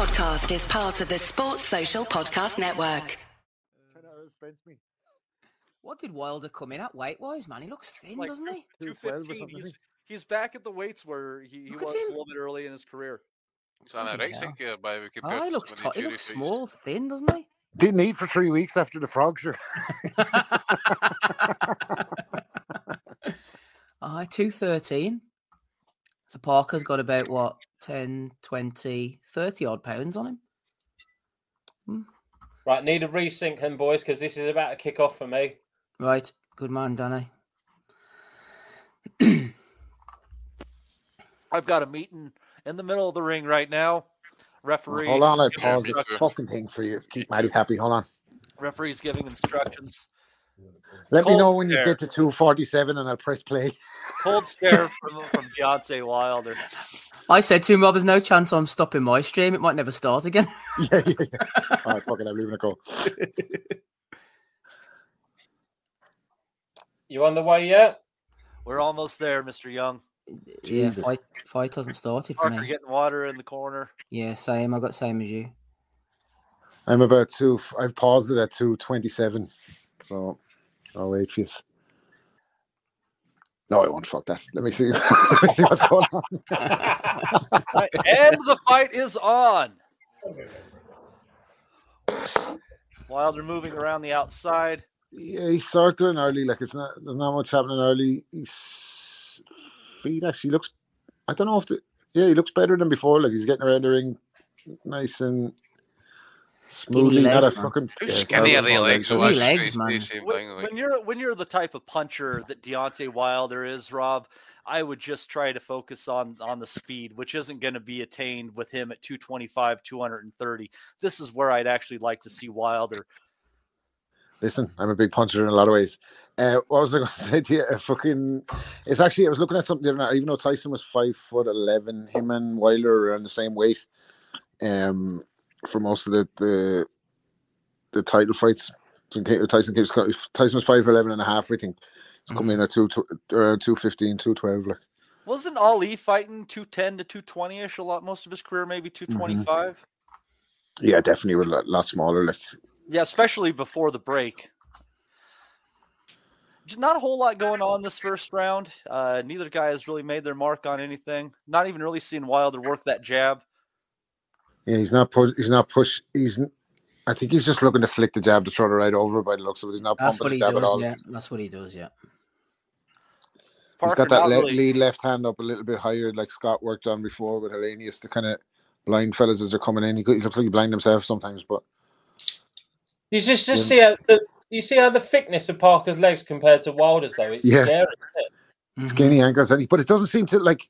podcast is part of the Sports Social Podcast Network. What did Wilder come in at weight wise, man? He looks thin, Like doesn't he? Two 212 or fifteen. something, He's he's back at the weights where he, he was him. a little bit early in his career. He's on a racing gear by we Oh, ah, he looks when t- he looks small, thin, doesn't he? Didn't eat for three weeks after the frog sure. Aye, ah, 213. So Parker's got about what, 10, 20, 30 odd pounds on him. Hmm. Right, need a resync then, boys, because this is about to kick off for me. Right, good man, Danny. I've got a meeting in the middle of the ring right now. Referee. Hold on, I giving pause this instructions. fucking thing for you. Keep Maddie happy. Hold on. Referee's giving instructions. Let me know when you get to 247 and I'll press play. Cold stare from, from Deontay Wilder. I said to him, Rob, there's no chance I'm stopping my stream. It might never start again. yeah, yeah, yeah. All right, fuck it. I'm leaving it call. You on the way yet? We're almost there, Mr. Young. yeah, Jesus. fight, fight hasn't started for Parker me. getting water in the corner. Yeah, same. I got same as you. I'm about two. I've paused it at 227. So Oh, For you. No, I won't. Fuck that. Let me see. Let me see what's going on. And the fight is on. Wilder moving around the outside. Yeah, he's circling early. Like it's not. There's not much happening early. His feet actually looks. I don't know if the. Yeah, he looks better than before. Like he's getting around the ring, nice and Skinny smoothly. Not a legs, fucking. Yeah, skinny are the small legs? so Skinny legs, man. When, when you're when you're the type of puncher that Deontay Wilder is, Rob, I would just try to focus on on the speed, which isn't going to be attained with him at 225, 230. This is where I'd actually like to see Wilder. Listen, I'm a big puncher in a lot of ways. Uh, what was I going to say to you? Uh, fucking, it's actually I was looking at something the other night. Even though Tyson was five foot eleven, him and Wilder are on the same weight. Um, for most of the the, the title fights, So Ca- Tyson keeps co- Tyson was five eleven and a half. I think he's coming in at two tw- around 215, 212. Like Wasn't Ali fighting 210 to 220 ish a lot most of his career, maybe 225? yeah, definitely a lot, lot smaller. Like Yeah, especially before the break. Not a whole lot going on this first round. Uh, neither guy has really made their mark on anything. Not even really seeing Wilder work that jab. Yeah, he's not push. He's not push. He's. I think he's just looking to flick the jab to throw the right over by the looks of it. He's not That's what the he jab at all. does. Yeah, that's what he does. Yeah. He's Parker got that le- lead left hand up a little bit higher, like Scott worked on before with Helenius, the kind of blind fellas as they're coming in. He, could- he looks like he blind himself sometimes, but You just just Yeah. see how the you see how the thickness of Parker's legs compared to Wilder's though. It's Yeah. scary. Mhm. skinny ankles. And he, but it doesn't seem to like.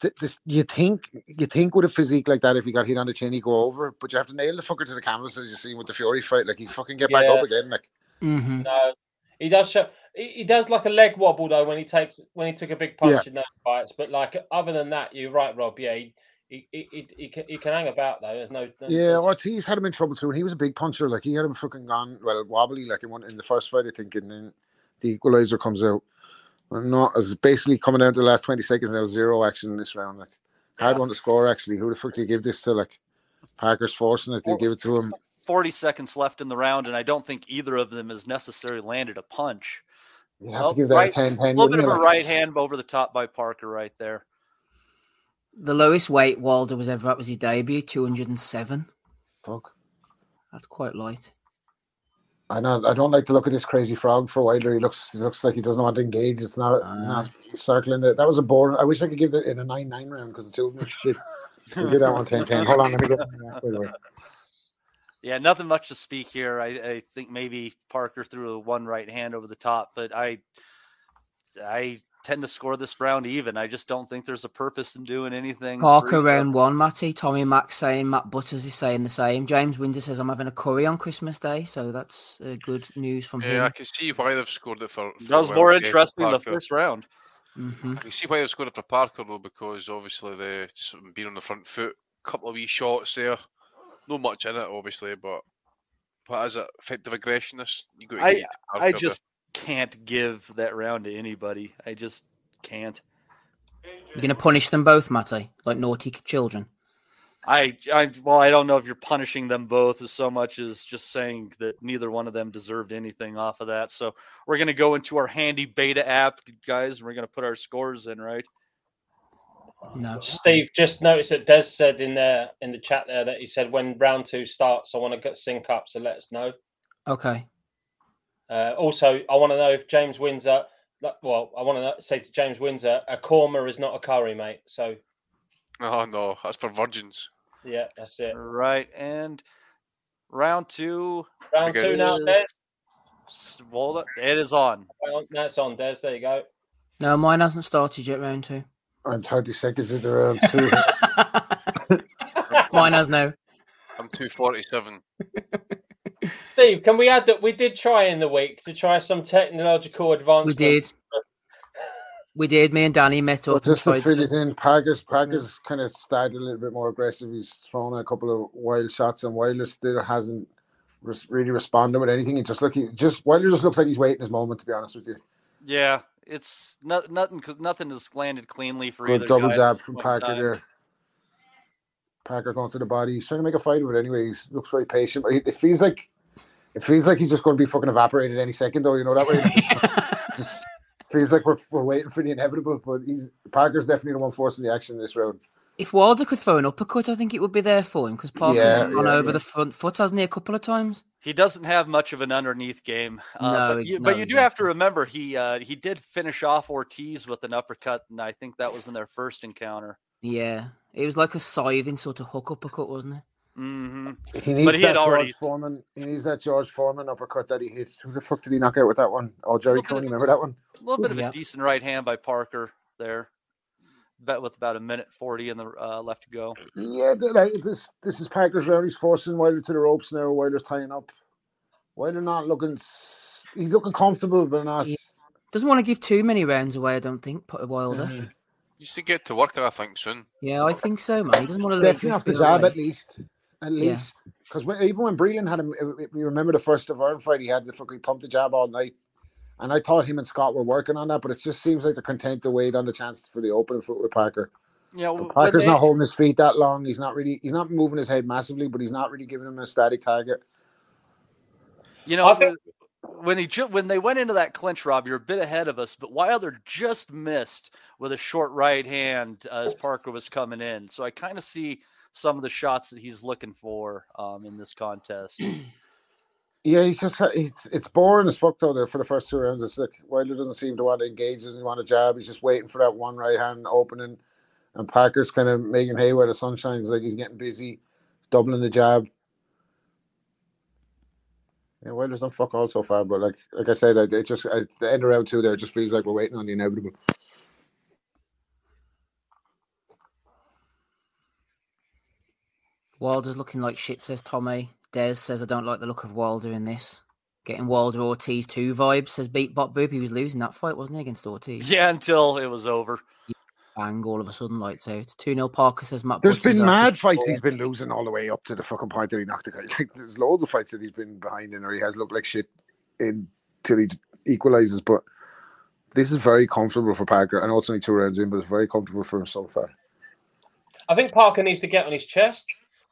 Th- This, you think you think with a physique like that, if he got hit on the chin, he'd go over. But you have to nail the fucker to the canvas as you see with the Fury fight. Like he fucking get back Yeah. up again. Like mm-hmm. No, he does show. He, he does like a leg wobble though when he takes when he took a big punch Yeah. in those fights. But like other than that, you're right, Rob. Yeah, he he, he, he, he, can, he can hang about though. There's no. no yeah, he's had him in trouble too, and he was a big puncher. Like he had him fucking gone well wobbly, like in one in the first fight, I think, and then the equalizer comes out. Well, Not as basically coming down to the last twenty seconds. There was zero action in this round. Like hard one to score. Actually, who the fuck do you give this to? Like Parker's forcing it. They Well, give it to him. 40 seconds left in the round, and I don't think either of them has necessarily landed a punch. You have Well, to give that right- a 10 10. A little bit of a? Like, right hand over the top by Parker right there. The lowest weight Wilder was ever at was his debut, 207. Fuck. That's quite light. I know. I don't like to look at this crazy frog for Wilder. He looks. He looks like he doesn't want to engage. It's not. he's not ah. circling it. That was a boring. I wish I could give it in a nine nine round because it's too much shit. We'll do that one 10 10. Hold on. Let me get. Wait, wait. Yeah, nothing much to speak here. I, I think maybe Parker threw a one right hand over the top, but I I tend to score this round even. I just don't think there's a purpose in doing anything. Parker round one, Matty. Tommy Max saying Matt Butters is saying the same. James Winder says I'm having a curry on Christmas Day, so that's uh, good news from him. Yeah, I can see why they've scored it for. for That was more interesting in the first round. hmm I can see why they've scored it for Parker though, because obviously they just being on the front foot, couple of wee shots there, no much in it obviously, but but as a effective aggressionist, you got. to I give it to I just can't give that round to anybody. I just can't. You're going to punish them both, Matty, like naughty children. I, I, well, I don't know if you're punishing them both as so much as just saying that neither one of them deserved anything off of that. So we're gonna go into our handy beta app, guys, and we're gonna put our scores in, right? No. Steve, just noticed that Des said in there in the chat there that he said when round two starts, I want to get sync up, so let us know. Okay. Uh, also, I want to know if James Windsor. Well, I want to say to James Windsor, a korma is not a curry, mate. So Oh no, that's for virgins. yeah, that's it. Right, and round two. Round two now, Des. Well, it is on. Well, That's on Des. There you go. No, mine hasn't started yet, round two. I'm 30 seconds into round two. mine has no. I'm two forty seven. Steve, can we add that we did try in the week to try some technological We did. We did. Me and Danny met up and just to tried fill to- it in, Packers Packers kind of started a little bit more aggressive. He's thrown a couple of wild shots, and Wilder still hasn't res- really responded with anything. He just look, he just Wilder just looks like he's waiting his moment. To be honest with you, Yeah, it's not, nothing. Nothing has landed cleanly for good either double guy at jab from point Parker time. there. Parker going to the body. He's trying to make a fight of it anyway. He looks very patient, but it feels like it feels like he's just going to be fucking evaporated any second, though. You know that way. just feels like we're, we're waiting for the inevitable, but he's Parker's definitely the one forcing the action in this round. If Wilder could throw an uppercut, I think it would be there for him because Parker's Yeah, gone yeah, over yeah. the front foot, hasn't he, a couple of times? He doesn't have much of an underneath game. Uh, No, but he's- you, no, but you do have to remember he uh, he did finish off Ortiz with an uppercut, and I think that was in their first encounter. Yeah. It was like a scything sort of hook uppercut, wasn't it? Hmm He needs he that had George Foreman. He needs that George Foreman uppercut that he hits. Who the fuck did he knock out with that one? Oh, Gerry Look at Cooney. Remember that one? A little bit of Yeah. a decent right hand by Parker there, bet with about a minute forty in the uh, left to go. Yeah, like, this this is Parker's round. He's forcing Wilder to the ropes now. Wilder's tying up. Wilder not looking. s- He's looking comfortable, but not. Yeah. Doesn't want to give too many rounds away, I don't think, Put Wilder. Mhm. You should get to work, I think, soon. Yeah, I think so, man. He doesn't want to let Definitely off drift the it jab at least. At least. Because even when Breland had him, you remember the first of our fight, he had the fucking pump the jab all night. And I thought him and Scott were working on that, but it just seems like they're content to wait on the chance for the opening foot with Parker. Yeah, know, But when Parker's they- not holding his feet that long. He's not really. He's not moving his head massively, but he's not really giving him a static target. You know, think- when he ju- when they went into that clinch, Rob, you're a bit ahead of us, but Wilder just missed with a short right hand uh, as Parker was coming in. So I kind of see some of the shots that he's looking for um, in this contest. Yeah, he's just it's it's boring as fuck though. There for the first two rounds, it's like Wilder doesn't seem to want to engage, doesn't want to jab. He's just waiting for that one right hand opening, and Parker's kind of making hay where the sun shines. Like he's getting busy, doubling the jab. Yeah, Wilder's done fuck all so far, but like like I said, I- it just at the end of round two there, just feels like we're waiting on the inevitable. Wilder's looking like shit, says Tommy. Des says, I don't like the look of Wilder in this. Getting Wilder Ortiz 2 vibes, says Beat Bot Boop. He was losing that fight, wasn't he, against Ortiz? yeah, until it was over. Bang, all of a sudden, lights out. 2 0 Parker says Matt There's Butts is been mad fights scorer. he's been losing all the way up to the fucking point that he knocked the guy. Like there's loads of fights that he's been behind in, or he has looked like shit until he equalizes. But this is very comfortable for Parker. I know it's only two rounds in, but it's very comfortable for him so far. I think Parker needs to get on his chest.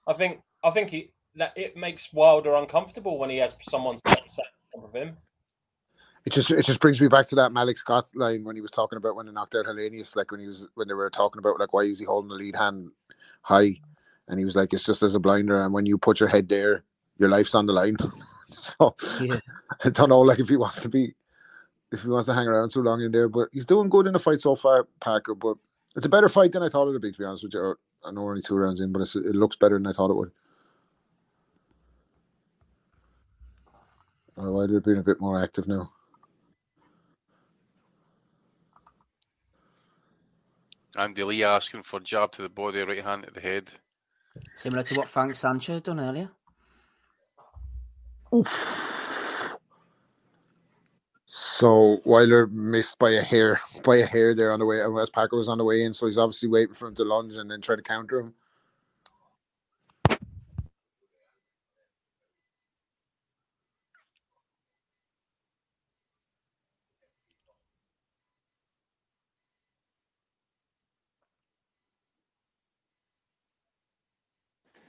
I think I think he, that it makes Wilder uncomfortable when he has someone sat sat in front of him. It just it just brings me back to that Malik Scott line when he was talking about when he knocked out Helenius, like when he was when they were talking about like why is he holding the lead hand high, and he was like it's just as a blinder, and when you put your head there, your life's on the line. so Yeah. I don't know, like if he wants to be, if he wants to hang around too long in there, but he's doing good in the fight so far, Packer. But it's a better fight than I thought it would be, to be honest with you. I know we're only two rounds in, but it's, it looks better than I thought it would. Oh, I've been a bit more active now. Andy Lee asking for jab to the body, right hand to the head. Similar to what Frank Sanchez done earlier. So Wilder missed by a hair, by a hair there on the way. As Parker was on the way in, so he's obviously waiting for him to lunge and then try to counter him.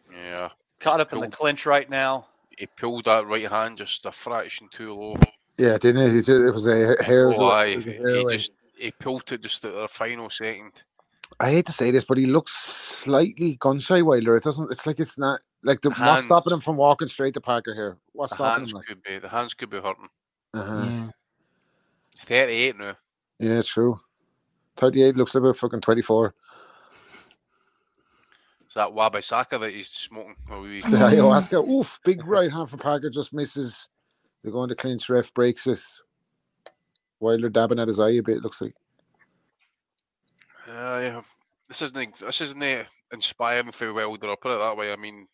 Yeah. Caught up in the clinch right now. He pulled that right hand just a fraction too low. Yeah, didn't it? It was a hair. Oh, aye. it a hair He away. just he pulled it just at the final second. I hate to say this, but he looks slightly gun shy Wilder. It doesn't. It's like it's not like the what's Hands. stopping him from walking straight to Parker here. What's The stopping hands him? Like? could be the hands could be hurting. Uh-huh. Yeah. 38 now. Yeah, true. Thirty-eight looks about fucking twenty-four. It's that Wabi Saka that he's smoking. a wee- The ayahuasca. Oof! Big right hand for Parker just misses. They're going to clinch. Ref breaks it. Wilder dabbing at his eye a bit. Looks like. Uh, yeah. This isn't this isn't uh, inspiring for Wilder. I'll put it that way. I mean,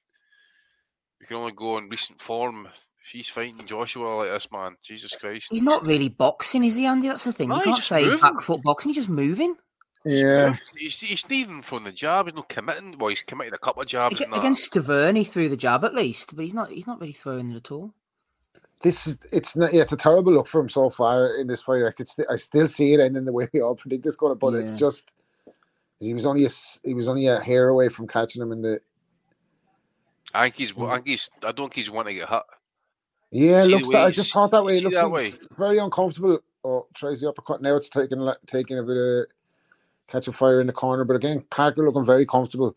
you can only go on recent form. If he's fighting Joshua like this, man, Jesus Christ. He's not really boxing, is he, Andy? That's the thing. No, you he's can't just say he's moving. back foot boxing. He's just moving. Yeah. He's, he's not even from the jab. He's not committing. Well, he's committed a couple of jabs. Ag- Against Stiverne, he threw the jab at least, but he's not. He's not really throwing it at all. This is it's not. Yeah, it's a terrible look for him so far in this fight. I could st- I still see it ending the way we all predict this going to, but it's just he was only a s- he was only a hair away from catching him in the. I think he's. Mm. I think he's. I don't think he's wanting to get hit. Yeah, See looks. way That, I just thought that way. It looks that way? very uncomfortable. Oh, tries the uppercut. Now it's taking le- taking a bit of catching fire in the corner, but again, Parker looking very comfortable.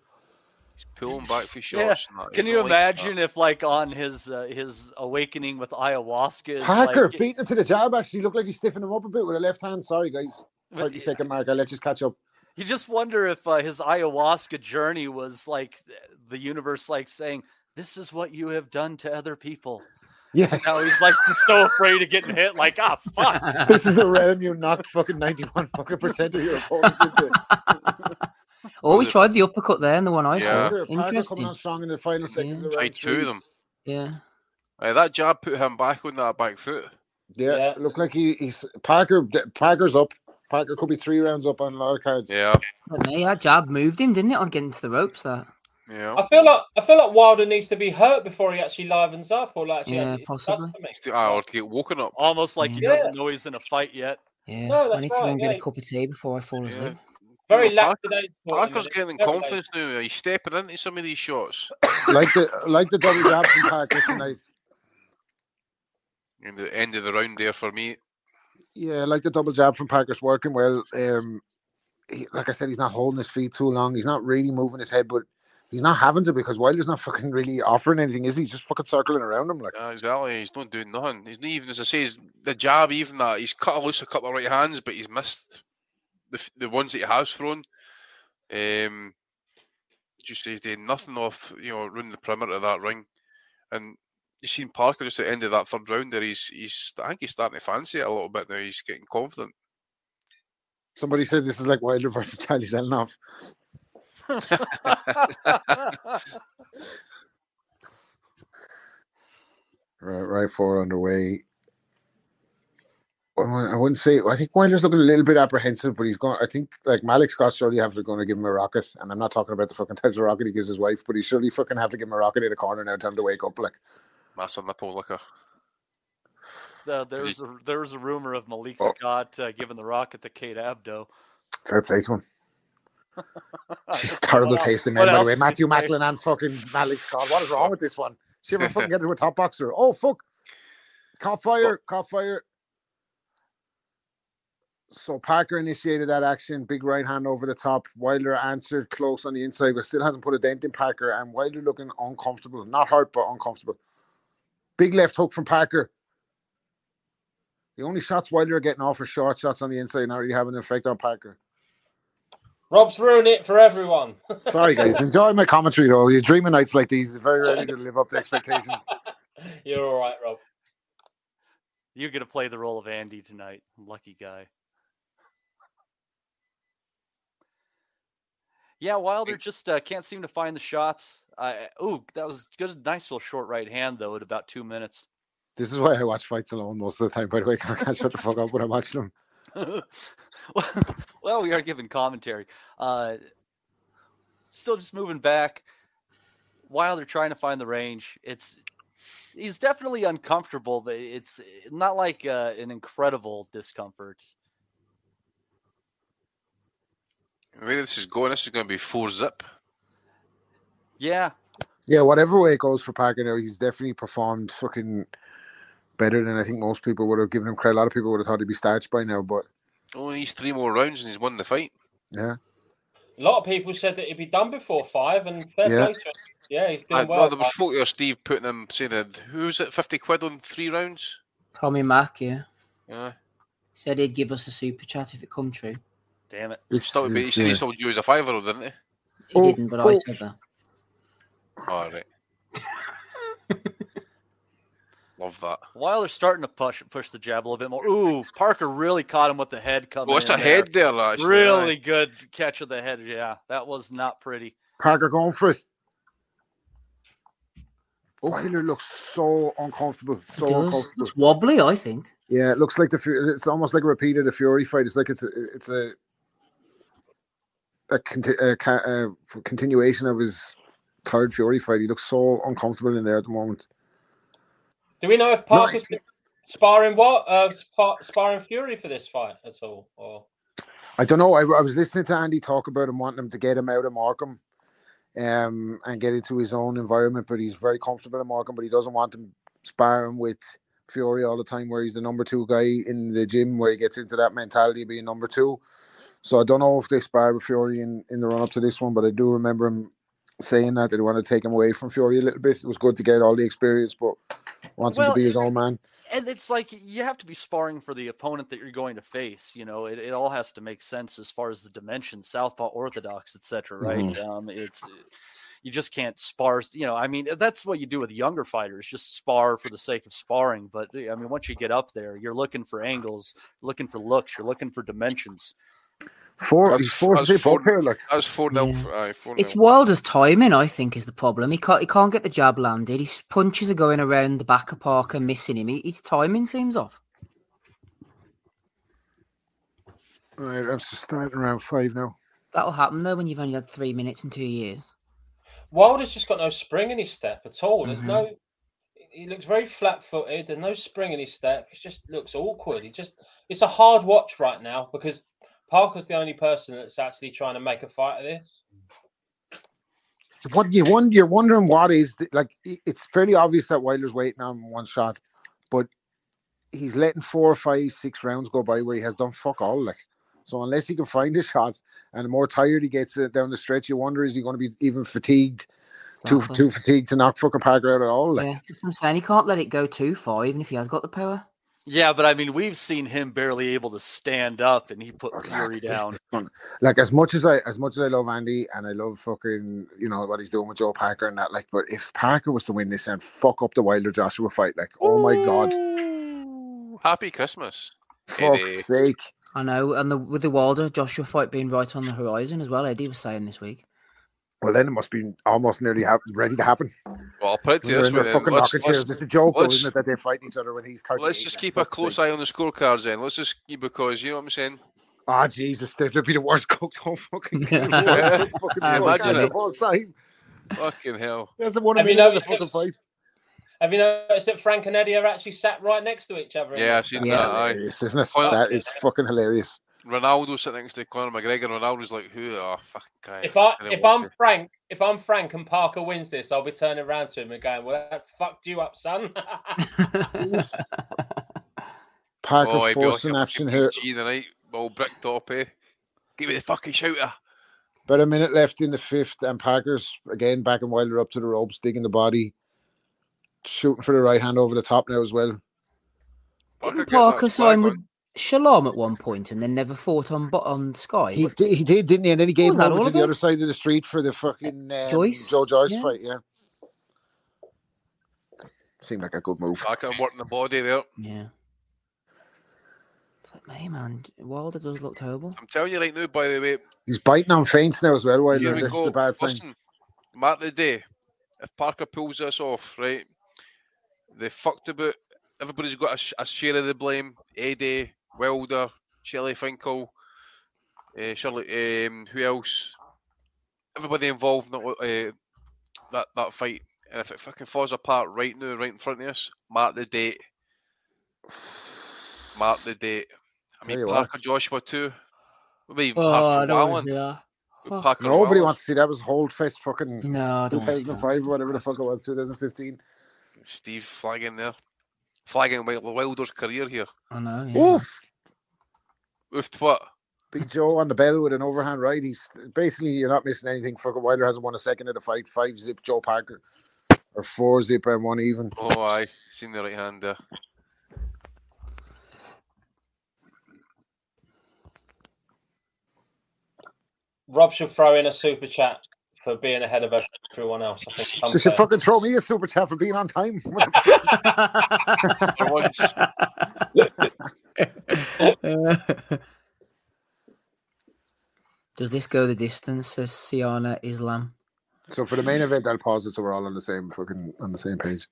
He's pulling back for shots. Yeah. Can you not like imagine if, like, on his uh, his awakening with ayahuasca, is Parker like, beating him to the jab. Actually, looked like he's stiffening him up a bit with a left hand. Sorry, guys. but Thirty second mark. I'll let you catch up. You just wonder if uh, his ayahuasca journey was like the universe, like saying, "This is what you have done to other people." Yeah. Now he's like so afraid of getting hit. Like, ah, fuck. this is the realm you knocked fucking 91 fucking percent of your opponents into. Oh, we tried the uppercut there, and the one I Yeah. saw. Parker, Parker coming Interesting. on strong in the final seconds. Yeah. of Tried two of them. Yeah. Aye, that jab put him back on that back foot. Yeah, Yeah. look like he, he's Parker. Parker's up. Parker could be three rounds up on a lot of cards. Yeah, But me, that jab moved him, didn't it, on getting to the ropes? That. yeah. I feel like I feel like Wilder needs to be hurt before he actually livens up, or like Yeah, it does possibly. for me. Still- ah, or to get woken up. Almost like he doesn't know he's in a fight yet. Yeah. No, I that's need to go right, and get a cup of tea before I fall Yeah. asleep. Very You know, Parker- lackadaisical. Parker's getting? Very confidence now. He's stepping into some of these shots. like the like the double jab from Parker tonight. In the end of the round there for me. Yeah, like the double jab from Parker's working well. Um, he, like I said, he's not holding his feet too long. He's not really moving his head, but he's not having to because Wilder's not fucking really offering anything, is he? He's just fucking circling around him like. Yeah, exactly. He's not doing nothing. He's not even, as I say, he's, the jab, even that, he's cut loose a couple of right hands, but he's missed the the ones that he has thrown. Um, just he's doing nothing off, you know, running the perimeter of that ring. And you've seen Parker just at the end of that third round there. He's, he's I think he's starting to fancy it a little bit now. He's getting confident. Somebody said this is like Wilder versus Charlie Zelenoff. Right, right four underway. I wouldn't say. I think Wilder's looking a little bit apprehensive, but he's going. I think like Malik Scott surely have to going to give him a rocket, and I'm not talking about the fucking types of rocket he gives his wife, but he surely fucking have to give him a rocket in the corner now. Time to wake up, like Master nipple liquor. The, there's a there's a rumor of Malik Oh. Scott uh, giving the rocket to Kate Abdo. fair play to him. She's terrible What el- tasting man, by the way. Matthew say? Macklin and fucking Malik Scott. What is wrong with this one? She ever fucking get into a top boxer? Oh fuck! Caught fire! Caught fire! So Parker initiated that action. Big right hand over the top. Wilder answered close on the inside, but still hasn't put a dent in Parker. And Wilder looking uncomfortable, not hurt but uncomfortable. Big left hook from Parker. The only shots Wilder are getting off are short shots on the inside, not really having an effect on Parker. Rob's ruined it for everyone. Sorry, guys. Enjoy my commentary, though. You're dreaming nights like these. They're very rarely to live up to expectations. You're all right, Rob. You're gonna play the role of Andy tonight. Lucky guy. Yeah, Wilder just uh, can't seem to find the shots. I ooh, that was good. Nice little short right hand though, at about two minutes. This is why I watch fights alone most of the time. By the way, I can't shut the fuck up when I'm watching them. well, we are giving commentary. Uh, still just moving back. Wilder trying to find the range. It's he's definitely uncomfortable, but it's not like uh, an incredible discomfort. The way this is going, this is going to be four zip. Yeah, Yeah, whatever way it goes for Parker now, he's definitely performed fucking better than I think most people would have given him credit. A lot of people would have thought he'd be starched by now, but Only he's three more rounds and he's won the fight. yeah. A lot of people said that he'd be done before five, and fair Yeah. play to him. Yeah, he's I, doing well, well. there was folk there, Steve, putting him saying that who's it, fifty quid on three rounds? Tommy Mack, yeah. Yeah, Said he'd give us a super chat if it come true. Damn it. This still, but he is, said he uh, sold you as a fiver, though, didn't he? He Oh, didn't, but I oh. said that. All right. Love that. Wilder's starting to push push the jab a little bit more. Ooh, Parker really caught him with the head coming. Oh, it's a there. head there, actually. Really good catch of the head. Yeah, that was not pretty. Parker going for it. Wilder looks so uncomfortable. He So does. uncomfortable. Looks wobbly, I think. Yeah, it looks like the it's almost like a repeat of the Fury fight. It's like it's a it's a a, a, a continuation of his third Fury fight. He looks so uncomfortable in there at the moment. Do we know if Parker's been sparring what? Uh, spar- sparring Fury for this fight at all? Or I don't know. I, I was listening to Andy talk about him wanting him to get him out of Morecambe, um, and get into his own environment. But he's very comfortable in Morecambe, but he doesn't want him sparring with Fury all the time, where he's the number two guy in the gym, where he gets into that mentality of being number two. So I don't know if they spar with Fury in, in the run up to this one, but I do remember him saying that they want to take him away from Fury a little bit. It was good to get all the experience, but wants him to be his own man. And it's like you have to be sparring for the opponent that you're going to face. You know, it, it all has to make sense as far as the dimensions, southpaw, orthodox, etc. Right? Mm-hmm. Um, it's you just can't spar. You know, I mean, that's what you do with younger fighters, just spar for the sake of sparring. But I mean, once you get up there, you're looking for angles, looking for looks, you're looking for dimensions. Four, That's- he's forced to that's say four- poker, like That was 4 0. Yeah. Aye, 4 It's Wilder's timing, I think, is the problem. He can't he can't get the jab landed. His punches are going around the back of Parker, missing him. He- His timing seems off. all right, I'm just starting around five now. That'll happen though when you've only had three minutes in two years. Wilder's just got no spring in his step at all. There's Mhm. no. He looks very flat-footed. There's no spring in his step. He just looks awkward. He just. It's a hard watch right now because Parker's the only person that's actually trying to make a fight of this. What you wonder, you're wondering what is the, like? It's fairly obvious that Wilder's waiting on one shot, but he's letting four, five, six rounds go by where he has done fuck all. Like, so unless he can find a shot, and the more tired he gets uh, down the stretch, you wonder is he going to be even fatigued, too Exactly. too fatigued to knock fucking Parker out at all? Like, Yeah, I'm saying. He can't let it go too far, even if he has got the power. Yeah, but I mean, we've seen him barely able to stand up, and he put That's- Fury this down. Like as much as I as much as I love Andy and I love fucking you know what he's doing with Joe Parker and that like, but if Parker was to win this and fuck up the Wilder Joshua fight, like oh my god, Happy Christmas. fuck's sake. I know, and the, with the Wilder Joshua fight being right on the horizon as well, Eddie was saying this week. Well, then it must be almost nearly hap- ready to happen. Well, I'll put it to you this way their then. fucking Let's, let's, It's a joke, though, isn't it, that they fight each other when he's 38? let's just like, keep a fuck's close sake. eye on the scorecards then. Let's just keep because you know what I'm saying? Ah, Jesus, they'd be the worst cooked home fucking Yeah. fucking I imagine it. all time. Fucking hell. There's the one Have of you the noticed- fucking fight. Have you noticed that Frank and Eddie are actually sat right next to each other? Yeah, I've seen Yeah. that. Aye. Hilarious, isn't it? Well, that is fucking hilarious. Ronaldo sitting next to Conor McGregor. Ronaldo's like, who? Oh, fucking guy. If I Didn't if watch I'm it. Frank, if I'm Frank and Parker wins this, I'll be turning around to him and going, "Well, that's fucked you up, son." Parker Oh, he'd like forcing action fucking here. PG tonight. All brick top, eh? Give me the fucking shooter. About a minute left in the fifth, and Parker's again back and Wilder up to the ropes, digging the body, shooting for the right hand over the top now as well. Parker Didn't Parker flag sign with on. Shalom at one point and then never fought on but on Sky? He did, he did, didn't he? And then he gave him over to the about? other side of the street for the fucking um, Joyce? Joe Joyce Yeah. fight. Yeah, seemed like a good move. Parker working the body there. Yeah. It's like, hey man, Wilder does look terrible. I'm telling you right now, by the way, He's biting on feints now as well. Wilder, here we this go. is a bad sign. Listen, Matt the day, if Parker pulls this off, right, they fucked about. Everybody's got a, sh- a share of the blame. Eddie, Wilder, Shelly Finkel, uh, Shirley, um, who else? Everybody involved in that, uh, that that fight. And if it fucking falls apart right now, right in front of us, mark the date. Mark the date. I Tell mean, you what. Parker Joshua too. Maybe Oh, Parker I know, Wallin. yeah. Oh, Nobody Wilder. wants to see that. It was Holdfest fucking no, I don't want to see that. 2005 or whatever the fuck it was, 2015. Steve flagging there. Flagging Wil- Wilder's career here. I know. Yeah. Oof! Oofed what? Big Joe on the bell with an overhand right. He's basically you're not missing anything. Fucking Wilder hasn't won a second of the fight. Five zip Joe Parker, or four zip and one even. Oh, I Seen the right hand there. Rob should throw in a super chat for being ahead of everyone else. I think. They should fucking throw me a super chat for being on time. What the For once. Does this go the distance? Says Siana Islam. So for the main event, I'll pause it so we're all on the same fucking on the same page.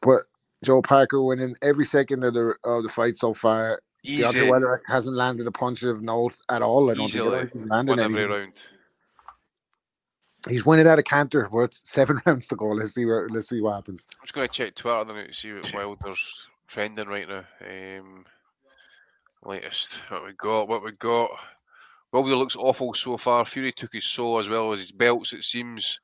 But Joe Parker winning every second of the of the fight so far. Deontay Easy. Wilder hasn't landed a punch of note at all. I don't think Easily. it- he's landed every round. He's winning out of canter, but seven rounds to go. Let's see where let's see what happens. I'm just going to check Twitter now to see what Wilder's trending right now. Um, latest. What we got? What we got? Wilder looks awful so far. Fury took his soul as well as his belts. It seems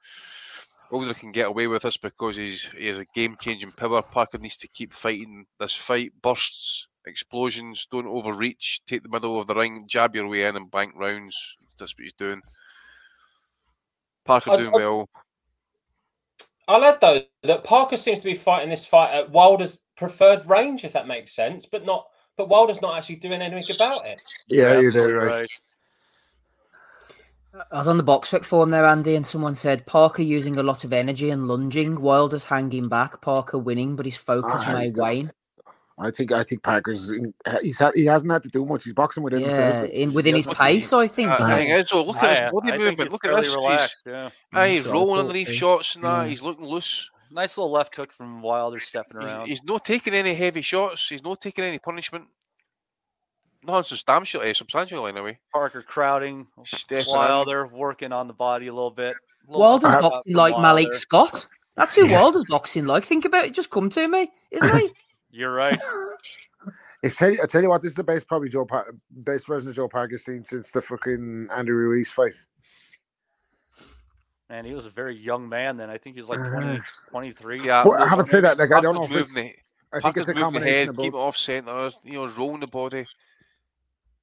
Wilder can get away with this because he's he has a game-changing power. Parker needs to keep fighting this fight. Bursts, explosions, don't overreach. Take the middle of the ring, jab your way in, and bank rounds. That's what he's doing. Parker I- doing I- well. I'll add though that Parker seems to be fighting this fight at Wilder's preferred range, if that makes sense, but not. But Wilder's not actually doing anything about it. Yeah, you're absolutely right. I was on the boxrec forum there, Andy, and someone said Parker using a lot of energy and lunging. Wilder's hanging back. Parker winning, but his focus I may wane. I think I think Parker's he's had, he hasn't had to do much. He's boxing within Yeah, himself. in within his Look, pace, I think. Uh, now. thing is, though, look at I- his body movement. Look at fairly this. He's, yeah. aye, he's so rolling thought underneath so. shots and that. Yeah. He's looking loose. Nice little left hook from Wilder stepping around. he's not taking any heavy shots. He's not taking any punishment. Not substantial, eh, substantial anyway. Parker crowding Stepping in. Wilder, working on the body a little bit. Little Wilder's boxing from like Malik Scott. That's who Yeah. Wilder's boxing like. Think about it. Just come to me, isn't he? You're right. It's tell you, I tell you what, this is the best probably Joe Par- best version of Joe Parker's seen since the fucking Andy Ruiz fight. And he was a very young man then. I think he was like Uh-huh. 20, 23. Yeah, Well, I haven't said that. Like I don't know if it's, the- I think it's a moving the combination head, of keep it off centre, you know, rolling the body.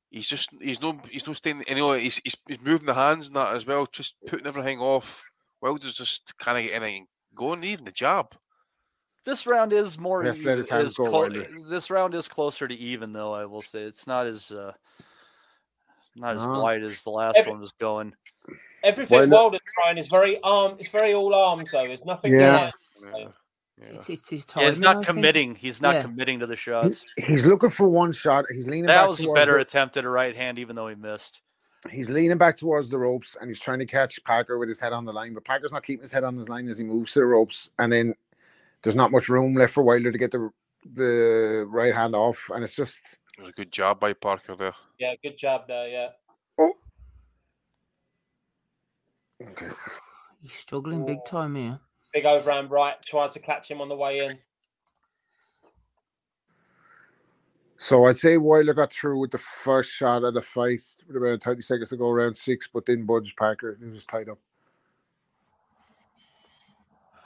He's just he's no he's no staying you know, he's, he's he's moving the hands and that as well, just putting everything off. Wilder's just kind of getting anything going, even the jab. This round is more. Yes, let his hands is clo- this round is closer to even, though. I will say it's not as uh, not as No. wide as the last Every- one was going. Everything Wilder- Wilder's trying is very arm. It's very all arms though. There's nothing. Yeah. Yeah. yeah. It's, it's his Yeah, time. he's not committing. He's not Yeah. committing to the shots. He's looking for one shot. He's leaning That back was a better the- attempt at a right hand, even though he missed. he's leaning back towards the ropes and he's trying to catch Parker with his head on the line, but Parker's not keeping his head on his line as he moves to the ropes, and then there's not much room left for Wilder to get the the right hand off, and it's just It was a good job by Parker there. Yeah, good job there. Yeah. Oh. okay. He's struggling big time here. Big overhand right. Tried to catch him on the way in. So I'd say Wilder got through with the first shot of the fight with about 30 seconds to go, round six, but didn't budge Parker. He was tied up.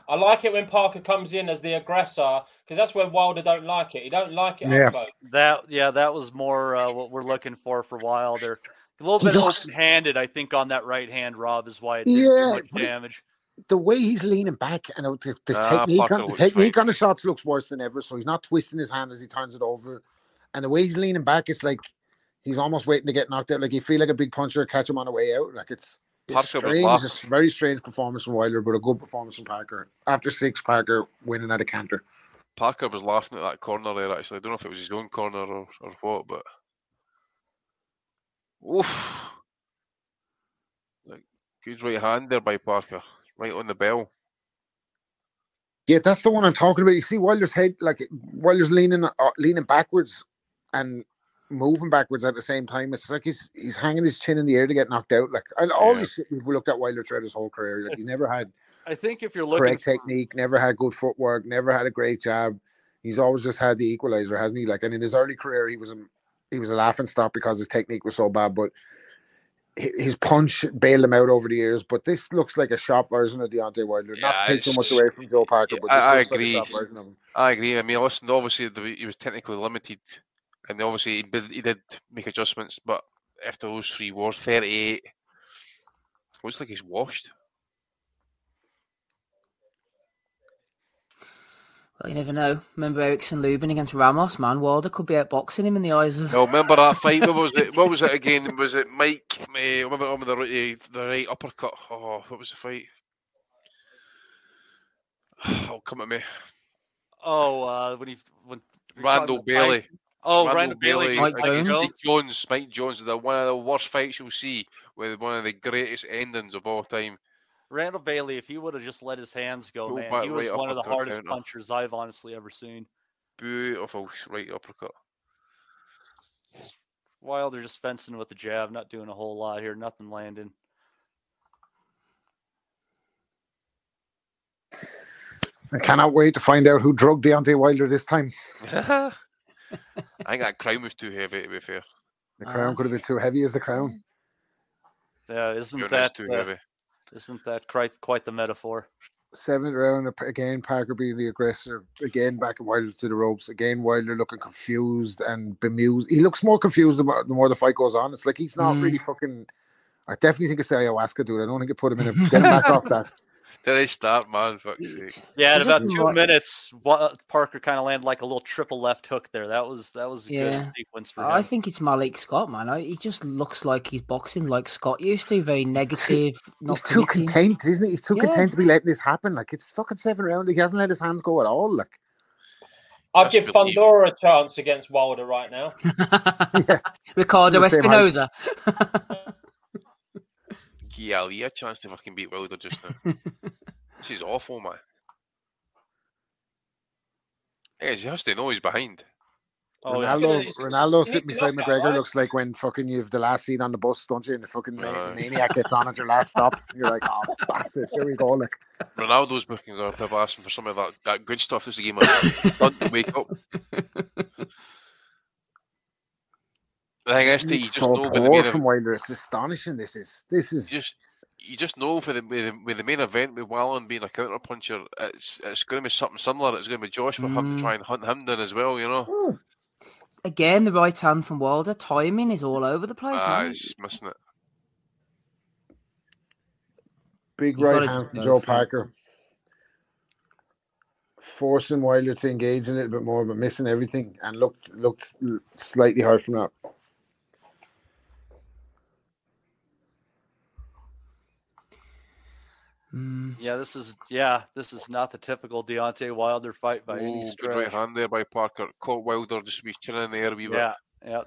I like it when Parker comes in as the aggressor because that's where Wilder don't like it. He don't like it. Yeah. up. That yeah, that was more uh, what we're looking for for Wilder. A little bit looks- open-handed, I think, on that right hand. Rob is why it did Yeah, much damage. The way he's leaning back and the, the Ah, technique, on, the looks technique on the shots looks worse than ever. So he's not twisting his hand as he turns it over, and the way he's leaning back, it's like he's almost waiting to get knocked out. Like you feel like a big puncher catch him on the way out. Like it's, it's Parker was strange. It's a very strange performance from Wilder, but a good performance from Parker. After six, Parker winning at a canter. Parker was laughing at that corner there. Actually, I don't know if it was his own corner or, or what, but oof, like good right hand there by Parker, right on the bell. Yeah, that's the one I'm talking about. You see Wilder's head, like Wilder's leaning, uh, leaning backwards and moving backwards at the same time. It's like he's he's hanging his chin in the air to get knocked out. Like and all Yeah. this shit we've looked at Wilder throughout his whole career. Like he's never had I think if you're looking correct for, technique, never had good footwork, never had a great jab. He's always just had the equalizer, hasn't he? Like, and in his early career, he was a he was a laughing stock because his technique was so bad. But his punch bailed him out over the years, but this looks like a sharp version of Deontay Wilder. Not to take so much away from Joe Parker, but this I- I agree. like a sharp version of him. I agree. I mean, listen, obviously the, he was technically limited, and obviously he did, he did make adjustments. But after those three wars, thirty-eight, looks like he's washed. Well, you never know. Remember Erickson Lubin against Ramos, man. Wilder could be outboxing him in the eyes of. No, remember that fight? What was it? What was it again? Was it Mike? remember on the right, the right uppercut? Oh, what was the fight? Oh, come at me, Oh, uh, when he when Randall Bailey. Tyson- Oh, Randall Randall Bailey. Mike uh, against Jones. Mike Jones. Mike Jones, the one of the worst fights you'll see, with one of the greatest endings of all time. Randall Bailey, if he would have just let his hands go, Go man, he was right one of the hardest counter. punchers I've honestly ever seen. Beautiful right uppercut. Wilder just fencing with the jab, not doing a whole lot here, nothing landing. I cannot wait to find out who drugged Deontay Wilder this time. I think that crown was too heavy, to be fair. The crown Uh, could have been too heavy as the crown. Yeah, isn't Your that too uh, heavy. isn't that quite quite the metaphor? Seventh round again. Parker being the aggressor again. Back at Wilder to the ropes again. Wilder looking confused and bemused. He looks more confused the more, the more the fight goes on. It's like he's not Mm. really fucking. I definitely think it's the ayahuasca dude. I don't think it put him in a get him back off that. Did I start, man? Fuck's sake. Yeah, in about two wa- minutes, Parker kind of landed like a little triple left hook there. That was that was a Yeah. good sequence for him. I think it's Malik Scott, man. I, he just looks like he's boxing like Scott used to. Very negative, not He's too committing. content, isn't he? He's too Yeah. content to be letting this happen. Like it's fucking seven round. He hasn't let his hands go at all. Like I'd give Best believe. Fundora a chance against Wilder right now. yeah, Ricardo The same height. Espinoza. Yeah, Ali a chance to fucking beat Wilder just now. this is awful, man. Hey, he has to know he's behind. oh. Ronaldo, He's- Ronaldo he's sitting the beside McGregor right? looks like when fucking you've the last seat on the bus, don't you? And the fucking ma- Aye. maniac gets on at your last stop. You're like, oh bastard, here we go. Like Ronaldo's booking up people asking for some of that, that good stuff. This is a game of done to wake up. The thing is, that you just so know with the poor main from Wilder. It's astonishing. This is this is just you just know for the with, the with the main event with Wallin being a counter puncher, it's it's going to be something similar. It's going to be Josh having Mm. to try and hunt him down as well. You know, Oh, Again, the right hand from Wilder. Timing is all over the place, ah, man. he's missing it. big He's right hand from Joe for. Parker. Forcing Wilder to engage a little bit more, but missing everything, and looked looked slightly hard from that. Mm, yeah, this is yeah, this is not the typical Deontay Wilder fight by any Oh, good right hand there by Parker. Caught Wilder just be chin in the air a wee bit. Yeah, yeah.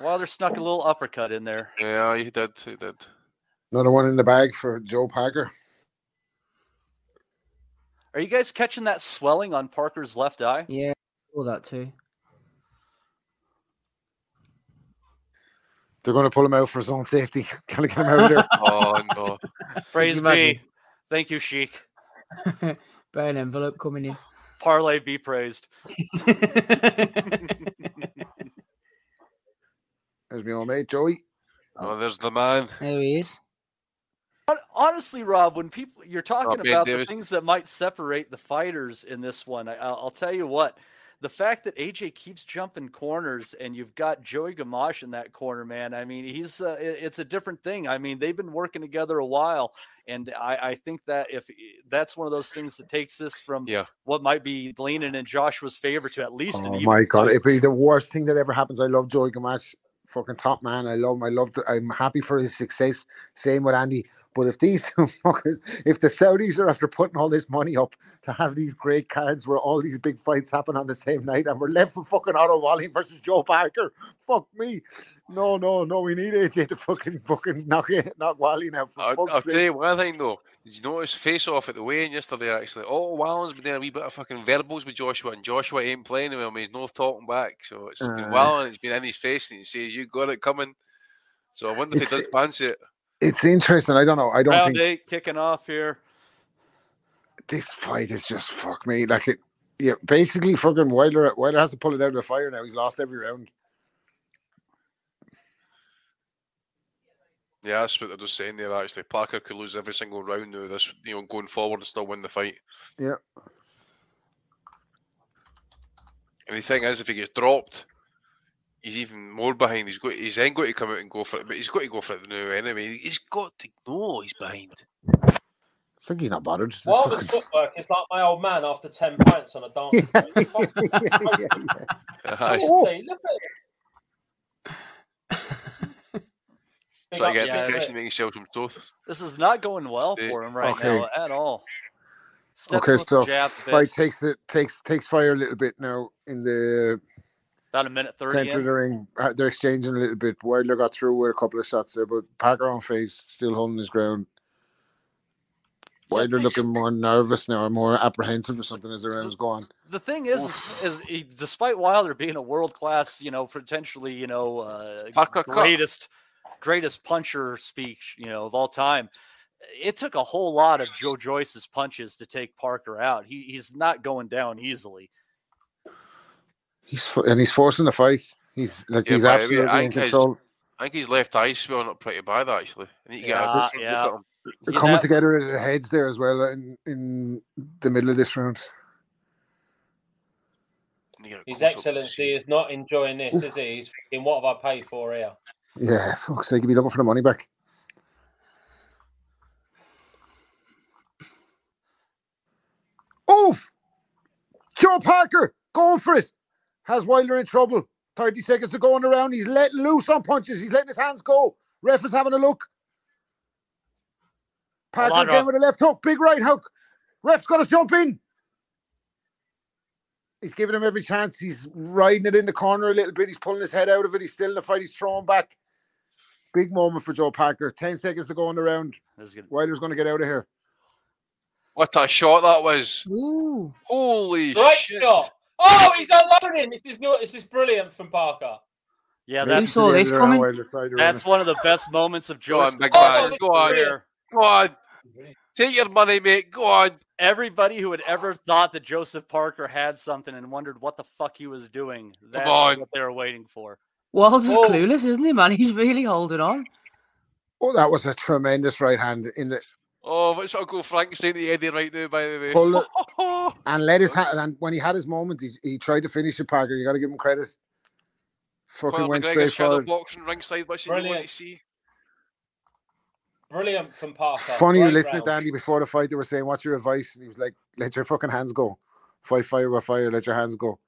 Wilder snuck a little uppercut in there. Yeah, he did. He did. Another one in the bag for Joe Parker. Are you guys catching that swelling on Parker's left eye? yeah, all that too. They're going to pull him out for his own safety. Can I get him out of there? Oh no. Praise you be. Thank you, Sheik. Brown envelope coming in. Parlay be praised. There's my old mate Joey. Oh, there's the man. there he is. Honestly, Rob, when people you're talking Ben about the things that might separate the fighters in this one, I, I'll I'll tell you what. The fact that AJ keeps jumping corners and you've got Joey Gamache in that corner, man. I mean, he's uh, it's a different thing. I mean, they've been working together a while, and I, I think that if that's one of those things that takes this from Yeah. what might be leaning in Joshua's favor to at least an Oh even my god, fight. it'd be the worst thing that ever happens. I love Joey Gamache, fucking top man. I love him. I love. I'm happy for his success. Same with Andy. But if these two fuckers, if the Saudis are after putting all this money up to have these great cards where all these big fights happen on the same night, and we're left with fucking Otto Wally versus Joe Parker, fuck me. No, no, no. We need AJ to fucking fucking knock it, knock Wally now. For I'll, sake. tell you one thing though. Did you notice face off at the weigh-in yesterday? Actually, oh, Wallin's been doing a wee bit of fucking verbals with Joshua, and Joshua ain't playing with him. He's no talking back. So it's been Aye. Wallin. It's been in his face, and he says, "You got it coming." So I wonder if he does fancy it. It's interesting. I don't know. I don't Round think eight kicking off here. this fight is just fuck me. Like it, yeah. Basically, fucking Wilder. Wilder has to pull it out of the fire now. He's lost every round. Yeah, that's what they're just saying there. Actually, Parker could lose every single round now. This, you know, going forward and still win the fight. Yeah. And the thing is, if he gets dropped, he's even more behind. He's got, he's then got to come out and go for it, but he's got to go for it now anyway. He's got to know he's behind. I think he's not bothered. It's Wilder's fucking- footwork is like my old man after 10 pints on a dance floor. He's yeah, yeah, yeah. Honestly, look at Big Try up to get yeah, the him. kitchen, making yourself some toast. This is not going well Stay- for him right Okay. now at all. Stepping Okay, with so the jab a bit, fight takes it takes takes fire a little bit now in the about a minute thirty. center In. the ring. Uh, They're exchanging a little bit. Wilder got through with a couple of shots there, but Parker on face still holding his ground. Wilder looking more nervous now, or more apprehensive or something as the rounds go on. The thing is, is, is he, despite Wilder being a world class, you know, potentially, you know, uh, Parker cut. greatest greatest puncher speech, you know, of all time. It took a whole lot of Joe Joyce's punches to take Parker out. He, he's not going down easily. He's and he's forcing the fight. He's like Yeah, he's but I mean, absolutely I in his- control. I think his left eye's swelling up pretty bad actually. I need to get a Yeah, look yeah. at him. They're coming that- together at the heads there as well in in the middle of this round. Need to get a His Excellency is not enjoying this, is he? He's thinking, what have I paid for here? Yeah, fuck's sake, he'd be looking for the money back. Oh, Joe Parker going for it. Has Wilder in trouble. 30 seconds to go on the round. He's letting loose on punches. He's letting his hands go. Ref is having a look. Parker on, again with a left hook. Big right hook. Ref's got to jump in. He's giving him every chance. He's riding it in the corner a little bit. He's pulling his head out of it. He's still in the fight. He's throwing back. Big moment for Joe Parker. 10 seconds to go on the round. this gonna- Wilder's going to get out of here. What a shot that was! Ooh. Holy Great shit! shot! Oh, he's unloading! This is good. This is brilliant from Parker. yeah, Who that's saw this coming? that's one of the best moments of Go on, Oh. Go on. career. Go on. Take your money, mate. Go on. Everybody who had ever thought that Joseph Parker had something and wondered what the fuck he was doing, that's what they were waiting for. Wilder's Oh. clueless, isn't he, man? He's really holding on. Oh, that was a tremendous right hand in the Oh, what's Uncle Frank saying to Eddie right now, by the way? pull it and let his hand. And when he had his moment, he, he tried to finish the Parker, you got to give him credit. Fucking Conor went McGregor straight shadow forward. boxing ringside. What's you want Brilliant. to see? Brilliant from Parker. Funny, you Great listened round. to Andy before the fight. They were saying, "What's your advice?" And he was like, "Let your fucking hands go. Fight fire with fire. Let your hands go."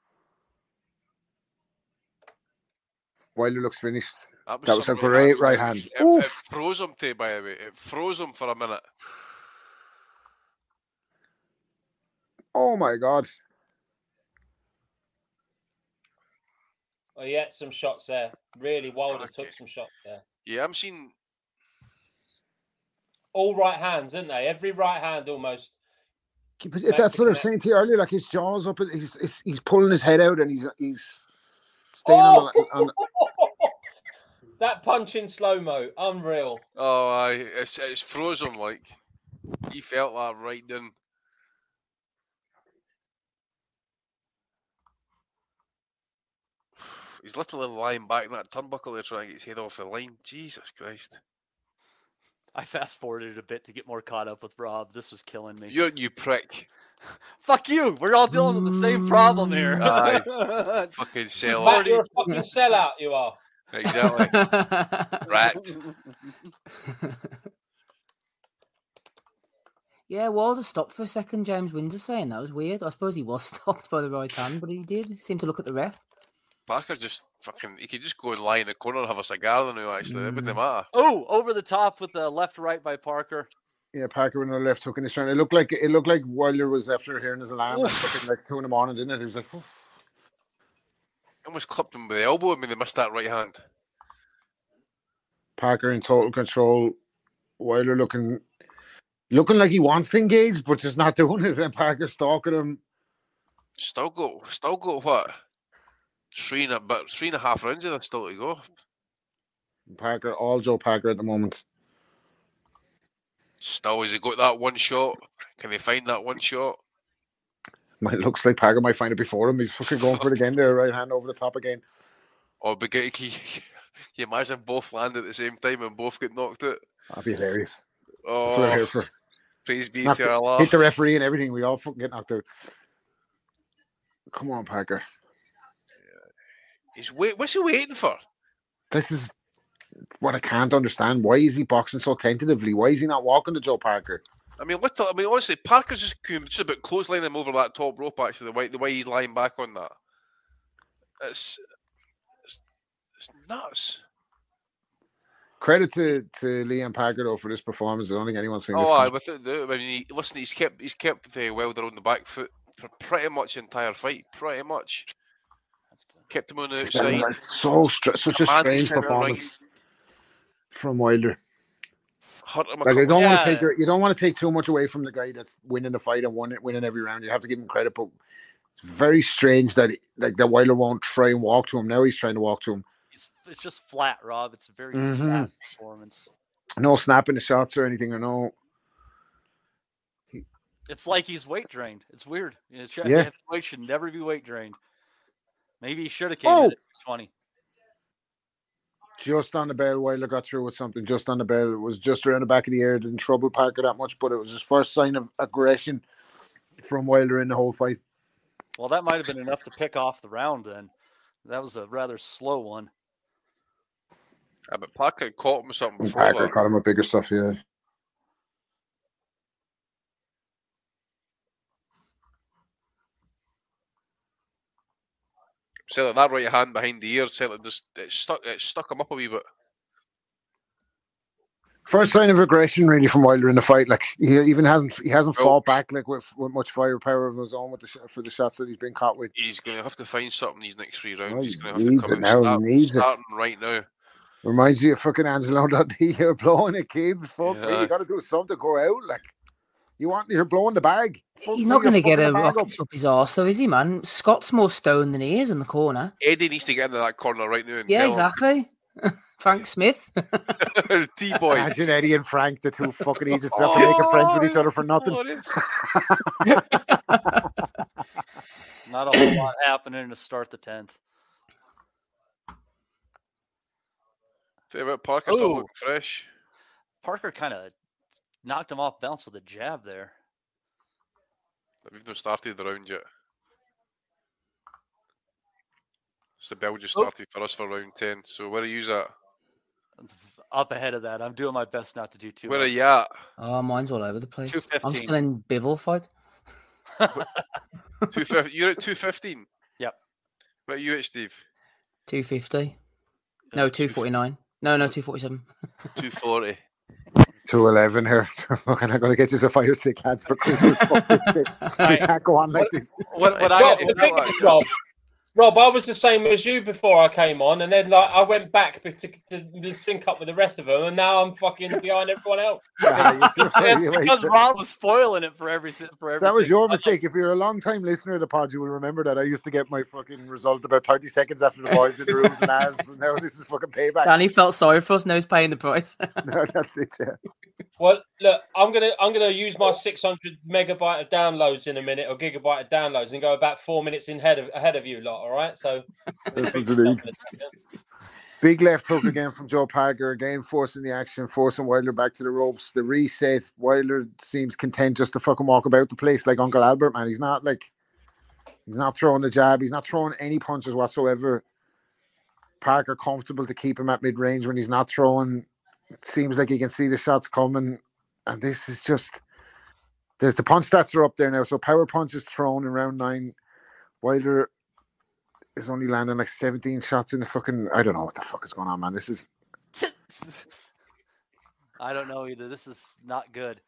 Wilder looks finished. That was, That was a great hands, right hand. It, it froze him, too, by the way. It froze him for a minute. Oh my god! Oh, he had some shots there. Really, Wilder Okay. took some shots there. Yeah, I'm seeing. All right hands, isn't they? Every right hand almost. But That's what I was Mexican saying to you earlier. Like his jaws up, he's he's, he's pulling his head out, and he's he's staying on, oh! the, on that punch in slow mo, unreal. Oh, aye, it's, it's froze him like. He felt that right then. He's literally lying back in that turnbuckle there trying to get his head off the line. Jesus Christ. I fast forwarded a bit to get more caught up with Rob. This was killing me. You're you prick. Fuck you. We're all dealing with the same problem here. Aye. Fucking sell Matt, you're a fucking sellout, you are. Exactly. Racked. yeah, Wilder stopped for a second. James Windsor saying that was weird. I suppose he was stopped by the right hand, but he did seem to look at the ref. Parker just fucking he could just go and lie in the corner and have a cigar now actually. It wouldn't mm. matter. oh, over the top with the left right by Parker. yeah, Parker with the left hook in his turn. It looked like it looked like Wilder was after hearing his alarm at fucking like two in the morning, didn't it? He was like, "Oof." Almost clipped him with the elbow. I mean they missed that right hand. Parker in total control. Wilder looking looking like he wants to engage, but just not doing it. And Parker stalking him. Still got still got what? Three and a but three and a half rounds of this still to go. Parker, all Joe Parker at the moment. Still has he got that one shot? Can he find that one shot? Might looks like Parker might find it before him. He's fucking going for it again there, right hand over the top again. Or begin he, You imagine both land at the same time and both get knocked out. That'd be hilarious. That's Oh, here for. praise be to Allah. Hit the referee and everything. We all fucking get knocked out. Come on, Parker. He's wait. What's he waiting for? This is what I can't understand. Why is he boxing so tentatively? Why is he not walking to Joe Parker? I mean, what? The, I mean, honestly, Parker's just cool- just about clotheslining him over that top rope. Actually, the way the way he's lying back on that, it's it's, it's nuts. Credit to, to Liam Parker though for this performance. I don't think anyone's seen this. Oh, aye, coming. with it, the, I mean, he, listen, he's kept he's kept uh, Wilder on the back foot for pretty much the entire fight. Pretty much That's kept him on the It's outside. so str- such a strange centre ring. performance from Wilder. Hurt him a Like I couple- don't want Yeah. to take your- you don't want to take too much away from the guy that's winning the fight and won, winning every round. You have to give him credit, but it's very strange that he- like that Wilder won't try and walk to him. Now he's trying to walk to him. He's, it's just flat, Rob. It's a very Mhm. flat performance. No snapping the shots or anything or no. It's like he's weight drained. It's weird. You know, Yeah. heavyweight should never be weight drained. Maybe he should have came Oh. in at 20. Just on the bell, Wilder got through with something. Just on the bell, it was just around the back of the ear. Didn't trouble Parker that much, but it was his first sign of aggression from Wilder in the whole fight. Well, that might have been enough to pick off the round then. That was a rather slow one. Yeah, but Parker caught him something before Parker that. caught him with bigger stuff. Yeah. Selling that right hand behind the ear, selling just it stuck it stuck him up a wee bit. First sign of aggression, really, from Wilder in the fight. Like he even hasn't he hasn't Well- fought back like with, with much firepower of his own with the for the shots that he's been caught with. He's going to have to find something these next three rounds. Oh, He's he going to have to needs come it out now, he start- needs it. right now. Reminds you of fucking Angelo Dundee. You're blowing a kid. Fuck me, Yeah. you got to do something to go out. Like you want, you're blowing the bag. Fuck He's not going to get a the up. rocket up his arse, though, is he, man? Scott's more stoned than he is in the corner. Eddie needs to get into that corner right now. And Yeah, exactly. Frank Smith. T boy. Imagine Eddie and Frank, the two fucking Egypts, have to oh, making friends with each other for nothing. Not a whole lot happening to start the 10th. Tell you what, Parker's still Ooh. looking fresh. Parker kind of knocked him off balance with a jab there. We've not started the round yet. So the bell just Oh. started for us for round ten. So where are you at? Up ahead of that. I'm doing my best not to do too Where are much. you at? Oh, mine's all over the place. I'm still in Bivol fight. Two fifty. You're at two fifteen. Yep. What are you at, Steve? 250. Uh, no, 249. No, no, 247. Two forty. Two eleven here. Fucking, I'm gonna get you some fire stick lads for Christmas. Fuck this shit. You can't go on like this. What, what Rob, I Rob, the thing is, Rob, Rob, I was the same as you before I came on, and then like I went back to, to sync up with the rest of them, and now I'm fucking behind everyone else. You should- It's you wait. because Rob was spoiling it for everything. For everything. That was your mistake. If you're a long time listener of the pod, you will remember that I used to get my fucking result about 30 seconds after the boys did the rooms and as. And now this is fucking payback. Danny felt sorry for us, now he's paying the price. No, that's it. Yeah. Well, look, I'm gonna I'm gonna use my 600 megabyte of downloads in a minute or gigabyte of downloads and go about four minutes in ahead of ahead of you lot. All right, so Listen to these. Big left hook again from Joe Parker, again forcing the action, forcing Wilder back to the ropes. The reset, Wilder seems content just to fucking walk about the place like Uncle Albert, man. He's not like, he's not throwing the jab, he's not throwing any punches whatsoever. Parker comfortable to keep him at mid range when he's not throwing. It seems like he can see the shots coming. And this is just, the, the punch stats are up there now. So power punch is thrown in round nine. Wilder is only landing like 17 shots in the fucking. I don't know what the fuck is going on, man. This is I don't know either. This is not good.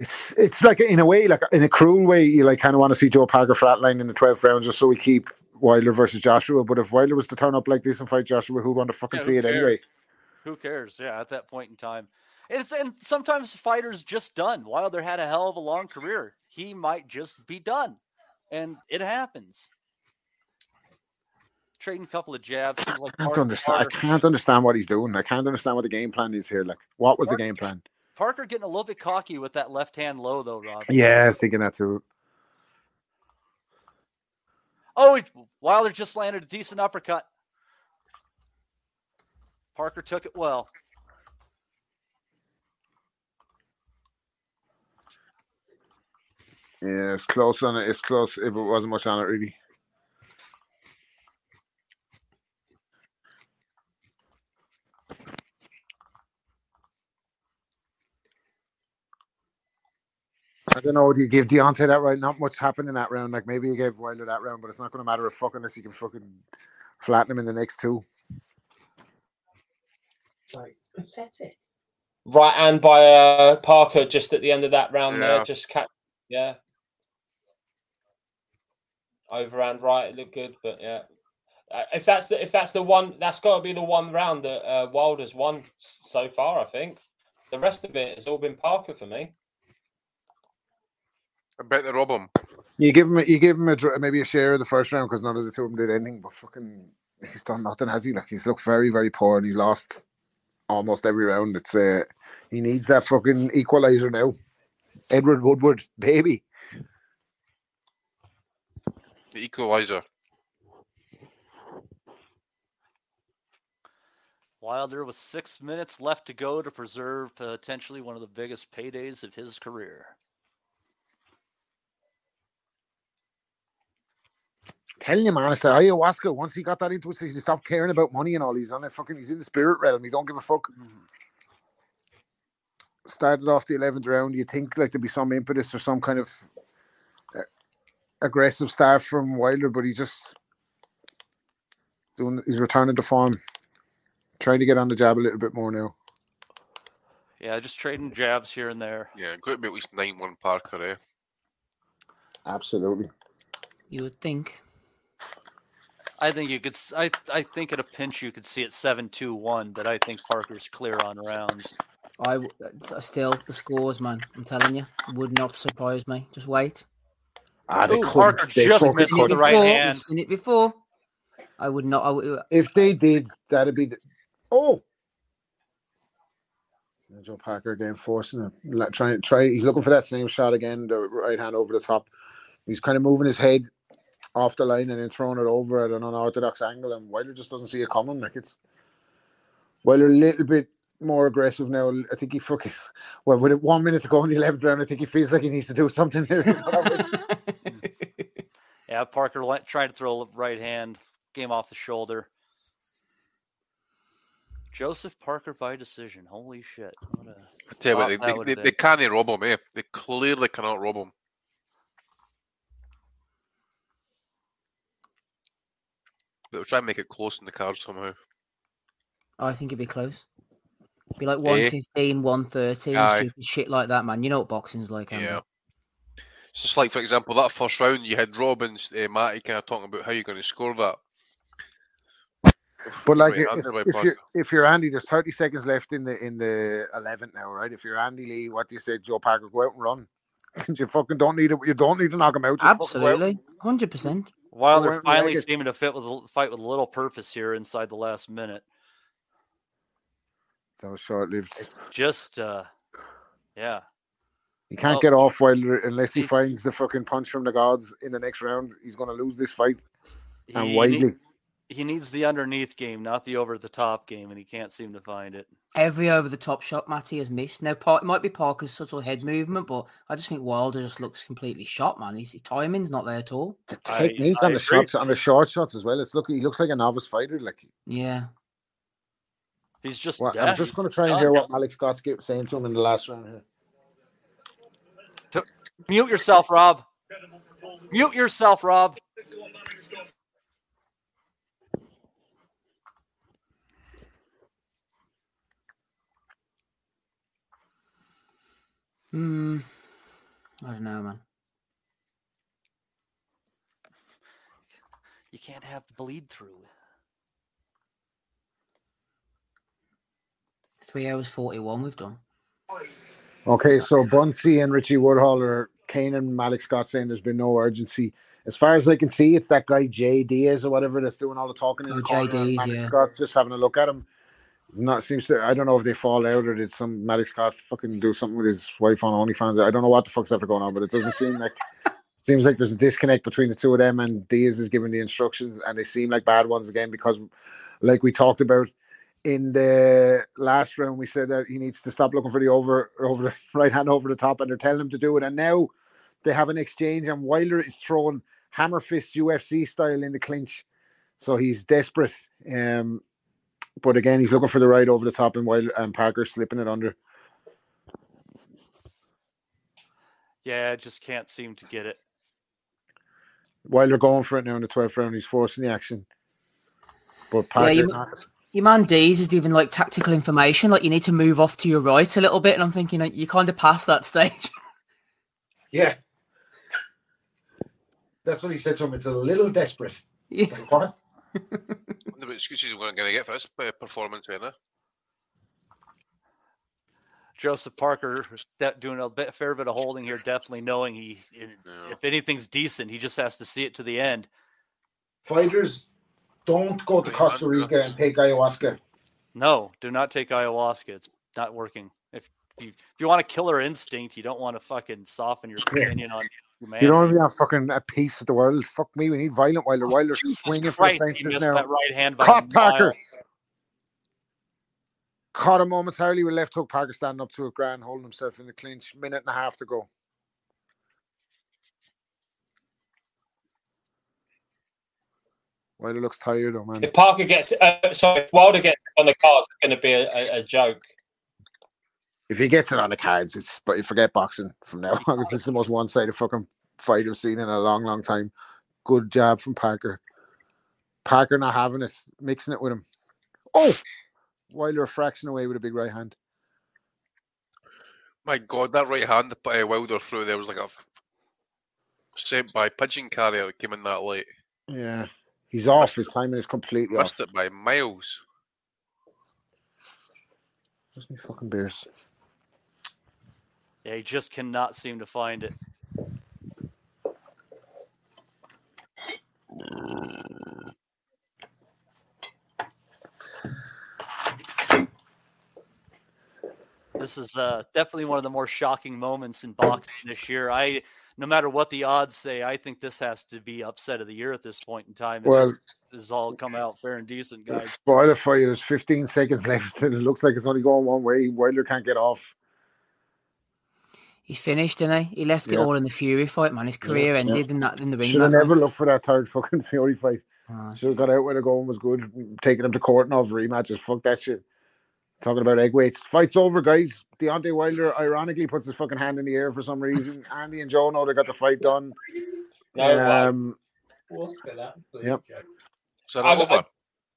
it's it's like in a way, like in a cruel way, you like kind of want to see Joe Parker flatline in the 12th round just so we keep Wilder versus Joshua. But if Wilder was to turn up like this and fight Joshua, who'd want to fucking Yeah, see who it anyway? Who cares? Yeah, at that point in time. It's and sometimes fighters just done. Wilder had a hell of a long career. He might just be done. And it happens. Trading a couple of jabs. Seems like I can't Parker, understand. I can't understand what he's doing. I can't understand what the game plan is here. Like, what was the game plan? Parker getting a little bit cocky with that left hand low though, Rob. Yeah, I was thinking that too. Oh, Wilder just landed a decent uppercut. Parker took it well. Yeah, it's close on it. It's close. If it wasn't much on it, really. I don't know. Do you give Deontay that right? Not much happened in that round. Like maybe you gave Wilder that round, but it's not going to matter if fuck unless you can fucking flatten him in the next two. Pathetic. Right hand by uh, Parker just at the end of that round Yeah. there. Just catch. Yeah. Overhand right, it looked good, but yeah. Uh, If that's the if that's the one, that's got to be the one round that uh, Wilder's won so far. I think the rest of it has all been Parker for me. I bet they rob him. You give him, a, you give him a, maybe a share of the first round because none of the two of them did anything. But fucking, he's done nothing, has he? Like he's looked very, very poor, and he lost almost every round. It's uh, he needs that fucking equalizer now. Edward Woodward, baby. The equalizer. Wilder was six minutes left to go to preserve potentially one of the biggest paydays of his career. Telling you, man, it's the ayahuasca. Once he got that into it, he stopped caring about money and all. He's on it. Fucking, he's in the spirit realm. He don't give a fuck. Started off the eleventh round. You think like there'd be some impetus or some kind of uh, aggressive start from Wilder, but he just doing. He's returning to form. Trying to get on the jab a little bit more now. Yeah, just trading jabs here and there. Yeah, got to be at least 9 1 Parker, eh? Absolutely. You would think. I think you could. s- I I think at a pinch you could see it seven two one, but I think Parker's clear on rounds. I w- uh, still the scores, man. I'm telling you, would not surprise me. Just wait. Ah, they Ooh, couldn't- Parker they just missed with the right before. hand. We've seen it before. I would not. I would, If they did, that'd be the. Oh. Joe Parker again forcing him. Like, trying try. He's looking for that same shot again. The right hand over the top. He's kind of moving his head off the line and then throwing it over at an unorthodox angle, and Wilder just doesn't see it coming. Like it's Wilder a little bit more aggressive now. I think he fucking well with it one minute to go in the eleventh round. I think he feels like he needs to do something there. Yeah, Parker le- tried to throw a right hand, game off the shoulder. Joseph Parker by decision. Holy shit! What a I tell you what, they, they, they, they can't rob him, eh? They clearly cannot rob him. They'll try and make it close in the card somehow. I think it'd be close. Be like Eh? 115, 130, Aye. stupid shit like that, man. You know what boxing's like, Andy. Yeah. It's just like, for example, that first round, you had Robbins, uh, Matty kind of talking about how you're going to score that. But like, Right, if, under if you're if you're Andy, there's 30 seconds left in the in the 11th now, right? If you're Andy Lee, what do you say, Joe Parker? Go out and run. you fucking don't need it. You don't need to knock him out. Just out. Absolutely, hundred percent. Wilder weren't finally seeming to fit with a- fight with a little purpose here inside the last minute. That was short lived. Just, uh, yeah, He can't Well, get off Wilder unless he finds the fucking punch from the gods in the next round. He's going to lose this fight and he, wisely. Need- he needs the underneath game, not the over the top game, and he can't seem to find it. Every over the top shot Matty has missed. Now, Par- it might be Parker's subtle head movement, but I just think Wilder just looks completely shot, man. His, his timing's not there at all. The technique I on the agree. shots, on the short shots as well. It's look. He looks like a novice fighter. Like, Yeah. He's just what, dead. I'm just going to try and hear what Malik Scott's get- saying to him in the last round here. Mute yourself, Rob. Mute yourself, Rob. Hmm. I don't know, man. You can't have the bleed through. Three hours forty-one. We've done. Okay, so Bunsey and Richie Woodhall are Kane and Malik Scott saying there's been no urgency. As far as I can see, it's that guy Jay Deas or whatever that's doing all the talking in Oh, the Jay corner. and Malik yeah. Scott's just having a look at him. Not seems to. I don't know if they fall out or did some Malik Scott fucking do something with his wife on OnlyFans. I don't know what the fuck's ever going on, but it doesn't seem like. Seems like there's a disconnect between the two of them, and Deas is giving the instructions, and they seem like bad ones again because, like we talked about, in the last round we said that he needs to stop looking for the over over the right hand over the top, and they're telling him to do it. And now they have an exchange, and Wilder is throwing hammer fist UFC style in the clinch, so he's desperate. Um, but again, he's looking for the right over the top, and while and Parker slipping it under. Yeah, I just can't seem to get it. While they're going for it now in the twelfth round. He's forcing the action, but Parker you- not. Your man D's is even like tactical information, like you need to move off to your right a little bit, and I'm thinking like, you kind of past that stage. Yeah. That's what he said to him. It's a little desperate. Yeah. It's like, what? Wonder what excuses we're going to get for this uh, performance, right now. Joseph Parker de- doing a bit, fair bit of holding here, definitely knowing he, in- Yeah. if anything's decent, he just has to see it to the end. Fighters don't go to Costa Rica and take ayahuasca. No, do not take ayahuasca. It's not working. If, if you if you want a killer instinct, you don't want to fucking soften your opinion on humanity. You don't want even have fucking at peace with the world. Fuck me, we need violent Wilder. Wilder's Jesus swinging Christ, for the he fences missed now. that right hand by a Caught mile. Parker. Caught him momentarily with left hook. Parker standing up to a grand, holding himself in the clinch. Minute and a half to go. Wilder looks tired though, man. If Parker gets, uh, sorry, if Wilder gets on the cards, it's going to be a, a, a joke. If he gets it on the cards, it's but you forget boxing from now on. This is the most one-sided fucking fight I've seen in a long, long time. Good job from Parker. Parker not having it, mixing it with him. Oh, Wilder a fraction away with a big right hand. My God, that right hand that uh, Wilder threw there was like a sent by pigeon carrier came in that late. Yeah, he's off. His timing is completely Missed off. it by miles. Where's my fucking beers? Yeah, he just cannot seem to find it. This is uh, definitely one of the more shocking moments in boxing this year. I, no matter what the odds say, I think this has to be upset of the year at this point in time. It's Well, has all come out fair and decent, guys. spoiler for you. There's 15 seconds left, and it looks like it's only going one way. Wilder can't get off. He's finished, isn't he? He left it all in the Fury fight, man. His career yeah. ended in that in the ring. Should have never night. looked for that third fucking Fury fight. Oh, Should have got out where the going was good. Taking him to court and all rematches. Fuck that shit. Talking about egg weights. Fight's over, guys. Deontay Wilder ironically puts his fucking hand in the air for some reason. Andy and Joe know they got the fight done. No, right. um, Yep. Is that I- over? I-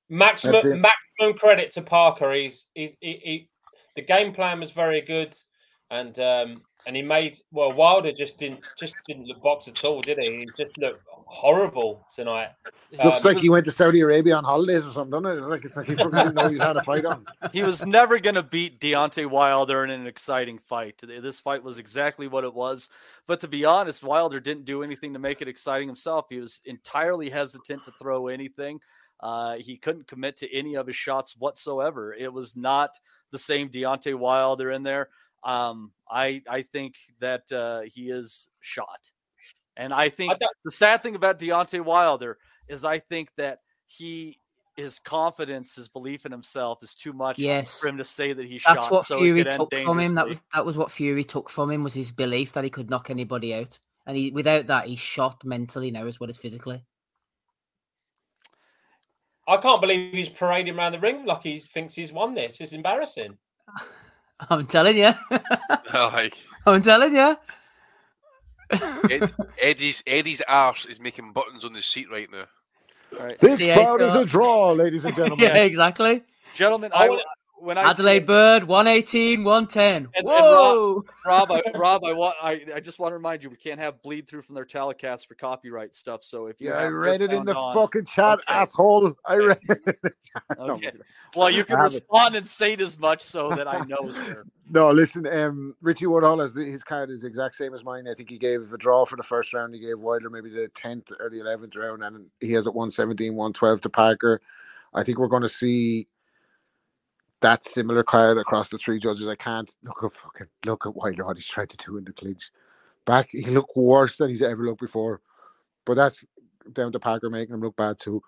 maximum That's it. maximum credit to Parker. He's, he's he, he, the game plan was very good, and um, and he made well. Wilder just didn't just didn't look box at all, did he? He just looked horrible tonight. looks Um, like he went to Saudi Arabia on holidays or something, doesn't it? Like it's like he fucking didn't know he had a fight on. he was never going to beat Deontay Wilder in an exciting fight. This fight was exactly what it was. But to be honest, Wilder didn't do anything to make it exciting himself. He was entirely hesitant to throw anything. Uh, he couldn't commit to any of his shots whatsoever. It was not the same Deontay Wilder in there. Um, I I think that uh, he is shot, and I think I don't- the sad thing about Deontay Wilder is I think that he his confidence, his belief in himself is too much Yes. for him to say that he's That's shot. what so Fury took from him. That was that was what Fury took from him was his belief that he could knock anybody out. And he without that, he's shot mentally now as well as physically. I can't believe he's parading around the ring like he thinks he's won this. It's embarrassing. I'm telling you. like I'm telling you. Ed, Eddie's Eddie's arse is making buttons on the seat right now. All right. This See, I bout is a draw, ladies and gentlemen. yeah, exactly. Gentlemen, I I, wanna- when I Adelaide said- Bird, 118, 110. and Whoa! Rob, I, Rob, I want, I, I just want to remind you, we can't have bleed through from their telecast for copyright stuff. So if you, Yeah, I have read it in the on- fucking chat, Okay. asshole. I read it. in the chat. Okay. well, you can I have it. respond and say it as much so that I know, sir. No, listen, um, Richie Woodhall has the, his card is the exact same as mine. I think he gave a draw for the first round. He gave Wilder maybe the 10th or the 11th round, and he has it 117, 112 to Parker. I think we're going to see that similar card across the three judges. I can't look at fucking look at Wilder what he's tried to do in the clinch. Back, he looked worse than he's ever looked before, but that's down to Parker making him look bad too.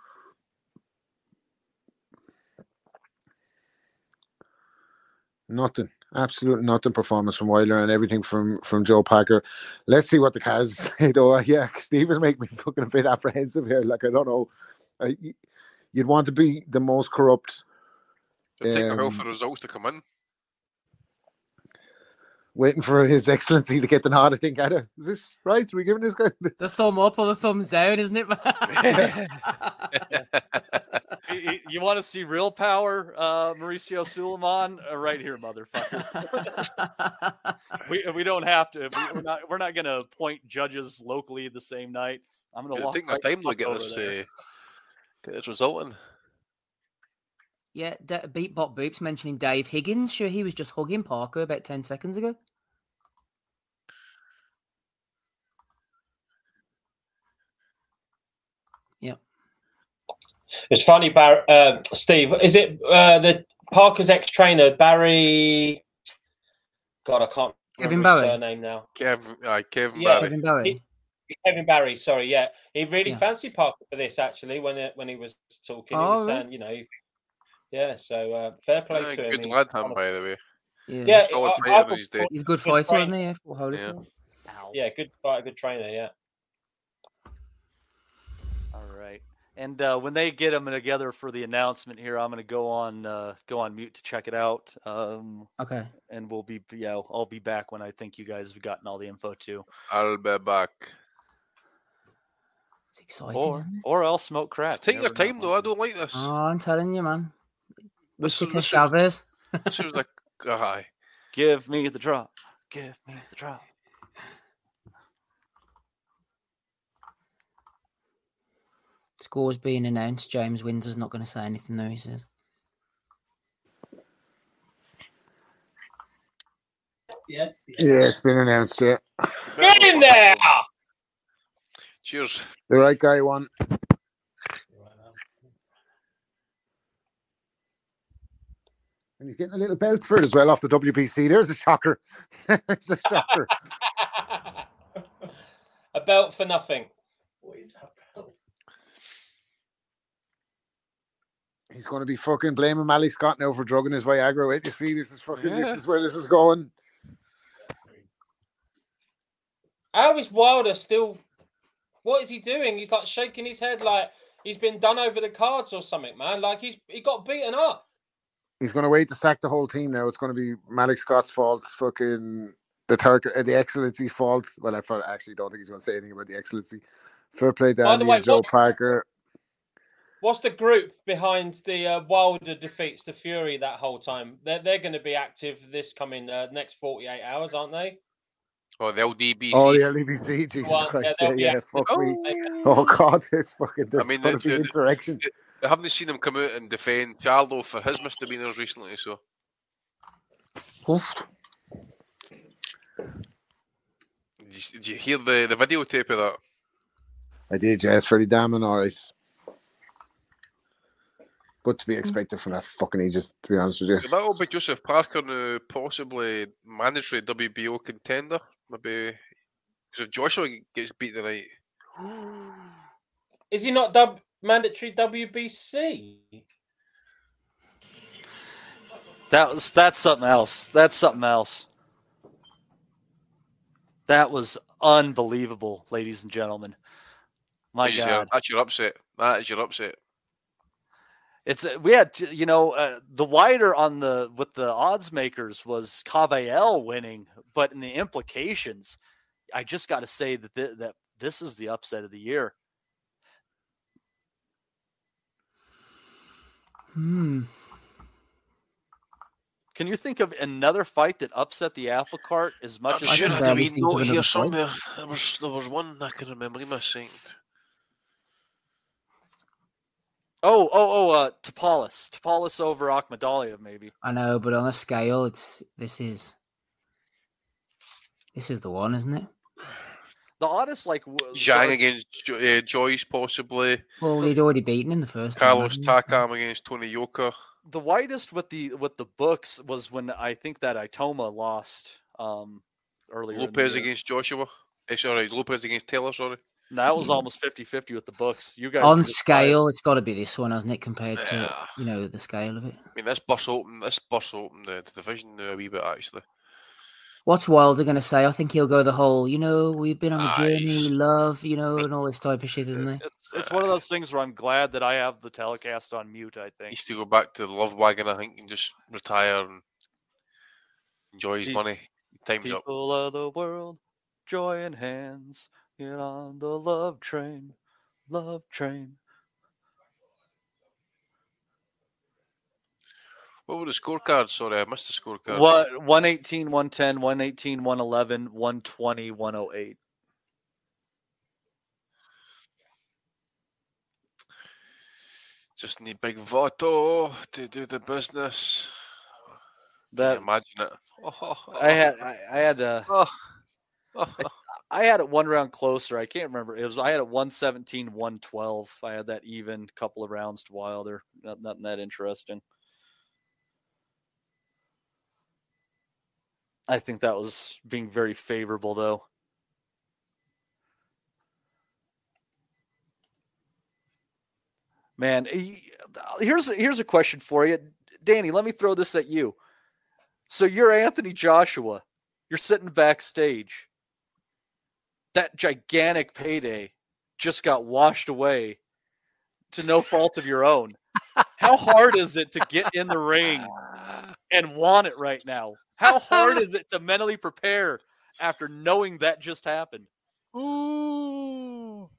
Nothing. Absolutely nothing performance from Wilder and everything from from Joe Parker. Let's see what the Cavs say though. Yeah, Steve is making me fucking a bit apprehensive here. Like I don't know. I, you'd want to be the most corrupt. It'll take a while Um, for results to come in. Waiting for His Excellency to get the nod. I think. Ada, is this right? Are we giving this guy? The... The thumb up or the thumbs down, isn't it? Y- y- you want to see real power, uh, Mauricio Sulaiman? Uh, right here, motherfucker. we we don't have to. We, we're not. We're not going to appoint judges locally the same night. I'm going to It'll walk. take their right the time to get over this, there. uh, get this result in. Yeah, D- Beatbot Boops mentioning Dave Higgins. Sure, he was just hugging Parker about 10 seconds ago. Yeah. It's funny, Bar- uh, Steve. Is it uh, the Parker's ex trainer Barry? God, I can't Kevin remember his Barry? surname now. Kevin, uh, Kevin Yeah, Barry. Kevin Barry. Kevin Barry. Sorry, yeah, he really Yeah. fancied Parker for this actually when it, when he was talking. He Oh, was really? saying, you know, yeah. So uh, fair play Uh, to him. good lad, him, by the way. Yeah. Yeah, Solid I- fighter I when he's He's a good Good fighter, fight. isn't he? For Holyfield. Ow. Yeah, good fighter, good trainer. Yeah. All right. And uh, when they get them together for the announcement here, I'm going to go on uh, go on mute to check it out. Um, Okay. and we'll be yeah, I'll be back when I think you guys have gotten all the info too. I'll be back. It's exciting, Or isn't it? or else smoke crack. Take You your time though. I don't like this. Oh, I'm telling you, man. This is- Whitaker this is- Chavez. This was like, aye. Give me the drop. Give me the drop. Scores being announced. James Windsor's not going to say anything, though, he says. Yeah. Yeah, it's been announced. Yeah, Get in there! Cheers. the right guy won. And he's getting a little belt for it as well off the WBC. There's a shocker. it's a shocker. a belt for nothing. What is that belt? He's going to be fucking blaming Malik Scott now for drugging his Viagra. Wait to see. This is fucking. Yeah. This is where this is going. How is Wilder still? What is he doing? He's like shaking his head like he's been done over the cards or something, man. Like he's he got beaten up. He's going to wait to sack the whole team now. It's going to be Malik Scott's fault. It's fucking the Turk, uh, the excellency's fault. Well, I thought- actually don't think he's going to say anything about the excellency. Fair play, By the Danny way, and Joe what- Parker. What's the group behind the uh, Wilder defeats the Fury that whole time? They're they're going to be active this coming uh, next forty eight hours, aren't they? Oh, the LDBC. Oh, the LEBC. Jesus Well, yeah, Christ. they'll Yeah, be yeah. active. Fuck me. Oh. Oh, God. It's fucking. There's mean, going the- to be the- the- insurrection. I haven't seen him come out and defend Charlo for his misdemeanors recently, so Oof. did you, did you hear the, the videotape of that? I did, yeah. It's very damning, all right. But to be expected from that fucking Aegis, to be honest with you. That will be Joseph Parker now, possibly mandatory WBO contender. Maybe because if Joshua gets beat tonight, Is he not dub- mandatory WBC? That was that's something else. That's something else. That was unbelievable, ladies and gentlemen. My that's your- God, that's your upset. That is your upset. it's uh, we had you know uh, the wider on the with the odds makers was Cavael winning, but in the implications, I just got to say that th- that this is the upset of the year. Hmm. Can you think of another fight that upset the apple cart as much I'm as I sure can this? there's a barely wee think of note another here fight. somewhere. There was there was one I can remember. Him saying. Oh, oh, oh, uh, Tapales. Tapales over Akhmadaliev, maybe. I know, but on a scale, it's this is this is the one, isn't it? The oddest, like, w- Zhang against uh, Joyce, possibly. Well, they'd already beaten in the first. Carlos hadn't? Takam against Tony Yoka. the widest with the with the books was when I think that Itoma lost um earlier. in the Lopez against Joshua. Eh, sorry, Lopez against Taylor. Sorry. That was almost 50-50 with the books. You guys On were tired. scale, it's got to be this one, hasn't it? Compared to Yeah. you know the scale of it. I mean, this bus open, this bus open the, the division now a wee bit actually. What's Wilder going to say? I think he'll go the whole, you know, we've been on a journey, Nice. love, you know, and all this type of shit, isn't it? It's it's one of those things where I'm glad that I have the telecast on mute. I He think. needs to go back to the love wagon, I think, and just retire and enjoy his Pe- money. Time's up. People of the world, joy in hands, get on the love train, love train. What were the scorecards? Sorry, I missed the scorecard. What 118, 110, 118, 111, 120, 108. Just need Big Voto to do the business. That imagine it. I had I, I had uh Oh, I had it one round closer. I can't remember. It was I had it 117, 112. I had that even couple of rounds to Wilder. Not, nothing that interesting. I think that was being very favorable though. Man, here's here's a question for you. Danny, let me throw this at you. So you're Anthony Joshua. You're sitting backstage that gigantic payday just got washed away to no fault of your own. How hard is it to get in the ring and want it right now? How hard is it to mentally prepare after knowing that just happened? Ooh.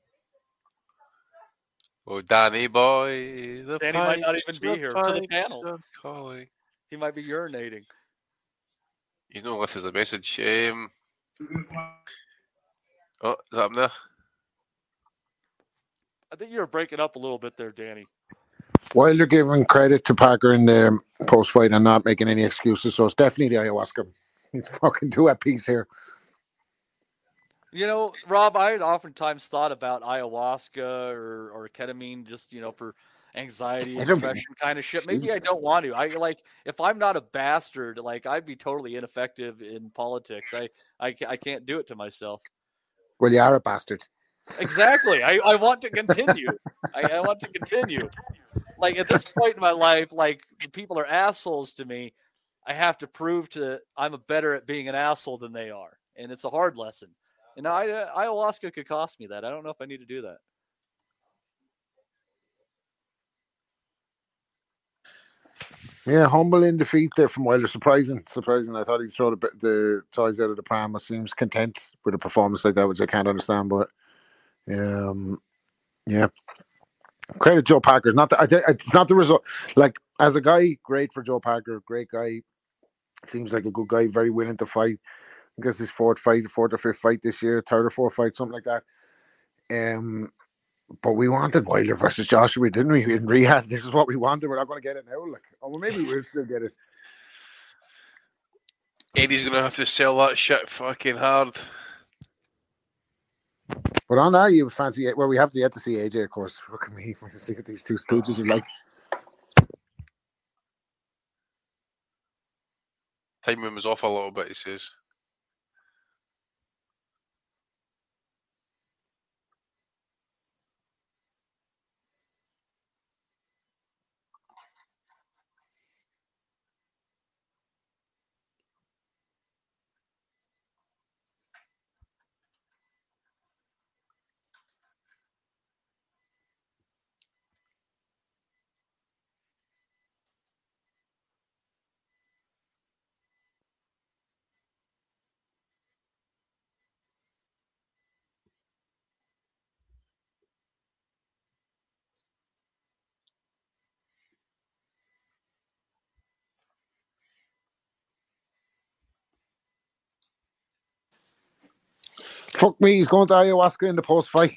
Oh, Danny boy. The Danny might not even be here. To the panel. calling. He might be urinating. He's not left us a message. Um, oh, is that him there? I think you're breaking up a little bit there, Danny. Wilder giving credit to Parker in the post fight and not making any excuses. So it's definitely the ayahuasca. He's fucking do at peace here. You know, Rob, I had oftentimes thought about ayahuasca or, or ketamine just, you know, for anxiety and depression kind of shit. Maybe I don't want to. I like if I'm not a bastard, like I'd be totally ineffective in politics. I I, I can't do it to myself. Well, you are a bastard. Exactly. I, I want to continue. I, I want to continue. Like at this point in my life, like people are assholes to me. I have to prove to I'm a better at being an asshole than they are, and it's a hard lesson. And I, uh, ayahuasca could cost me that. I don't know if I need to do that. Yeah, humble in defeat there from Wilder. Surprising, surprising. I thought he'd throw the, the toys out of the pram. It seems content with a performance like that, which I can't understand. But um, yeah, credit Joe Parker. Not the, it's not the result. Like as a guy, great for Joe Parker. Great guy. Seems like a good guy. Very willing to fight. I guess his fourth fight, fourth or fifth fight this year, third or fourth fight, something like that. Um, but we wanted Wilder versus Joshua, didn't we? In rehab, this is what we wanted. We're not going to get it now. Like, oh, well, maybe we'll still get it. Eddie's gonna have to sell that shit fucking hard. But on that, you fancy? Well, we have to yet to see AJ, of course. Look at me, we see what these two stooges are like. Timing was off a little bit, he says. Fuck me, he's going to ayahuasca in the post fight.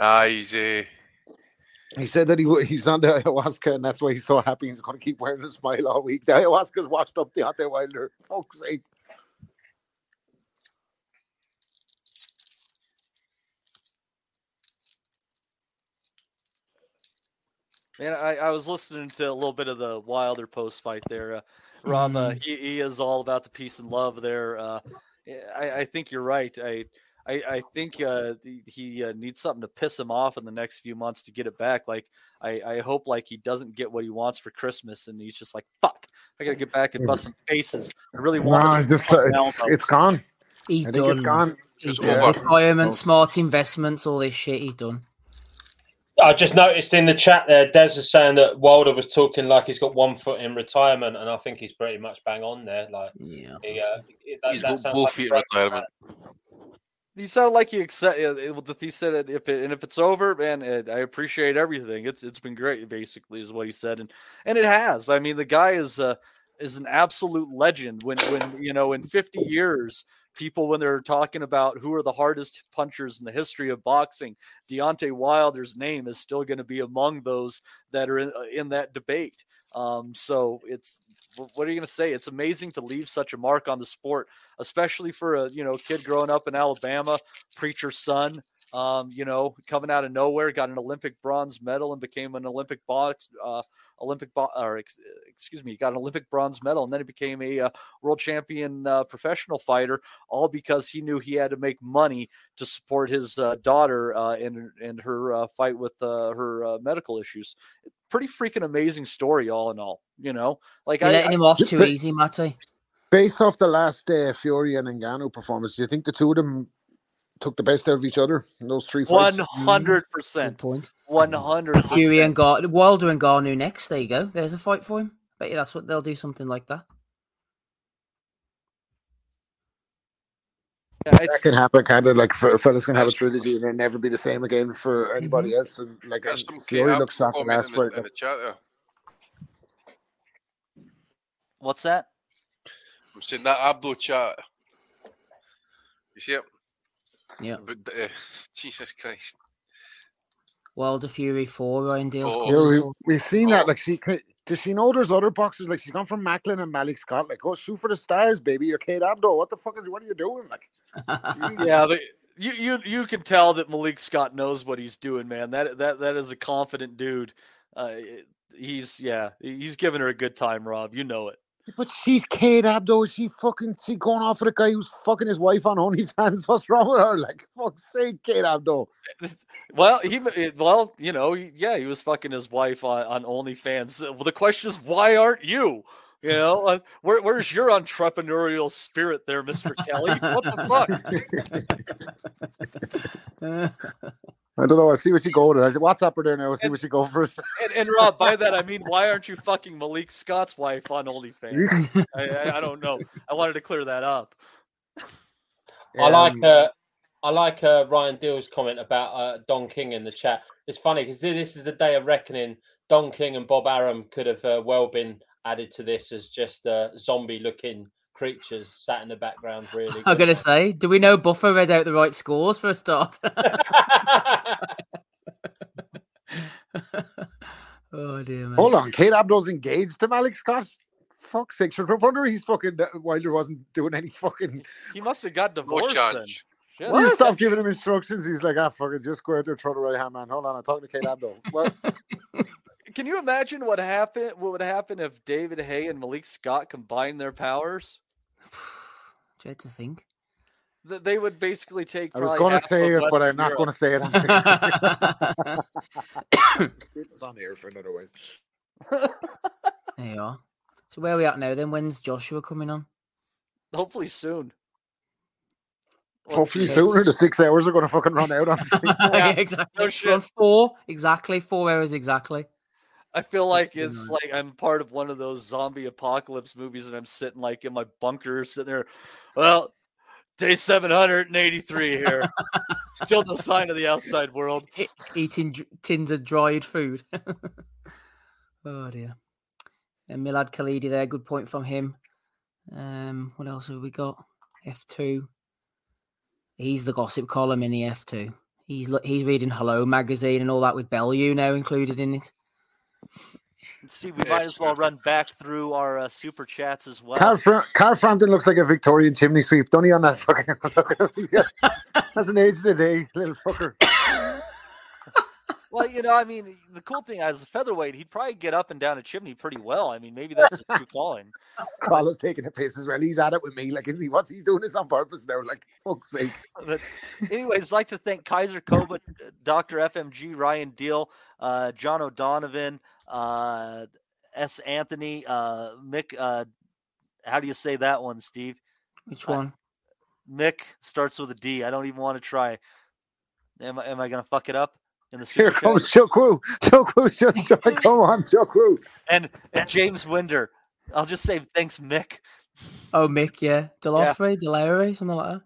Ah, he's uh, He said that he he's on the ayahuasca, and that's why he's so happy. He's going to keep wearing a smile all week. The ayahuasca's washed up the Deontay Wilder. Fuck's sake. Man, I, I was listening to a little bit of the Wilder post fight there. Uh, Rob, uh, he, he is all about the peace and love there. Uh, I, I think you're right. I I, I think uh, the- he uh, needs something to piss him off in the next few months to get it back. Like I, I hope like he doesn't get what he wants for Christmas, and he's just like, "Fuck, I gotta get back and bust some faces." I really want. Nah, just uh, it's it's gone. He's I think done. it's gone. He's done. over. Retirement, smart investments, all this shit. He's done. I just noticed in the chat there, Des is saying that Wilder was talking like he's got one foot in retirement, and I think he's pretty much bang on there. Like, Yeah. he, uh, that, He's that both sounds both like feet in retirement. You sound like you accept. He said it, if it, and if it's over, man, it, I appreciate everything. It's it's been great, basically, is what he said, and and it has. I mean, the guy is uh is an absolute legend. When when you know in fifty years, people when they're talking about who are the hardest punchers in the history of boxing, Deontay Wilder's name is still going to be among those that are in, uh, in that debate. Um, so it's what are you going to say? It's amazing to leave such a mark on the sport, especially for a you know kid growing up in Alabama, preacher's son. Um, you know, coming out of nowhere, got an Olympic bronze medal and became an Olympic box, uh, Olympic bo- or ex- excuse me, got an Olympic bronze medal, and then he became a uh, world champion uh, professional fighter, all because he knew he had to make money to support his uh, daughter uh, in in her uh, fight with uh, her uh, medical issues. Pretty freaking amazing story, all in all. You know, like You're I, letting him off too easy, Matty. Based off the last uh, Fury and Ngannou performance, do you think the two of them took the best out of each other in those three one fights? One hundred percent. point. one hundred. Fury and Gar- Wilder and Garnu next. There you go. There's a fight for him. Bet you that's what they'll do. Something like that. That can happen, kind of like f- fellas can have a trilogy and then never be the same again for mm-hmm. anybody else. And like That's and some Fury Kate looks shot the comment last in fight. the. What's that? I'm saying that Abdo chat. You see it? Yeah. But uh, Jesus Christ. Wilder Fury four. Ryan Dale's Oh. Yeah, we, we've seen that. Oh. Like, she does she know there's other boxes? Like, she's gone from Macklin and Malik Scott. Like, go shoot for the stars, baby. You're Kate Abdo. What the fuck is? What are you doing? Like, Yeah, but you you you can tell that Malik Scott knows what he's doing, man. That that that is a confident dude. Uh, he's yeah, he's giving her a good time, Rob. You know it. But she's Kate Abdo. She fucking she going off with a guy who's fucking his wife on OnlyFans. What's wrong with her? Like, fuck's sake, Kate Abdo. Well, he well, you know, yeah, he was fucking his wife on on OnlyFans. Well, the question is, why aren't you? You know, uh, where, where's your entrepreneurial spirit there, Mister Kelly? What the fuck? I don't know. I see what she go with it. I said, WhatsApp her there now. I see what she go for. And, and Rob, by that I mean, why aren't you fucking Malik Scott's wife on OnlyFans? I, I, I don't know. I wanted to clear that up. I like Um, uh, I like uh, Ryan Deal's comment about uh, Don King in the chat. It's funny because this is the day of reckoning. Don King and Bob Arum could have uh, well been added to this as just uh, zombie-looking creatures sat in the background. Really, I'm gonna say, do we know Buffer read out the right scores for a start? oh dear man. Hold on, Kate Abdo's engaged to Malik Scott. Fuck sake! No wonder he's fucking Wilder wasn't doing any fucking. He must have got No divorced then. chance. Shit. You stopped giving him instructions. He was like, "Ah, fuck it, just go out there, throw the right hand, man." Hold on, I'm talking to Kate Abdo. What? Can you imagine what happened? What would happen if David Haye and Malik Scott combined their powers? Dread to think. Th- They would basically take. I was going to say it, but I'm not going to say it. it's on the air for another way. there you are. So where are we at now then? When's Joshua coming on? Hopefully soon. Let's Hopefully see. sooner. The six hours are going to fucking run out. On yeah, exactly. no shit. four exactly. Four hours exactly. I feel like it's like I'm part of one of those zombie apocalypse movies, and I'm sitting like in my bunker, sitting there. Well, day 783 here. Still no sign of the outside world. Eating tins of dried food. oh dear. And Milad Khalidi there. Good point from him. Um, what else have we got? F two. He's the gossip column in the F two. He's he's reading Hello magazine and all that with Bellew now included in it. See, we might as well run back through our uh, super chats as well. Carl, Fra- Carl Frampton looks like a Victorian chimney sweep. Don't he on that fucking? Look at him. That's an age today, little fucker. Well, you know, I mean, the cool thing as a featherweight, he'd probably get up and down a chimney pretty well. I mean, maybe that's his true calling. Carlos taking a piss as well. He's at it with me. Like, is he? What's he's doing this on purpose now? Like, fuck's sake. But anyways, I'd like to thank Kaiser Koba, Dr. FMG, Ryan Deal, uh, John O'Donovan, uh, S. Anthony, uh, Mick. Uh, how do you say that one, Steve? Which one? Mick starts with a D. I don't even want to try. Am I, am I going to fuck it up? In the Here super chat? comes Chuck Woo. Chuck Woo's just trying. Come on, Chuck Woo. and and James Winder. I'll just say thanks, Mick. Oh, Mick, yeah. Delafre, Delary, something like that.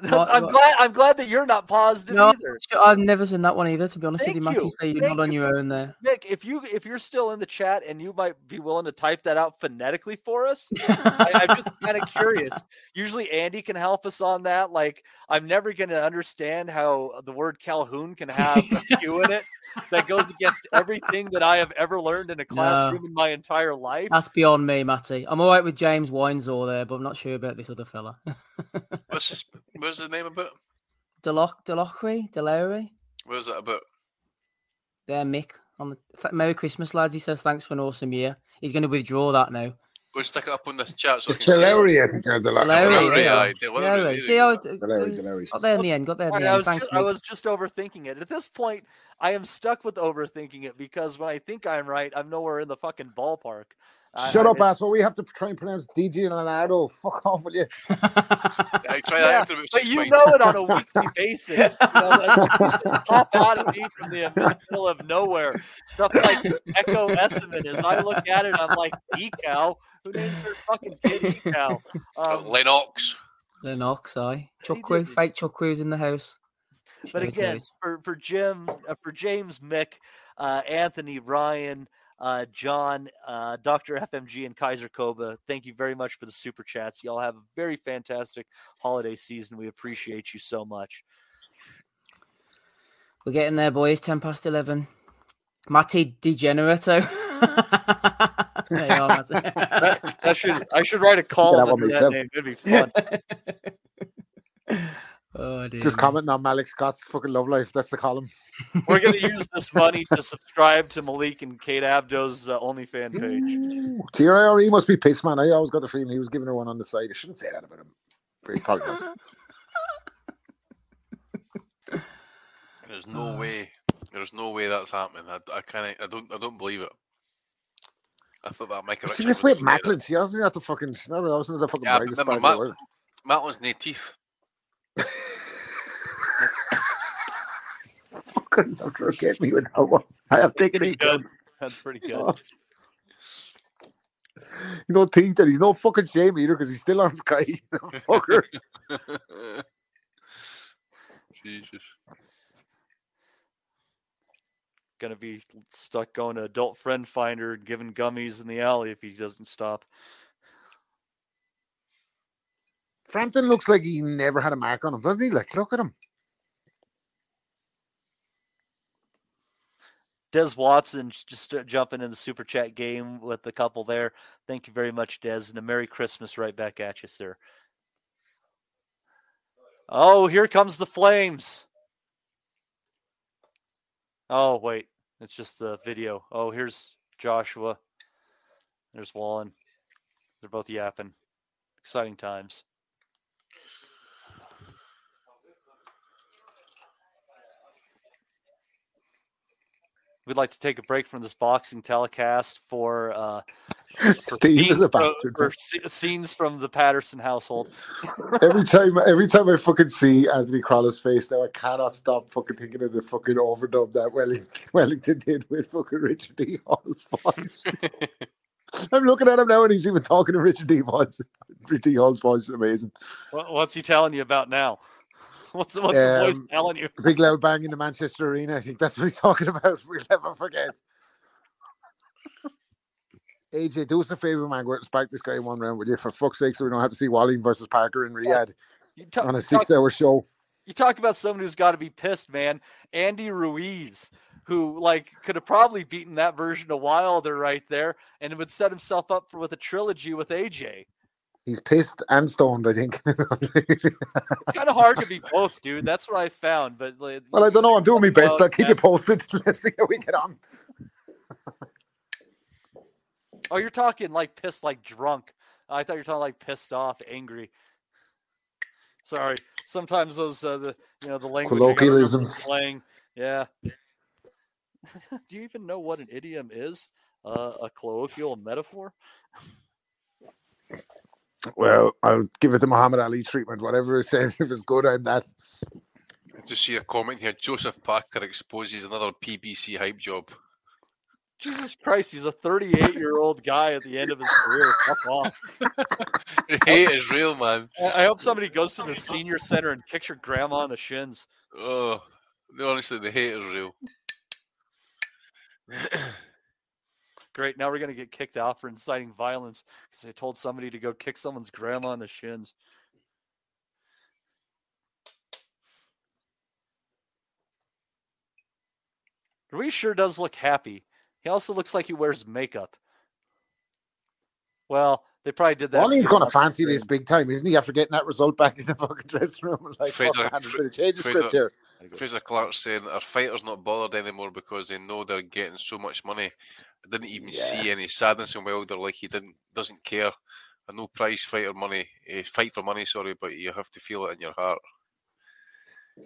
What- I'm what- glad. I'm glad that you're not positive No, either. I've never seen that one either, to be honest with you, Thank Matty. you. So you're Thank not on you. your own there. Nick, if you if you're still in the chat and you might be willing to type that out phonetically for us, I, I'm just kind of curious. Usually Andy can help us on that. Like I'm never going to understand how the word Calhoun can have a Q in it that goes against everything that I have ever learned in a classroom in my entire life. That's beyond me, Matty. I'm all right with James Windsor there, but I'm not sure about this other fella. What's his, where's the name about? Deloch, Delachry, Delary. What is that about? There, Mick. On the th- Merry Christmas, lads. He says thanks for an awesome year. He's going to withdraw that now. Go stick it up on the chat so I It's can see it. Delary, I think. or Delary. Delary, Delary, yeah. aye, Delary, Delary. there See you how Delary, Delary. got there in the end. Got there in Right, the I end. was, Thanks, just, I was just overthinking it. At this point, I am stuck with overthinking it because when I think I'm right, I'm nowhere in the fucking ballpark. I- Shut I- up, asshole. We have to try and pronounce DJ Leonardo. Fuck off, will you? I try Yeah, that after but you pints. know it on a weekly basis. You know, that's like, just pop out of me from the middle of nowhere. Stuff like Ekow Essuman. As I look at it, I'm like, Ekow? Who names their fucking kid Ekow? Uh, Um, Lennox. Lennox, aye. He Chuckwew, did. fake Chuckwew's in the house. but again, for for Jim, uh, for James, Mick, uh, Anthony, Ryan, uh, John, uh, Doctor FMG, and Kaiser Koba, thank you very much for the super chats. Y'all have a very fantastic holiday season. We appreciate you so much. We're getting there, boys. 10 past 11. Matty Degenerato. there you are, Matty. That, that should I should write a call have under one that name. It'd be fun. oh, dear. Just me. commenting on Malik Scott's fucking love life. That's the column. We're gonna use this money to subscribe to Malik and Kate Abdo's uh, OnlyFan page. TRR, he must be pissed, man. I always got the feeling he was giving her one on the side. I shouldn't say that about him. But he probably does. There's no way. There's no way that's happening. I, I kind of. I don't. I don't believe it. I thought that Michael. See, Richards let's wait, get. Macklin. He hasn't got the fucking. No, that wasn't the fucking Yeah, brightest but part remember of the world. Mattlin's no teeth. Fuckers, after get me with that one. I have taken Pretty it. good. That's pretty good. Oh. You don't think that he's no fucking shame either because he's still on Sky. Fucker. Jesus. Gonna be stuck going to adult friend finder and giving gummies in the alley if he doesn't stop. Frampton looks like he never had a mark on him, doesn't he? Like, look at him. Des Watson just uh, jumping in the super chat game with the couple there. Thank you very much, Des, and a Merry Christmas right back at you, sir. Oh, here comes the flames. Oh, wait. It's just the video. Oh, here's Joshua. There's Wallin. They're both yapping. Exciting times. We'd like to take a break from this boxing telecast for uh, for Steve scenes is a fro- for scenes from the Patterson household. Every time, every time I fucking see Anthony Crolla's face now, I cannot stop fucking thinking of the fucking overdub that Welling, Wellington did with fucking Richard D. Hall's voice. I'm looking at him now and he's even talking to Richard D. voice. Richard D. Hall's voice is amazing. What, what's he telling you about now? What's what's the voice Um, telling you? Big loud bang in the Manchester Arena. I think that's what he's talking about. We'll never forget. AJ, do us a favor, man. Go out and spike this guy in one round, will you? For fuck's sake, so we don't have to see Wally versus Parker in Riyadh You talk, on a you talk- six-hour show. you talk about someone who's got to be pissed, man. Andy Ruiz, who like could have probably beaten that version of Wilder right there, and would set himself up for with a trilogy with AJ. He's pissed and stoned, I think. it's kind of hard to be both, dude. That's what I found. But like, well, I don't know. I'm doing my best. I'll keep you posted. Let's see how we get on. Oh, you're talking like pissed, like drunk. I thought you were talking like pissed off, angry. Sorry. Sometimes those, uh, the you know, the language I gotta remember Colloquialisms. slang. Yeah. Do you even know what an idiom is? Uh, a colloquial metaphor? Well, I'll give it the Muhammad Ali treatment. Whatever it says, if it's good, I'm that. I just see a comment here. Joseph Parker exposes another PBC hype job. Jesus Christ, he's a 38 year old guy at the end of his career. Fuck off. The hate is real, man. I I hope somebody goes to the senior center and kicks your grandma in the shins. Oh, honestly, the hate is real. Great. Now we're going to get kicked out for inciting violence because they told somebody to go kick someone's grandma in the shins. Ruiz sure does look happy. He also looks like he wears makeup. Well, they probably did that. Ronnie's few going to months ago. fancy this big time, isn't he? After getting that result back in the fucking dressing room, like, Fraser- fuck, man, there's been a change Fraser- script here. Frazer Clarke saying our fighters not bothered anymore because they know they're getting so much money. I didn't even see any sadness in Wilder, like he didn't doesn't care. A no price fighter money, eh, fight for money, sorry, but you have to feel it in your heart.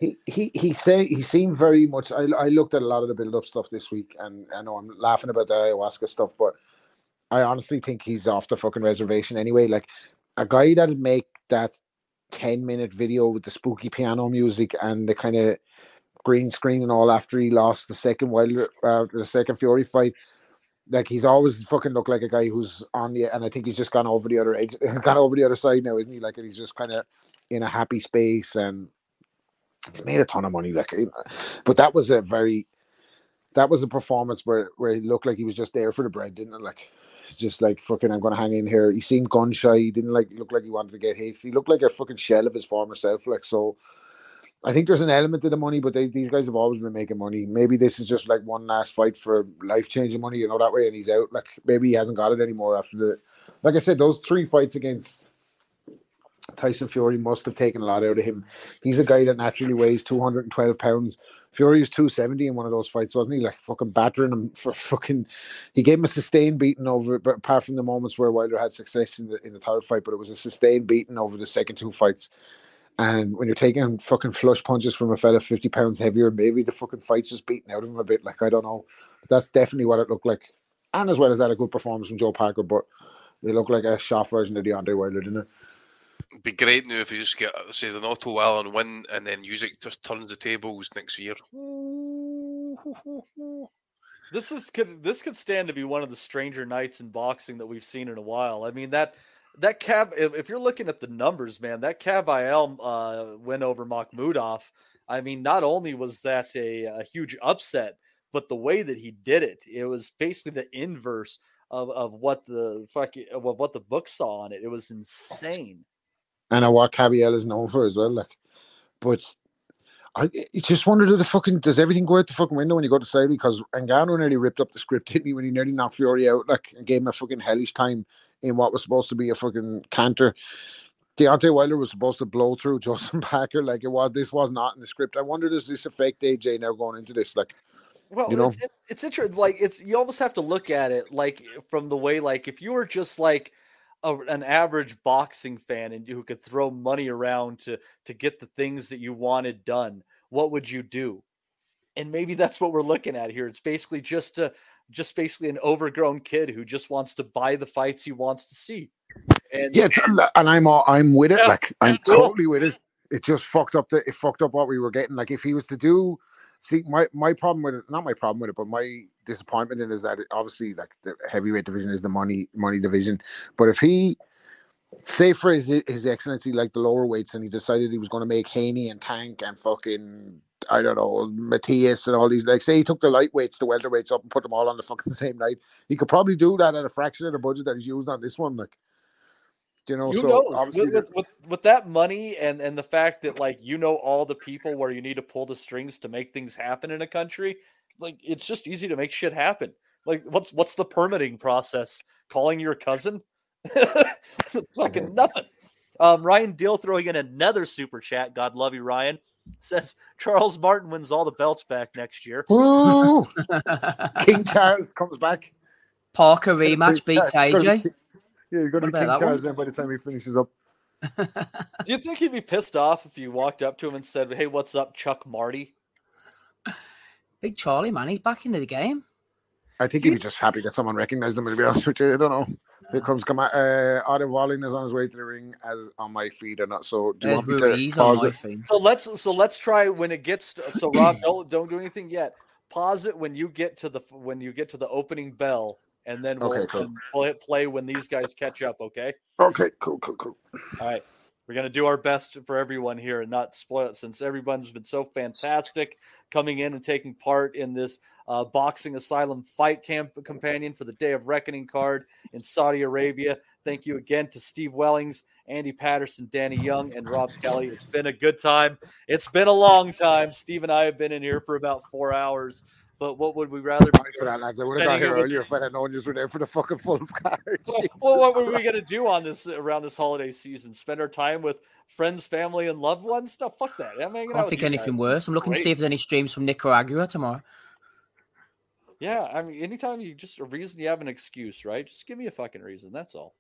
He he he say he seemed very much. I I looked at a lot of the build up stuff this week, and I know I'm laughing about the ayahuasca stuff, but I honestly think he's off the fucking reservation anyway. Like a guy that'd make that ten minute video with the spooky piano music and the kind of green screen and all after he lost the second Wilder, uh, the second Fury fight. Like he's always fucking looked like a guy who's on the, and I think he's just gone over the other edge, gone over the other side now, isn't he? Like and he's just kind of in a happy space and he's made a ton of money. Like, but that was a very, that was a performance where where he looked like he was just there for the bread, didn't it? Like, just like fucking, I'm gonna hang in here. He seemed gun shy. He didn't like look like he wanted to get hit. He looked like a fucking shell of his former self. Like, so I think there's an element to the money, but they, these guys have always been making money. Maybe this is just like one last fight for life changing money, you know, that way, and he's out. Like, maybe he hasn't got it anymore after the, like I said, those three fights against. Tyson Fury must have taken a lot out of him. He's a guy that naturally weighs 212 pounds. Fury was 270 in one of those fights, wasn't he? Like fucking battering him for fucking. He gave him a sustained beating over but apart from the moments where Wilder had success in the in the third fight, but it was a sustained beating over the second two fights. And when you're taking fucking flush punches from a fella 50 pounds heavier, maybe the fucking fight's just beating out of him a bit. Like, I don't know. But that's definitely what it looked like. And as well as that, a good performance from Joe Parker, but it looked like a soft version of Deontay Wilder, didn't it? It'd be great now if you just get says an Otto Wallin win, and then music just turns the tables next year. This is could this could stand to be one of the stranger nights in boxing that we've seen in a while. I mean that that cab if, if you're looking at the numbers, man, that Kabayel uh, win over Makhmudov. I mean, not only was that a, a huge upset, but the way that he did it, it was basically the inverse of, of what the fuck of what the book saw on it. It was insane. And I what Kabayel is known for as well. Like, but I just wonder do the fucking does everything go out the fucking window when you go to Saudi? Because Ngannou nearly ripped up the script, didn't he? When he nearly knocked Fury out, like, and gave him a fucking hellish time in what was supposed to be a fucking canter. Deontay Wilder was supposed to blow through Justin Parker like it was. This was not in the script. I wonder does this affect AJ now going into this? Like, Well, You know? it's, it's interesting. Like it's you almost have to look at it like from the way like if you were just like a, an average boxing fan and who could throw money around to to get the things that you wanted done, what would you do? And maybe that's what we're looking at here. It's basically just a just basically an overgrown kid who just wants to buy the fights he wants to see. And yeah, uh, and I'm all, I'm with it. Yeah, Like, I'm cool. totally with it. It just fucked up the it fucked up what we were getting. Like, if he was to do. See, my, my problem with it, not my problem with it, but my disappointment in is that it, obviously, like the heavyweight division is the money money division. But if he, say for his his excellency, like the lower weights, and he decided he was going to make Haney and Tank and fucking I don't know Matthias and all these, like say he took the lightweights, the welterweights up and put them all on the fucking same night, he could probably do that at a fraction of the budget that he's used on this one. Like, you know, Who so knows? obviously With, with, with, with that money and, and the fact that like you know all the people where you need to pull the strings to make things happen in a country, like it's just easy to make shit happen. Like what's what's the permitting process? Calling your cousin? Fucking nothing. Um, Ryan Deal throwing in another super chat. God love you, Ryan. Says Charles Martin wins all the belts back next year. Woo! King Charles comes back. Parker rematch beats AJ. Yeah, you're going to be King about that Charles then by the time he finishes up. Do you think he'd be pissed off if you walked up to him and said, "Hey, what's up, Chuck Marty"? Big Charlie, man, he's back into the game. I think he'd be just happy that someone recognised him, to be honest with you. I don't know. Here comes come uh, Otto Wallin is on his way to the ring as on my feed or not. So do you want me to Ruiz on pause my it? So let's so let's try when it gets to, so Rob don't don't do anything yet. Pause it when you get to the when you get to the opening bell, and then we'll, Okay, cool. and we'll hit play when these guys catch up. Okay. Okay, cool, cool, cool. All right. We're going to do our best for everyone here and not spoil it since everyone's been so fantastic coming in and taking part in this uh, Boxing Asylum fight camp companion for the Day of Reckoning card in Saudi Arabia. Thank you again to Steve Wellings, Andy Patterson, Danny Young, and Rob Kelly. It's been a good time. It's been a long time. Steve and I have been in here for about four hours. But what would we rather? Thanks for that, lads. I would have got here with- earlier if I'd have known you were there for the fucking full card. well, well, what were we going to do on this around this holiday season? Spend our time with friends, family, and loved ones? Stuff. Fuck that. I'm hanging I don't think anything guys. worse. I'm looking to see if there's any streams from Nicaragua tomorrow. Yeah, I mean, anytime you just a reason you have an excuse, right? Just give me a fucking reason. That's all.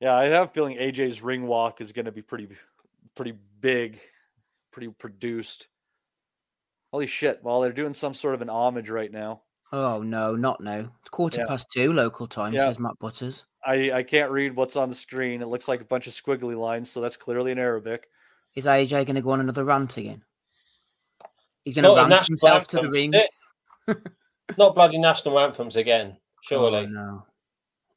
Yeah, I have a feeling AJ's ring walk is going to be pretty, pretty big, pretty produced. Holy shit! Well, they're doing some sort of an homage right now. Oh no, not now. It's quarter Yeah. past two local time, Yeah. says Matt Butters. I I can't read what's on the screen. It looks like a bunch of squiggly lines, so that's clearly in Arabic. Is AJ going to go on another rant again? He's going to Not rant himself to the ring. Not bloody national anthems again, surely. Oh, no,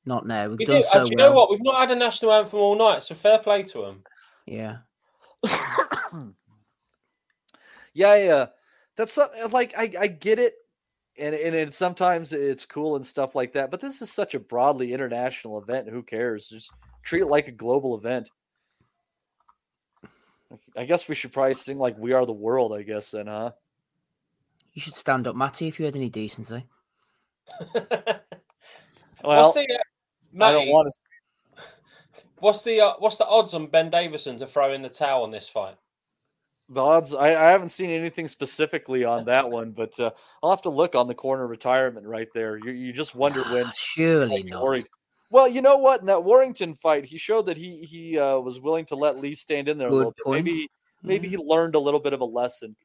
not now. We've We done do, uh, so do you well. know what? We've not had a national anthem all night, so fair play to them. Yeah, yeah, yeah. That's like I I get it, and and it, sometimes it's cool and stuff like that. But this is such a broadly international event. Who cares? Just treat it like a global event. I guess we should probably sing like "We Are the World." I guess then, huh? you should stand up, Matty, if you had any decency. Well, what's the, I don't want to. What's the uh, what's the odds on Ben Davison to throw in the towel on this fight? The odds, I, I haven't seen anything specifically on that one, but uh, I'll have to look on the corner retirement right there. You, you just wonder when. Surely not. Warring- Well, you know what? In that Warrington fight, he showed that he he uh, was willing to let Lee stand in there a Good little bit. point. Maybe maybe he learned a little bit of a lesson.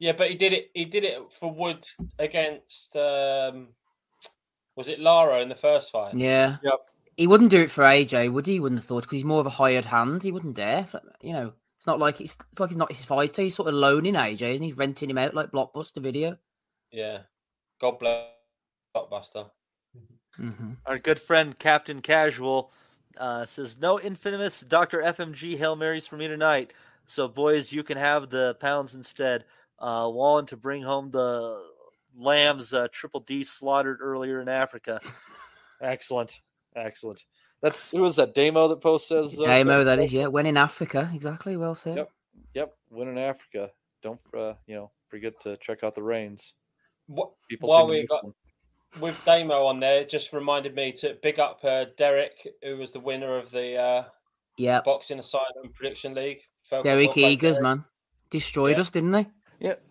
Yeah, but he did it. He did it for Wood against. Um, was it Lara in the first fight? Yeah. Yep. He wouldn't do it for AJ, would he? He wouldn't have thought because he's more of a hired hand. He wouldn't dare. For, you know, it's not like it's, it's like he's not his fighter. He's sort of loaning AJ, isn't he? He's renting him out like Blockbuster Video. Yeah. God bless Blockbuster. hmm Our good friend Captain Casual uh, says, "No infamous Doctor FMG hail marys for me tonight. So boys, you can have the pounds instead. Uh, Wallin to bring home the lambs uh, triple D slaughtered earlier in Africa. excellent, excellent. That's who was that? Damo that post says. uh, Damo, that is, yeah. When in Africa, exactly. Well said. Yep. Yep, win in Africa. Don't uh, you know forget to check out the rains. What, People While we miss got- them. with Damo on there, it just reminded me to big up uh, Derek, who was the winner of the uh, Yeah. Boxing Asylum Prediction League. Felt- Derek Eagers, Derek. man. Destroyed Yeah. us, didn't they?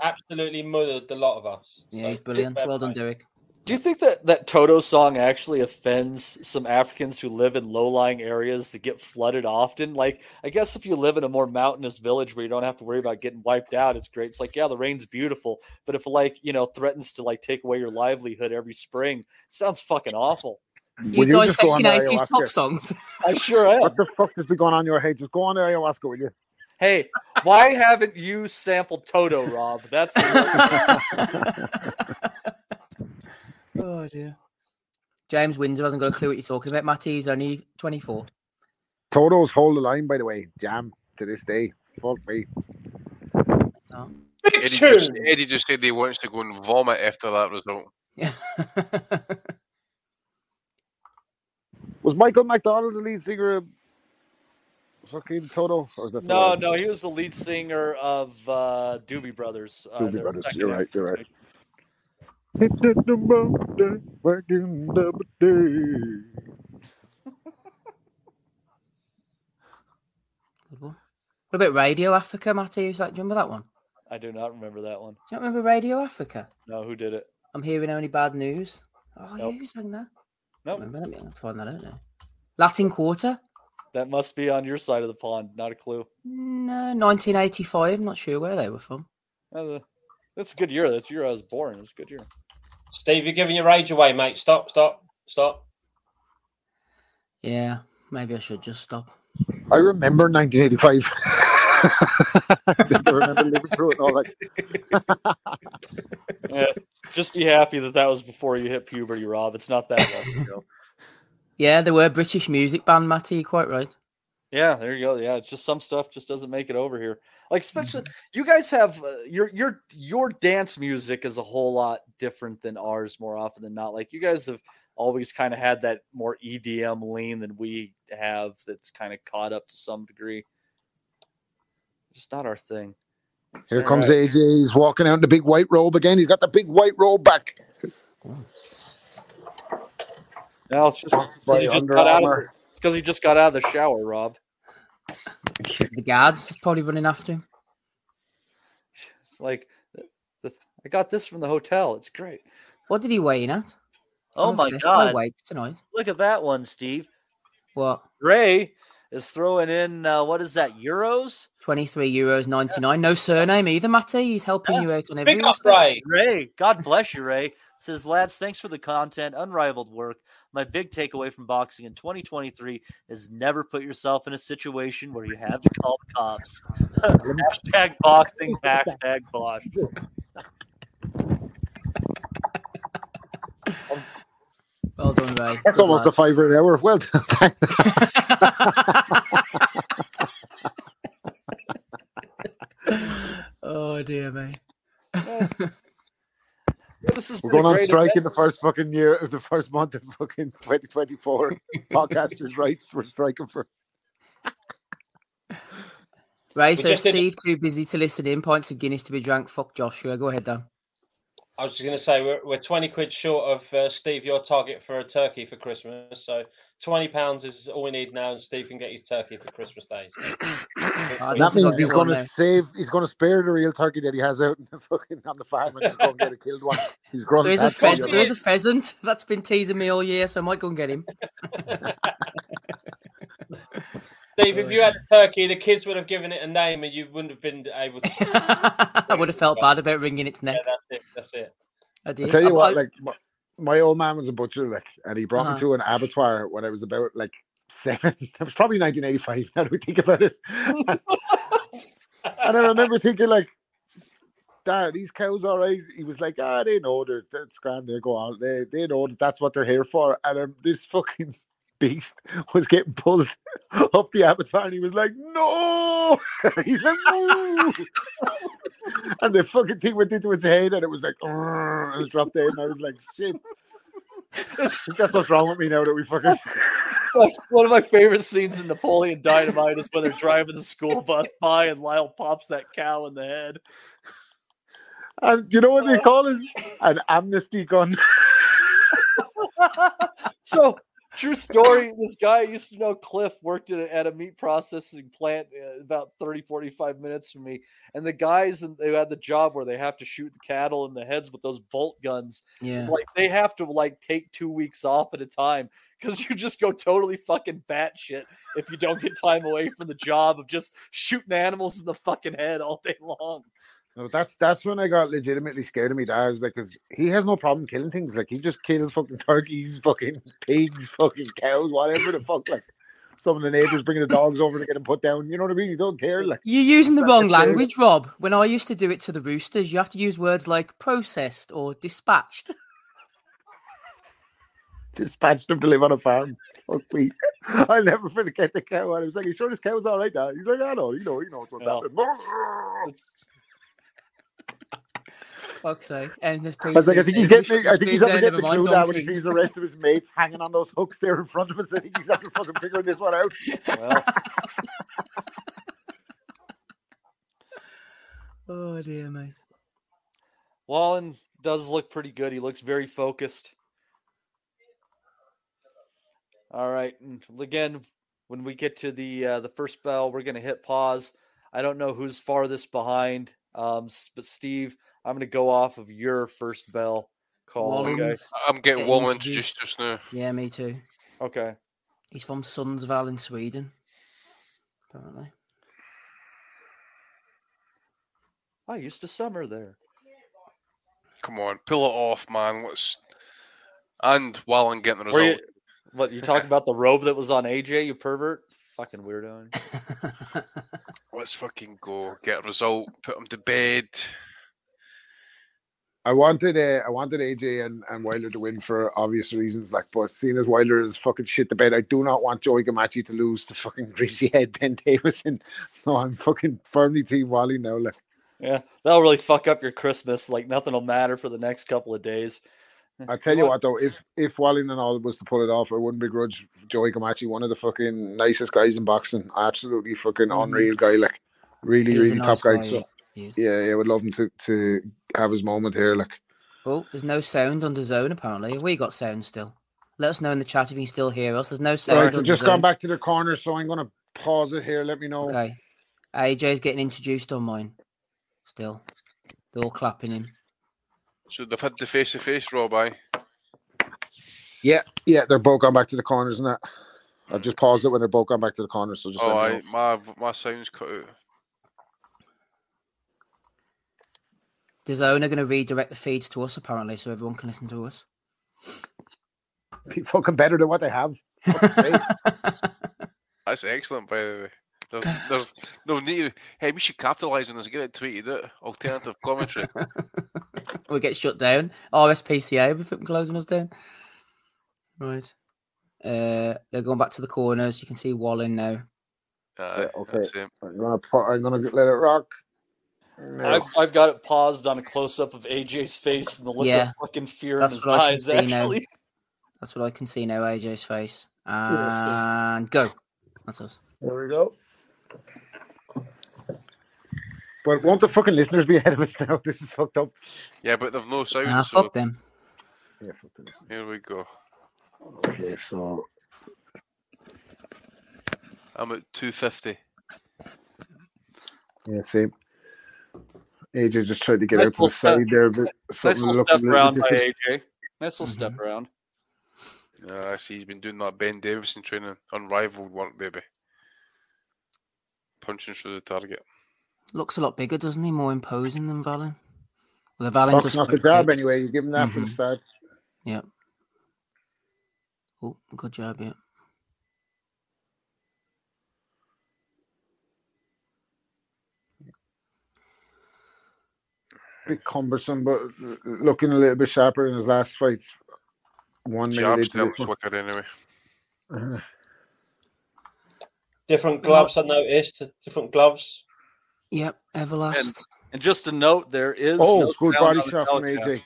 Absolutely murdered the lot of us. Yeah, So, he's brilliant. Well done. Derek. Do you think that that Toto song actually offends some Africans who live in low-lying areas that get flooded often? Like, I guess if you live in a more mountainous village where you don't have to worry about getting wiped out, it's great. It's like, yeah, the rain's beautiful, but if like you know threatens to like take away your livelihood every spring, it sounds fucking awful. You Will you guys just go on the 1980s pop songs. I sure am. What the fuck has been going on in your head? Just go on the ayahuasca, will you? Hey, why haven't you sampled Toto, Rob? That's oh dear. James Windsor hasn't got a clue what you're talking about. Matty, he's only 24. Toto's hold the line, by the way. Jam to this day. Fuck free. Big oh. Eddie just! Eddie just said he wants to go and vomit after that result. Yeah. Was Michael McDonald the lead singer of fucking Toto? Or that's No, no, he was the lead singer of uh, Doobie Brothers. Uh, Doobie Brothers, you're right, you're right. Hit the number, back in the day. Good one. What about Radio Africa, Matty? Is that, do you remember that one? I do not remember that one. Do you not remember Radio Africa? No, who did it? I'm hearing only bad news. Oh, Nope. yeah, who sang that? Nope. Remember, let me I'll find that out now. Latin Quarter? That must be on your side of the pond. Not a clue. No, 1985. Not sure where they were from. Uh, that's a good year. That's the year I was born. It's a good year. Steve, you're giving your age away, mate. Stop, stop, stop. Yeah, maybe I should just stop. I remember 1985. I remember living through it all that. Yeah, just be happy that that was before you hit puberty, Rob. It's not that long ago. Yeah, they were a British music band, Matty. You're quite right. Yeah, there you go. Yeah, it's just some stuff just doesn't make it over here. Like especially you guys have uh, your your your dance music is a whole lot different than ours more often than not. Like you guys have always kind of had that more EDM lean than we have that's kind of caught up to some degree. Just not our thing. Here comes AJ. He's walking out in the big white robe again. He's got the big white robe back. No, it's just 'cause by he just Under got out of it's because he just got out of the shower, Rob. The guards is probably running after him. It's like th- th- I got this from the hotel. It's great. What did he weigh in at? Oh I'm my obsessed by god! weights tonight. Look at that one, Steve. What? Ray is throwing in uh, what is that? Euros. 23 euros 99. No surname either, Matty. He's helping Yeah. you out on every Big up. Ray. Ray, God bless you, Ray. Says, lads, thanks for the content, unrivaled work. My big takeaway from boxing in 2023 is never put yourself in a situation where you have to call the cops. hashtag boxing, hashtag bosh. Well done, Ray. That's Good almost a lad. fiver an hour. Well done. oh, dear me. Yeah, this is We're going on great strike in the first fucking year of the first month of fucking 2024. Podcasters' rights. We're striking for. Ray We says just did- Steve too busy to listen in. Points of Guinness to be drank. Fuck Joshua. Go ahead, Dan. I was just going to say we're, we're 20 quid short of uh, Steve, your target for a turkey for Christmas. So 20 pounds is all we need now, and Steve can get his turkey for Christmas Day. So, Ah, That means he's going to save. He's going to spare the real turkey that he has out in the fucking on the farm and just go and get a killed one. He's growing. There's a, that for pheas- you. there's a pheasant that's been teasing me all year, so I might go and get him. Steve, if you had a turkey, the kids would have given it a name, and you wouldn't have been able to. I would have felt bad about wringing its Yeah, neck. that's it. That's it. I I did. tell you I- what, I- like my, old man was a butcher, like, and he brought Uh-huh. me to an abattoir when I was about like seven. It was probably 1985. Now that we think about it, and I remember thinking like, "Dad, these cows are all right?" He was like, "Ah, they know they're that's grand. They go on. They they know that that's what they're here for." And um, this fucking beast was getting pulled up the abattoir, and he was like, "No!" He's like, "No!" and the fucking thing went into its head, and it was like, and it dropped in. And I was like, "Shit." That's what's wrong with me now that we fucking. One of my favorite scenes in Napoleon Dynamite is when they're driving the school bus by and Lyle pops that cow in the head. And you know what they uh. call it? An amnesty gun. so true story this guy I used to know cliff worked at a, at a meat processing plant uh, about 30 45 minutes from me and the guys and they had the job where they have to shoot the cattle in the heads with those bolt guns yeah. like they have to like take two weeks off at a time because you just go totally fucking batshit if you don't get time away from the job of just shooting animals in the fucking head all day long No, that's that's when I got legitimately scared of me dad. Was like, because he has no problem killing things. Like he just kills fucking turkeys, fucking pigs, fucking cows, whatever the fuck. Like some of the neighbors bringing the dogs over to get them put down. You know what I mean? You don't care. Like You're using the wrong the thing. language, Rob. When I used to do it to the roosters, you have to use words like processed or dispatched. dispatched them to live on a farm. Fuck me. I'll never forget the cow. I was like, "You sure this cow's all right, Dad?" He's like, "I know, you know, he knows what's Yeah. happening." Fuck's sake. And this I was like, I think he's getting. I think he's up up to get the clue now when he sees the rest of his mates hanging on those hooks there in front of us. I think he's after fucking figuring this one out. Well, Oh dear, mate. Wallin does look pretty good. He looks very focused. All right. And again, when we get to the uh, the first bell, we're going to hit pause. I don't know who's farthest behind, um, but Steve, I'm going to go off of your first bell call. Okay. I'm getting Getting Wall introduced. introduced just now. Yeah, me too. Okay. He's from Sundsvall in Sweden. Apparently. I used to summer there. Come on, pull it off, man. What's and Wallin getting the Were result. you, what you talking about the robe that was on AJ? You pervert, fucking weirdo. Let's fucking go. Get a result. Put him to bed. I wanted uh, I wanted AJ and, and Wilder to win for obvious reasons, like but seeing as Wilder is fucking shit the bed, I do not want Joey Gamache to lose to fucking greasy head Ben Davison. So I'm fucking firmly team Wally now. Like Yeah, that'll really fuck up your Christmas. Like nothing will matter for the next couple of days. I tell you what though, if if Wallin and all was to pull it off, I wouldn't begrudge Joey Gamache, one of the fucking nicest guys in boxing. Absolutely fucking Mhm. unreal guy, like really, really nice top guy. guy, So he yeah, yeah, I would love him to to have his moment here. Like Oh, there's no sound on the zone apparently. We got sound still. Let us know in the chat if you can still hear us. There's no sound right, under we've just gone back to the corner, so I'm gonna pause it here. Let me know. Okay. AJ's getting introduced on mine. Still. They're all clapping him. So they've had the face to face, Rob. I. Yeah, yeah, they're both gone back to the corners and that. I've just paused it when they're both gone back to the corners, so just Oh, I, my my sound's cut out. The zone are going to redirect the feeds to us apparently, so everyone can listen to us. Be fucking better than what they have. That's excellent, by the way. There's, there's no need. Hey, we should capitalise on this. Get it tweeted out. Alternative commentary. we get shut down. RSPCA will be fucking closing us down. Right. Uh, they're going back to the corners. You can see Wallin now. Aye, okay. that's. I'm gonna put, I'm gonna let it rock. No. I've, I've got it paused on a close up of AJ's face and the look Yeah, of fucking fear that's in his what I can eyes. see now. That's what I can see now. AJ's face and go. That's us. There we go. But won't the fucking listeners be ahead of us now? This is fucked up. Yeah, but they've no sound. Ah, so fuck them. Yeah, fuck the listeners. here we go. Okay, so I'm at 250. yeah, same. AJ just tried to get Nice out to the step- side there, but nice something little looked a step little around by different. AJ. Nice little step Mhm. around. Uh, I see he's been doing that Ben Davison training. Unrivaled work, baby. Punching through the target. Looks a lot bigger, doesn't he? More imposing than Valen. Well, the Valen Fuck's does not the quick job anyway. You give him that for the Mhm. start. Yep. Oh, good job, yeah. Bit cumbersome, but looking a little bit sharper in his last fight. One minute Jab into still quicker anyway. Uh, Different gloves, I noticed. Different gloves. Yep, Everlast. And just a note, there is Oh, no good body on the shot from. AJ.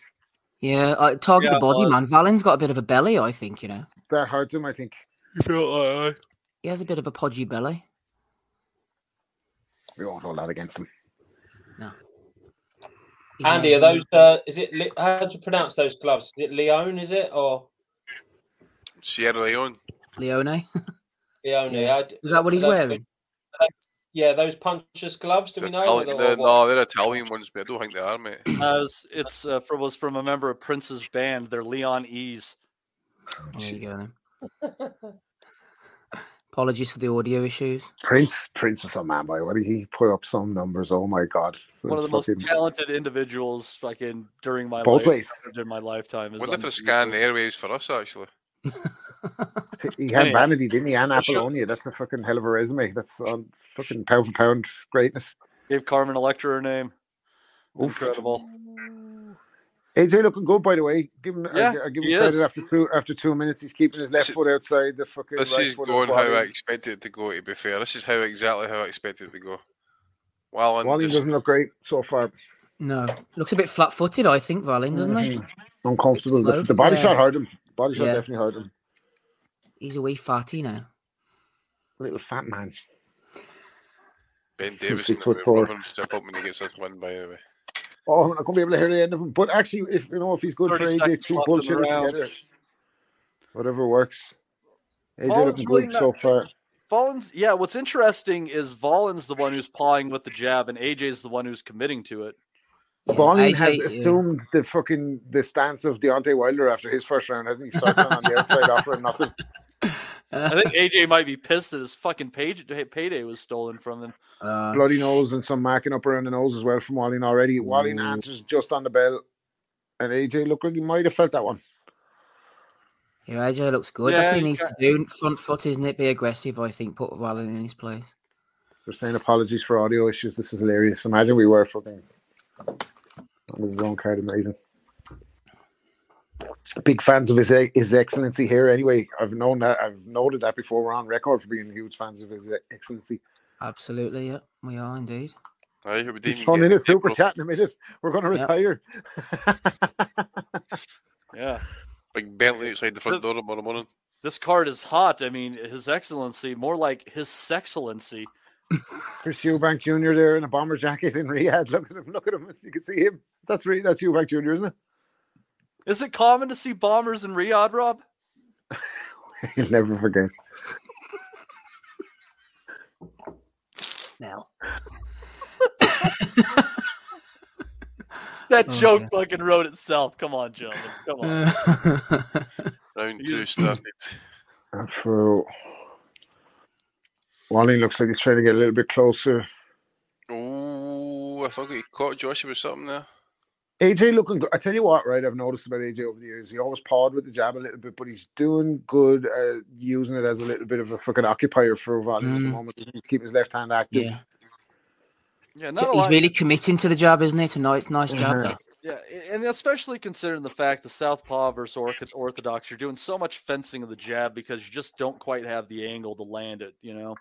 Yeah, I target Yeah, the body, well- man. Valen's got a bit of a belly, I think, you know. That hurt him, I think. He has a bit of a podgy belly. We won't hold that against him. He's an Andy, are those? Uh, is it? How do you pronounce those gloves? Is it Leone? Is it or Sierra Leone. Leone? Leone? Yeah. I- Is that what he's those- wearing? Yeah, those punchers gloves. Do It's we know? Italian- they're- no, they're Italian ones, but I don't think they are, mate. Uh, it's it's uh, for, was from a member of Prince's band. They're Leon E's. There you go then. Apologies for the audio issues. Prince, Prince was some man boy. What did he put up some numbers? Oh my god! One of the most talented individuals, fucking during my Both life, ways. in my lifetime. Is Wonder if they're unbelievable. the airwaves for us, actually. He had Hey. vanity, didn't he? And Well, sure. Apollonia. That's a fucking hell of a resume. That's on fucking pound for pound greatness. Gave Carmen Electra her name. Oof. Incredible. AJ looking good, by the way. Give him, Yeah, I, I give him credit is. after two after two minutes. He's keeping his left This- foot outside the fucking. This right is foot going how I expected it to go, to be fair. This is how exactly how I expected it to go. Well, and Wally just, doesn't look great so far. No, looks a bit flat-footed. I think Wallin, doesn't he? Mhm. Uncomfortable. The, the body Yeah. shot hurt him. Body shot Yeah. definitely hurt him. He's a wee fatty now. Little fat man. Ben Davis Six and foot four. Robin step up when he gets this win, by the way. Oh, I'm not gonna be able to hear the end of him. But actually, if you know if he's good for AJ, seconds two left in the bullshitters round. together, whatever works. AJ Paul's looking really good not- so far. Vollin's, yeah. What's interesting is Vollin's the one who's pawing with the jab, and AJ's the one who's committing to it. Yeah, Ballin has AJ, yeah. assumed the fucking the stance of Deontay Wilder after his first round, hasn't he? Circling on the outside, offering nothing. I think AJ might be pissed that his fucking page, payday was stolen from him. Uh, Bloody nose and some marking up around the nose as well from Wallin already. Wallin Ooh. answers just on the bell, and AJ looked like he might have felt that one. yeah, AJ looks good. Yeah, That's what he he needs to do. Front foot, isn't it? Be aggressive. I think. Put Wallin in his place. They're saying apologies for audio issues. This is hilarious. Imagine we were fucking on his own card. Amazing. Big fans of his his excellency here. Anyway, I've known that. I've noted that before. We're on record for being huge fans of his excellency. Absolutely. Yeah, we are indeed. Aye, we didn't He's even fun get in it. the Super April- chat in a minute. We're going to retire. Yeah, Big Bentley outside the front door tomorrow morning. this card is hot. I mean, His Excellency, more like His Sexcellency. Chris Eubank Jr. there in a bomber jacket in Riyadh. Look at him. Look at him. You can see him. That's re- that's Eubank Jr. Isn't Is it common to see bombers in Riyadh, Rob? it? He'll never forget. Now. That Oh, joke yeah. fucking wrote itself. Come on, gentlemen. Come on. Round You two just- started. And for Wally looks like he's trying to get a little bit closer. Oh, I thought he caught Joshua with something there. AJ looking good. I tell you what, right? I've noticed about AJ over the years. He always pawed with the jab a little bit, but he's doing good uh, using it as a little bit of a fucking occupier for Wally at the Mm. moment. He's keeping his left hand active. yeah, Yeah, not he's really committing to the jab, isn't it? It's a nice, nice jab. Mhm. That. Yeah, and especially considering the fact the Southpaw versus Orthodox, you're doing so much fencing of the jab because you just don't quite have the angle to land it. You know,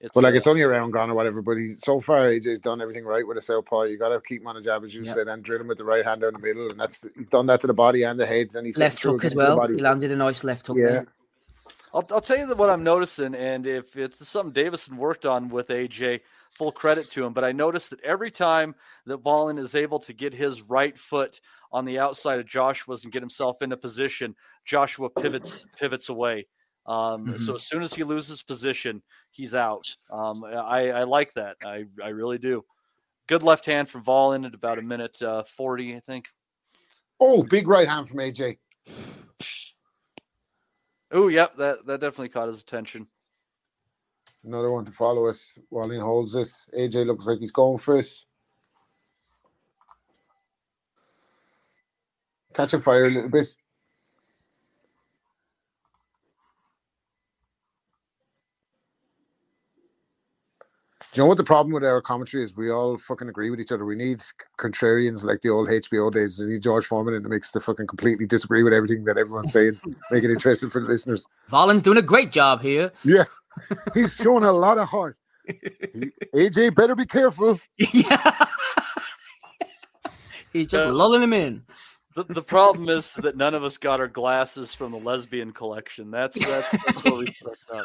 it's But like uh, it's only a round gone or whatever. But he's so far AJ's done everything right with a southpaw. You got to keep him on the jab as you Yep. said, and drill him with the right hand down the middle, and that's the, he's done that to the body and the head. And he's Left hook as again to the well. He landed a nice left hook Yeah. there. I'll, I'll tell you that what I'm noticing, and if it's something Davison worked on with AJ, full credit to him. But I noticed that every time that Wallin is able to get his right foot on the outside of Joshua's and get himself into position, Joshua pivots pivots away. Um, So as soon as he loses position, he's out. Um, I, I like that. I, I really do. Good left hand from Wallin at about a minute uh, 40, I think. Oh, big right hand from AJ. Oh, yep, that, that definitely caught his attention. Another one to follow it. Wallin holds it. AJ looks like he's going for it. Catching fire a little bit. You know what the problem with our commentary is? We all fucking agree with each other. We need contrarians like the old HBO days. We need George Foreman in the mix to fucking completely disagree with everything that everyone's saying, make it interesting for the listeners. Wallin's doing a great job here. Yeah, he's showing a lot of heart. He- AJ better be careful. yeah. He's just Uh, lulling him in. The, the problem is that none of us got our glasses from the lesbian collection. That's that's that's what we fucked up.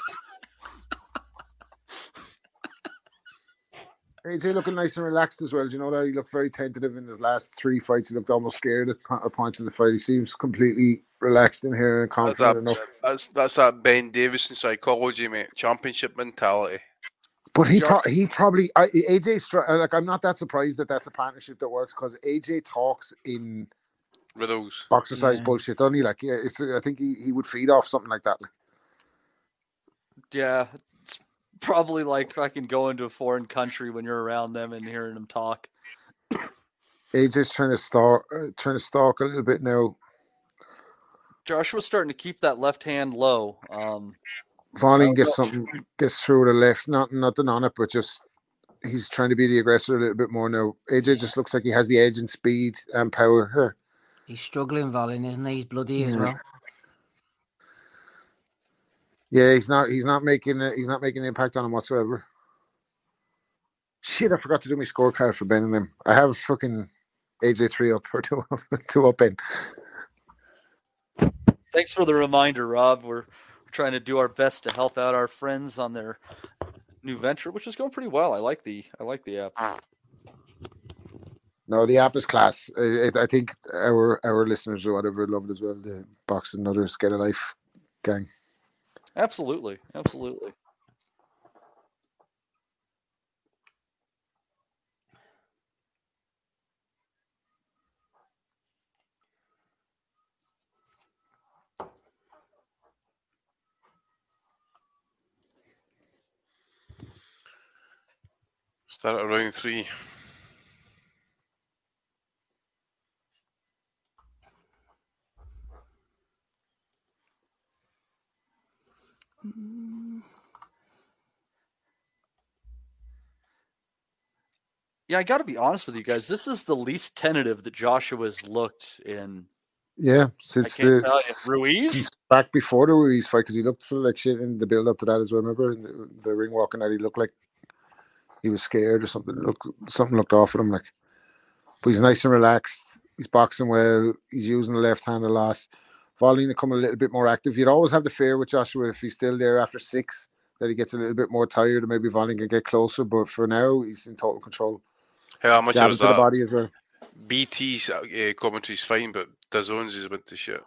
AJ looking nice and relaxed as well. Do you know that he looked very tentative in his last three fights? He looked almost scared at at points in the fight. He seems completely relaxed in here and That's confident that, enough. that's that's that Ben Davison psychology, mate. Championship mentality. But he pro- he probably I, AJ uh, like I'm not that surprised that that's a partnership that works because AJ talks in Riddles. boxer size Yeah. bullshit, doesn't he? Like yeah, it's I think he, he would feed off something like that. Yeah, it's probably like I can go into a foreign country when you're around them and hearing them talk. AJ's trying to stalk uh, trying to stalk a little bit now. Joshua's starting to keep that left hand low. Um, Vonning Well, gets something gets through the left, not nothing on it, but just he's trying to be the aggressor a little bit more now. AJ just looks like he has the edge and speed and power here. He's struggling, Wallin, isn't he? He's bloody as Yeah. well. Yeah, he's not he's not making a, he's not making an impact on him whatsoever. Shit, I forgot to do my scorecard for Ben and them. I have fucking AJ three up or two up, two up in. Thanks for the reminder, Rob. We're, we're trying to do our best to help out our friends on their new venture, which is going pretty well. I like the I like the app. No, the app is class. I, I think our our listeners or whatever love it as well. The box and another scale of life gang. Absolutely, absolutely. Start at round three. Yeah, I got to be honest with you guys. This is the least tentative that Joshua's looked in. Yeah, since can't tell you. the Ruiz. back before the Ruiz fight because he looked for like shit in the build up to that as well. Remember in the, the ring walking out, he looked like he was scared or something. Look, something looked off at him. Like, but he's nice and relaxed. He's boxing well. He's using the left hand a lot. Volleying to come a little bit more active. You'd always have the fear with Joshua if he's still there after six that he gets a little bit more tired and maybe Wallin can get closer. But for now, he's in total control. How much Jabbing was to the that? body as well. BT's uh, commentary's fine, but DAZN's is went to shit.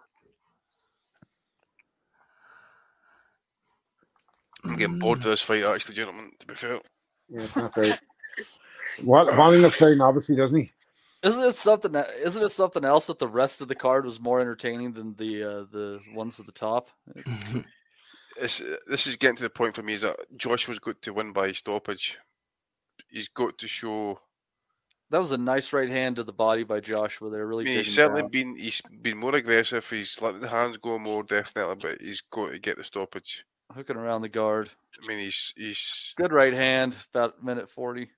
I'm getting bored of this fight, actually, gentlemen. To be fair, Yeah, it's not great. What Wallin looks very obviously, doesn't he? Isn't it something? that- Isn't it something else that the rest of the card was more entertaining than the uh, the ones at the top? it's, this is getting to the point for me is that Joshua's got to win by stoppage. He's got to show. That was a nice right hand to the body by Joshua. There I really. mean, he's certainly down. been he's been more aggressive. He's let the hands go more definitely, but he's got to get the stoppage. hooking around the guard. I mean, he's he's Good right hand. About minute forty.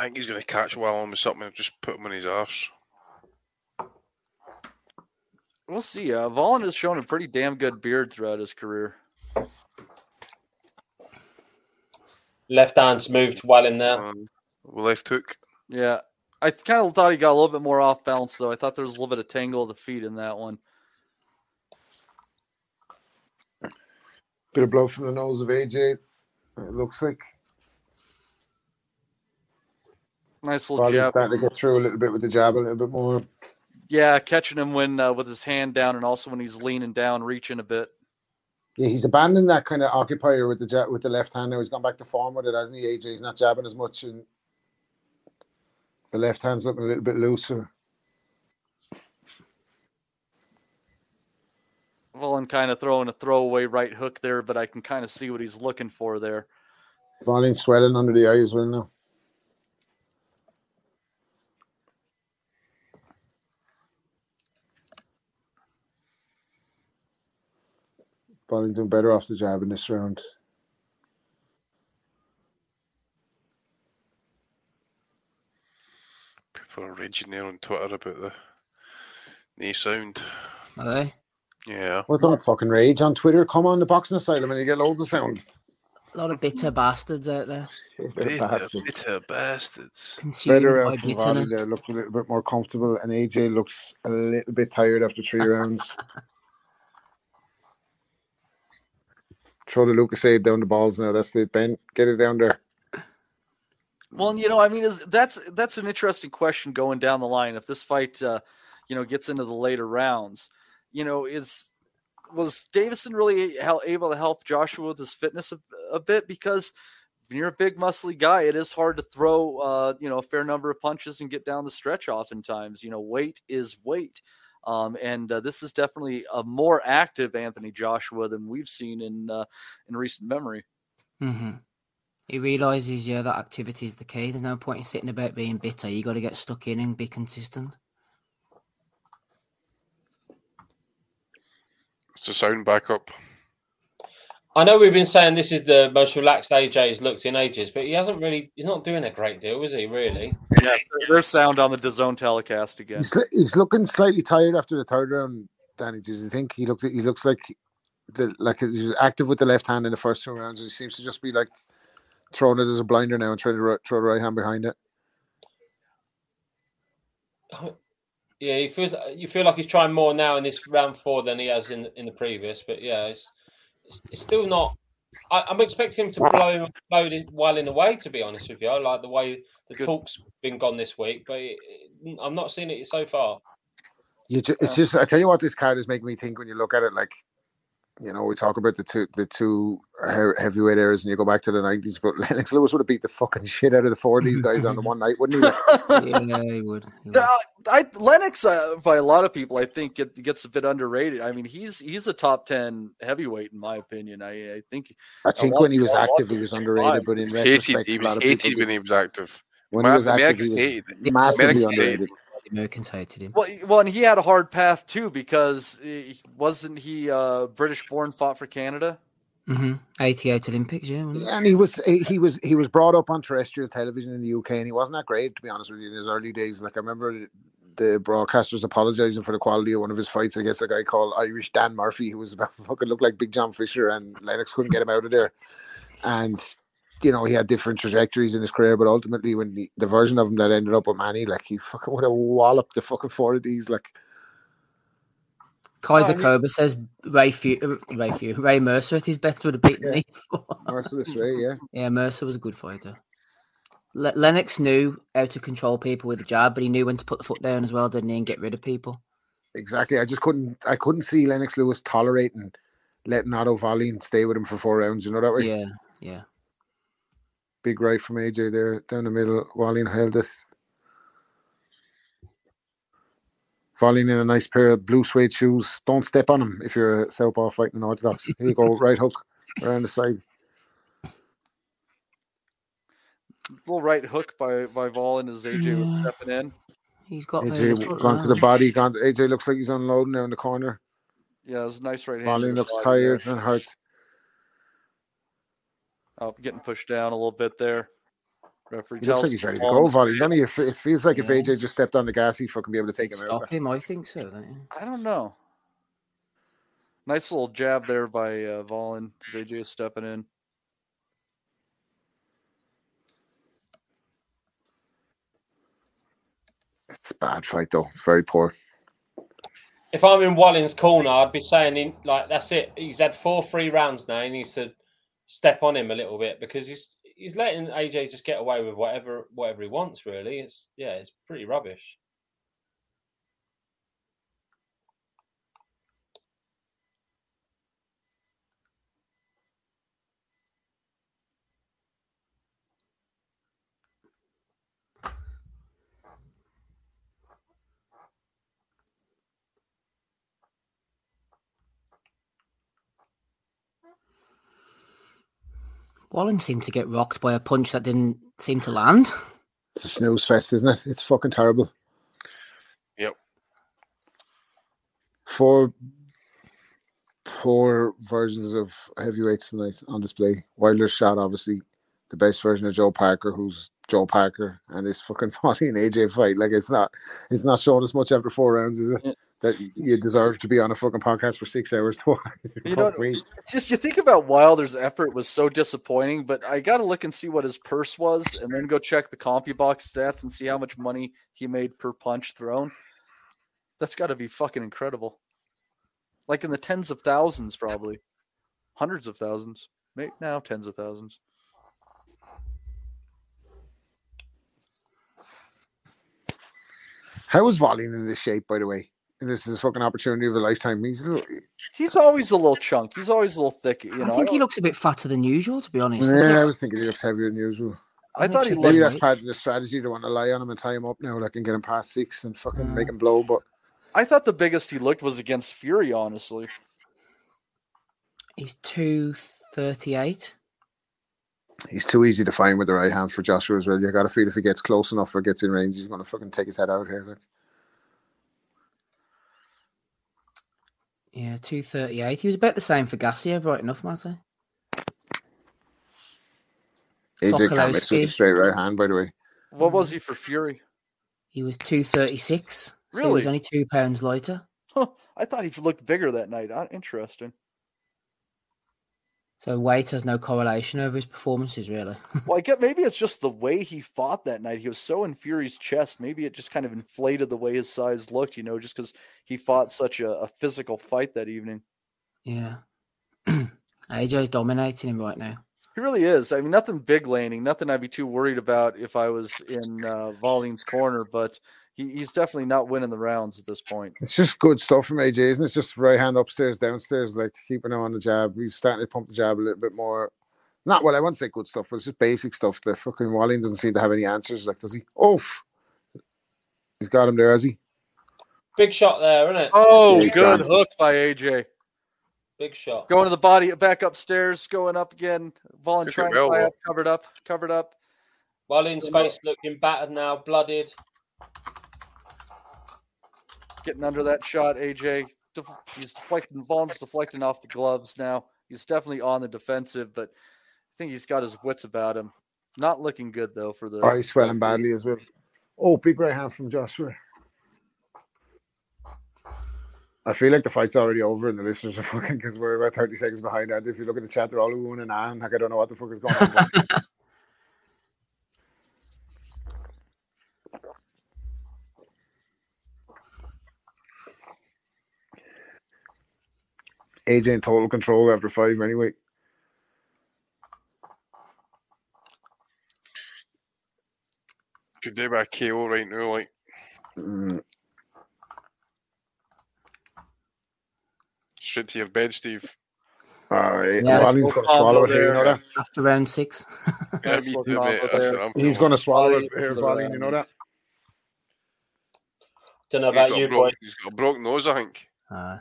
I think he's going to catch Wallin with something and just put him on his arse. We'll see. Uh, Wallin has shown a pretty damn good beard throughout his career. Left hand's moved well in there. Um, left hook. Yeah, I kind of thought he got a little bit more off balance though. I thought there was a little bit of tangle of the feet in that one. Bit of blow from the nose of AJ. It looks like Nice little Volley's jab. starting to get through a little bit with the jab a little bit more. Yeah, catching him when uh, with his hand down and also when he's leaning down, reaching a bit. Yeah, he's abandoned that kind of occupier with the jab, with the left hand now. He's gone back to form with it, hasn't he? AJ, he's not jabbing as much, and the left hand's looking a little bit looser. Wallin kind of throwing a throwaway right hook there, but I can kind of see what he's looking for there. Volume swelling under the eyes well now. Volume doing better off the jab in this round. People are raging there on Twitter about the knee sound. Are they? Yeah. Well, don't fucking rage on Twitter. Come on the boxing asylum and you get loads of sound. A lot of bitter bastards out there. Bitter bastards. bitter bastards. Consumed Better by out from Volley bitterness. there, looked a little bit more comfortable, and AJ looks a little bit tired after three rounds. Throw the Lucozade down the balls now. That's the Ben. Get it down there. Well, you know, I mean, is that's that's an interesting question going down the line. If this fight, uh, you know, gets into the later rounds, you know, is was Davison really able to help Joshua with his fitness a, a bit? Because when you're a big, muscly guy, it is hard to throw, uh, you know, a fair number of punches and get down the stretch. Oftentimes, you know, weight is weight. Um, and uh, this is definitely a more active Anthony Joshua than we've seen in uh, in recent memory. hmm He realizes, yeah, that activity is the key. There's no point in sitting about being bitter. You got to get stuck in and be consistent. It's a sound back up. I know we've been saying this is the most relaxed AJ's looked in ages, but he hasn't really. He's not doing a great deal, is he? Really? Yeah, there's sound on the DAZN telecast again. He's, he's looking slightly tired after the third round. Danny, does you think he looked? He looks like the like he was active with the left hand in the first two rounds, and he seems to just be like throwing it as a blinder now and trying to throw the right hand behind it. Yeah, he feels you feel like he's trying more now in this round four than he has in in the previous. But yeah, it's it's, it's still not. I, I'm expecting him to blow blow it well in a way. To be honest with you, I like the way the Good. talk's been gone this week, but it, it- I'm not seeing it so far. You ju- it's just I tell you what this card is making me think when you look at it like you know we talk about the two the two heavyweight eras and you go back to the nineties, but Lennox Lewis would have beat the fucking shit out of the four of these guys on the one night, wouldn't he? yeah, he would. he would. Uh, I Lennox uh, by a lot of people I think get, gets a bit underrated. I mean he's he's a top ten heavyweight in my opinion. I I think I think when he was active, he was underrated, five. but in Hated, retrospect, he a was lot of hated people when he was active. when he was active, he was hated him. massively Americans hated underrated. Him. The Americans hated him. well well and he had a hard path too because he, wasn't he uh, British born fought for Canada. hmm 88 Olympics, yeah. Yeah, and he was he he was he was brought up on terrestrial television in the UK, and he wasn't that great to be honest with you in his early days. Like I remember the broadcasters apologizing for the quality of one of his fights against a guy called Irish Dan Murphy, who was about to fucking look like Big John Fisher, and Lennox couldn't get him out of there. And you know he had different trajectories in his career, but ultimately when the, the version of him that ended up with Manny, like he fucking would have walloped the fucking four of these. Like Kaiser I mean- Cobra says Ray Few, uh, Ray Few, Ray Mercer at his best would have beaten Yeah. these four. merciless, right? Yeah. Yeah, Mercer was a good fighter. Le- Lennox knew how to control people with a jab, but he knew when to put the foot down as well, didn't he, and get rid of people. Exactly. I just couldn't. I couldn't see Lennox Lewis tolerating letting Otto Wallin stay with him for four rounds. You know that way. Yeah, yeah. Big right from AJ there down the middle. Wallin held it. Wallin in a nice pair of blue suede shoes. Don't step on him if you're a southpaw fighting an orthodox. Here you go, right hook around the side. Little right hook by by Wallin as AJ was Yeah. stepping in. He's got AJ little gone to the body. Gone. AJ looks like he's unloading now in the corner. Yeah, it was a nice right hand. Wallin looks tired and hurt. Oh, getting pushed down a little bit there. Referee He tells looks like he's ready to go. to Volley. stay Don't he? It it feels like if AJ just stepped on the gas, he'd fucking be able to take him out. Stop him, I think so. Don't you? I don't know. Nice little jab there by uh, Wallin. as AJ is stepping in. It's a bad fight though. It's very poor. If I'm in Wallin's corner, I'd be saying, in, like, that's it. He's had four free rounds now. He needs to step on him a little bit because he's he's letting AJ just get away with whatever whatever he wants. Really, it's yeah, it's pretty rubbish. Wallin seemed to get rocked by a punch that didn't seem to land. It's a snooze fest, isn't it? It's fucking terrible. Yep. Four poor versions of heavyweights tonight on display. Wilder's shot, obviously, the best version of Joe Parker, who's Joe Parker, and this fucking Folly and AJ fight. Like it's not, it's not showing as much after four rounds, is Yeah. it? That you deserve to be on a fucking podcast for six hours to watch. You know-. Just you think about Wilder's effort was so disappointing, but I got to look and see what his purse was, and then go check the CompuBox stats and see how much money he made per punch thrown. That's got to be fucking incredible. Like in the tens of thousands, probably hundreds of thousands. Maybe now tens of thousands. How was Wallin in this shape, by the way? And this is a fucking opportunity of a lifetime. He's a little, He's always a little chunk. He's always a little thick. You know, I think he looks a bit fatter than usual, to be honest. yeah, I he? was thinking he looks heavier than usual. I I'm thought not he sure Maybe looked- that's part of the strategy to want to lie on him and tie him up now, like and get him past six and fucking Mm. make him blow. But I thought the biggest he looked was against Fury. Honestly, He's 238. he's too easy to find with the right hand for Joshua as well. You got to feel if he gets close enough or gets in range, he's going to fucking take his head out here. Like. Yeah, 238. He was about the same for Gassiev, right enough, Matty. AJ can't miss with a straight right hand, by the way. what was he for Fury? He was 236. So he Really? was only two pounds lighter. Huh, I thought he looked bigger that night. Uh, Interesting. So weight has no correlation over his performances, really. Well, I get maybe it's just the way he fought that night. He was so in Fury's chest. Maybe it just kind of inflated the way his size looked, you know, just because he fought such a, a physical fight that evening. yeah. AJ's dominating him right now. He really is. I mean, nothing big landing, nothing I'd be too worried about if I was in uh, corner, but he, he's definitely not winning the rounds at this point. It's just good stuff from AJ, isn't it? It's just right hand upstairs, downstairs, like keeping him on the jab. He's starting to pump the jab a little bit more. Not well, I won't say good stuff, but it's just basic stuff. The fucking Wallin doesn't seem to have any answers. Like, does he? Oof. He's got him there, has he? Big shot there, isn't it? Oh, Yeah, good gone. hook by AJ. Big shot. Going to the body, back upstairs, going up again. Wallin Took it trying to fly though. up, covered up, covered up. Wallin's face looking battered now, blooded. Getting under that shot. AJ, def- he's deflecting. Wallin's deflecting off the gloves now. He's definitely on the defensive, but I think he's got his wits about him. Not looking good though for the. Oh, he's swelling badly as well. Oh, big right hand from Joshua. I feel like the fight's already over and the listeners are fucking because we're about 30 seconds behind. And if you look at the chat, they're all oohing and ahhing. Like, I don't know what the fuck is going on. AJ in total control after five anyway. Could do by KO right now, like Mm, straight to your bed, Steve. all right. Yeah, Wally's no going to swallow it here, you know that? After round six. Yeah, me too, mate. That's there. what I'm He's going to swallow Wally it here, is Wally, you know that? Don't know about you, broke- boys. He's got a broken nose, I think. Uh,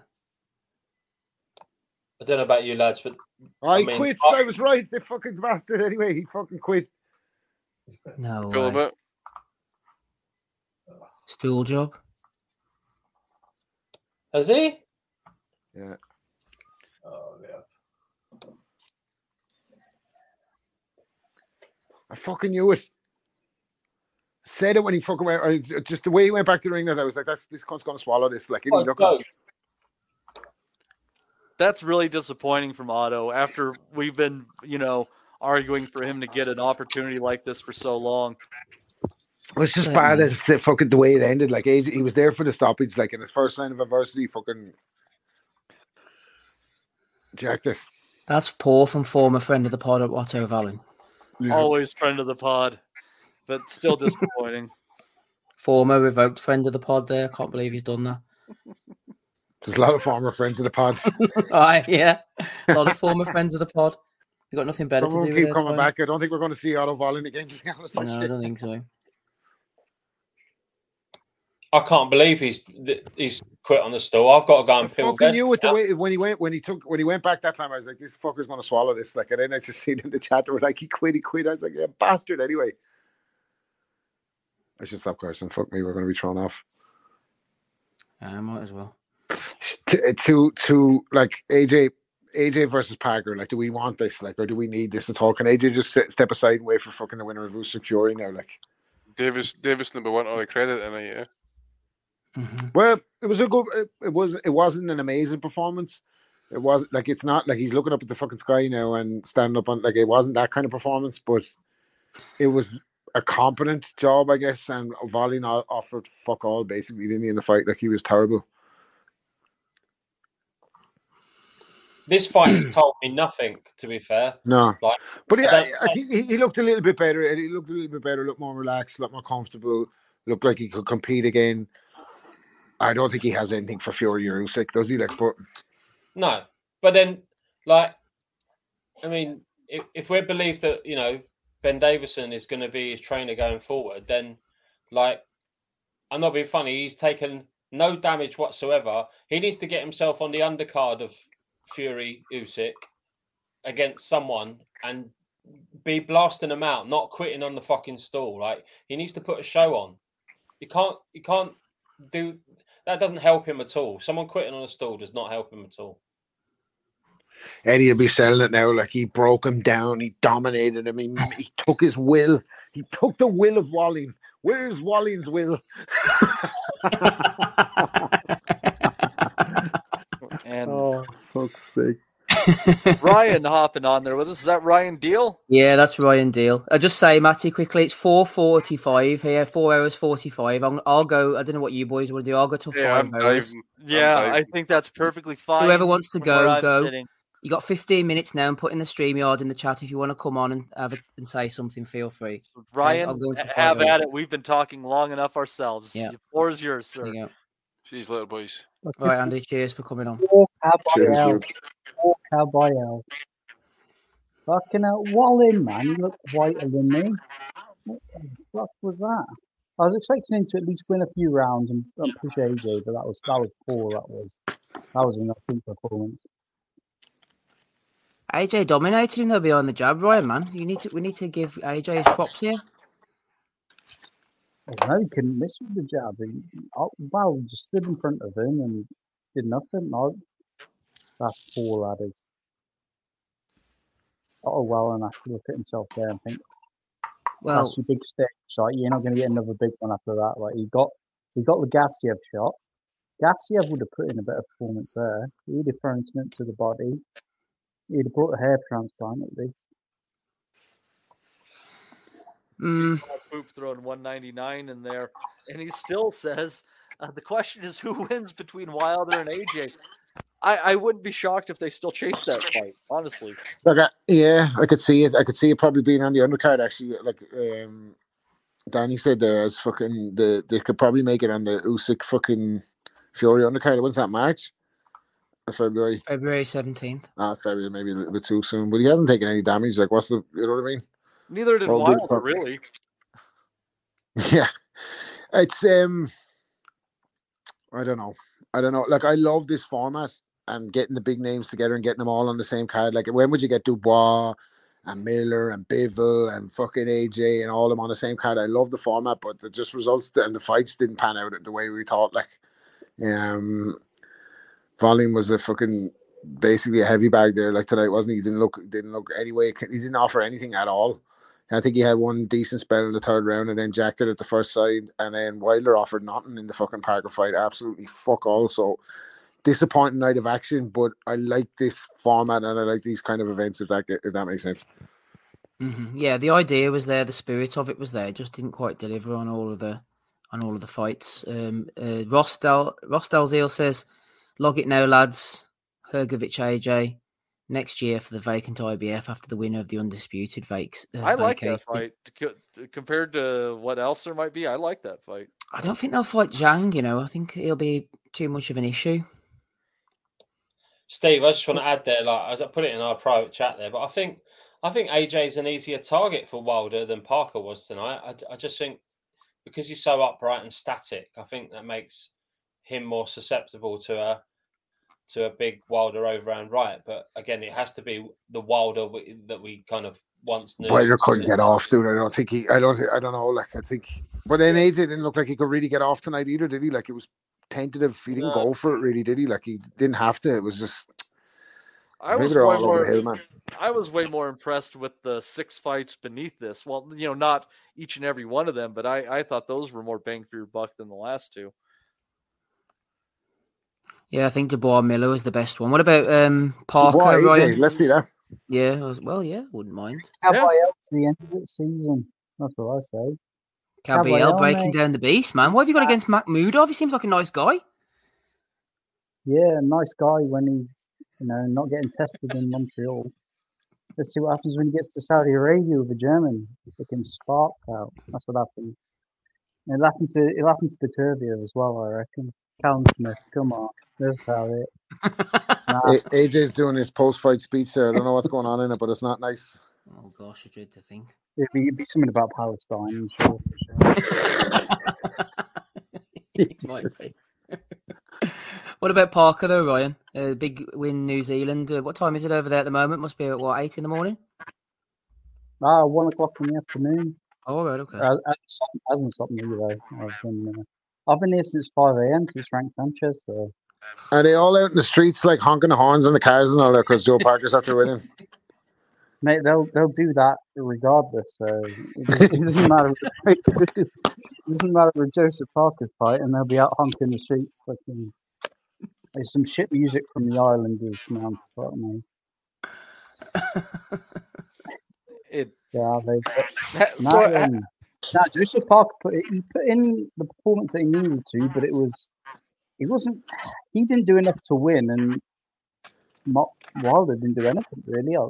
I don't know about you lads, but he I mean, quit. I- I was right. The fucking bastard. Anyway, he fucking quit. no Feel a way. bit. Stool job. has he? Yeah. Oh yeah. I fucking knew it. Said it when he fucking went. Just the way he went back to the ring. That I was like, "That's this cunt's gonna swallow this." Like, he Oh, look go. That's really disappointing from Otto after we've been, you know, arguing for him to get an opportunity like this for so long. It was just Yeah, bad. man. It's fucking the way it ended. Like, AJ, he was there for the stoppage. Like in his first line of adversity, fucking jacked it. That's poor from former friend of the pod at Otto Wallin. Always friend of the pod, but still disappointing. Former revoked friend of the pod there. Can't believe he's done that. There's a lot of former friends of the pod. Aye, yeah. A lot of former friends of the pod. They got nothing better Some to do. them with keep coming time. back. I don't think we're going to see Otto Wallin again. to be honest No, I don't think so. I can't believe he's he's quit on the stool. I've got to go and peel fucking Ben knew it the way when he went when he took when he went back that time. I was like, this fucker's gonna swallow this. Like, and then I just seen in the chat they were like, he quit, he quit. I was like, yeah, bastard. Anyway, I should stop cursing. Fuck me, we're gonna be thrown off. I might as well. To to, to like AJ. AJ versus Parker, like, do we want this, like, or do we need this at all? Can AJ just sit, step aside and wait for fucking the winner of Usyk Fury now? Like, Davis, Davis number one all the credit tonight. Yeah. hmm Well, it was a good. It, it was. It wasn't an amazing performance. It was like it's not like he's looking up at the fucking sky now and standing up on like it wasn't that kind of performance, but it was a competent job, I guess. And Volley not offered fuck all basically, didn't he? In the fight, like he was terrible. This fight has told me nothing. To be fair, No, Like, but don't- I, I think he, he looked a little bit better. He looked a little bit better, looked more relaxed, lot more comfortable. Looked like he could compete again. I don't think he has anything for Fury or Usyk, does he? Like, but no. But then, like, I mean, if, if we believe that you know Ben Davison is going to be his trainer going forward, then like, I'm not being funny. He's taken no damage whatsoever. He needs to get himself on the undercard of Fury Usyk against someone and be blasting them out, not quitting on the fucking stool. Like he needs to put a show on. You can't. You can't do that. Doesn't help him at all. Someone quitting on a stool does not help him at all. Eddie will be selling it now. Like he broke him down, he dominated him, he, he took his will, he took the will of Wallin. Where's Wallin's will? And oh, fuck's sake. Ryan hopping on there with us. Is that Ryan Deal? Yeah, that's Ryan Deal. I just say, Matty, quickly, it's four forty-five here, four hours forty-five. I'm, I'll go. I don't know what you boys want to do. I'll go till Yeah, five I'm hours. diving. I'm Yeah, I think that's perfectly fine. Whoever wants to go, go. sitting. You got fifteen minutes now, and put in the streamyard in the chat if you want to come on and have it and say something. Feel free. Ryan, I'll go into ha- five have hours. at it. We've been talking long enough ourselves. Yeah. The floor is yours, There sir. you go. Jeez, little boys. All right, Andy. Cheers for coming on. Poor Cheers, Caballero. Luke. Poor Caballero. Fucking hell. Wallin, man. You look whiter than me. What the fuck was that? I was expecting him to at least win a few rounds and, and push AJ, but that was that was poor. That was that was a nothing performance. AJ dominated him though behind the jab, Ryan. Man, you need to. We need to give AJ his props here. I don't he couldn't miss with the jab. He, oh, wow, just stood in front of him and did nothing. No, that's poor, that is. Oh well, and has to look at himself there and think, Well, that's your big stick. Like you're not going to get another big one after that. Like he got, he got the Gassiev shot. Gassiev would have put in a better performance there. He'd have thrown something to the body. He'd have brought a hair transplant at least. Mm, Poop throwing 199 in there, and he still says uh, the question is who wins between Wilder and AJ. I, I wouldn't be shocked if they still chase that fight. Honestly, Like, I, yeah, I could see it. I could see it probably being on the undercard. Actually, like um, Danny said there, as fucking the they could probably make it on the Usyk fucking Fury undercard. When's that match? February? February seventeenth. Ah, it's February, maybe a little bit too soon. But he hasn't taken any damage. Like, what's the? You know what I mean? Neither did Wilder really. Yeah, it's um, I don't know, I don't know. Like I love this format and getting the big names together and getting them all on the same card. Like when would you get Dubois and Miller and Bivol and fucking AJ and all of them on the same card? I love the format, but the just results and the fights didn't pan out the way we thought. Like, um, volume was a fucking basically a heavy bag there. Like tonight wasn't he? He didn't look didn't look anyway. He didn't offer anything at all. I think he had one decent spell in the third round and then jacked it at the first side. And then Wilder offered nothing in the fucking Parker fight. Absolutely fuck all. So disappointing night of action, but I like this format and I like these kind of events if that if that makes sense. hmm Yeah, the idea was there, the spirit of it was there. Just didn't quite deliver on all of the on all of the fights. Um, uh, Rostel says, "Log it now, lads. Hrgovic AJ next year for the vacant IBF after the winner of the undisputed vac- uh, I like that fight compared to what else there might be. I like that fight. I don't think they'll fight Zhang. You know, I think it'll be too much of an issue. Steve, I just want to add there, like I put it in our private chat there, but I think I think AJ's an easier target for Wilder than Parker was tonight. I, I just think because he's so upright and static, I think that makes him more susceptible to a to a big Wilder overhand right. But again, it has to be the Wilder we, that we kind of once knew. Wilder couldn't get off, dude. I don't think he. I don't. I don't know. Like I think, but then AJ didn't look like he could really get off tonight either, did he? Like it was tentative. He didn't No. go for it, really, did he? Like he didn't have to. It was just. I was way all over the more. hill, man. I was way more impressed with the six fights beneath this. Well, you know, not each and every one of them, but I, I thought those were more bang for your buck than the last two. Yeah, I think Dubois Miller was the best one. What about um, Parker? Why, AJ? Ryan? Let's see that. Yeah, was- well, yeah, wouldn't mind. Caballero to the end of the season. That's what I say. Gabriel Caballero, breaking mate. down the beast, man. What have you got against Makhmudov? He seems like a nice guy. Yeah, nice guy when he's you know not getting tested in Montreal. Let's see what happens when he gets to Saudi Arabia with a German. Looking sparked out. That's what happened. And It'll happen to it'll happen to Petervia as well, I reckon. Callum Smith, come on. That's how it. Nah, A- AJ's doing his post-fight speech there. I don't know what's going on in it, but it's not nice. Oh gosh, I dread to think. it'd, be, it'd be something about Palestine, I'm sure. For sure. Might be. what about Parker though, Ryan? Uh, big win, New Zealand. Uh, what time is it over there at the moment? Must be at what eight in the morning. Ah, one o'clock in the afternoon. Oh, right, okay. Uh, Hasn't stopped- hasn't stopped me though. I've been, uh, I've been here since 5am, since Frank Sanchez. So. Are they all out in the streets, like honking the horns on the cars and all that because Joe Parker's after winning? Mate, they'll they'll do that regardless. So it, it doesn't matter. it doesn't matter with Joseph Parker's fight, and they'll be out honking the streets. Fucking, there's some shit music from the Islanders, man. Fuck me. it yeah, they, so, no, uh, Joseph Parker put he put in the performance that he needed to, but it was he wasn't he didn't do enough to win, and Mark Wilder didn't do anything really. Uh,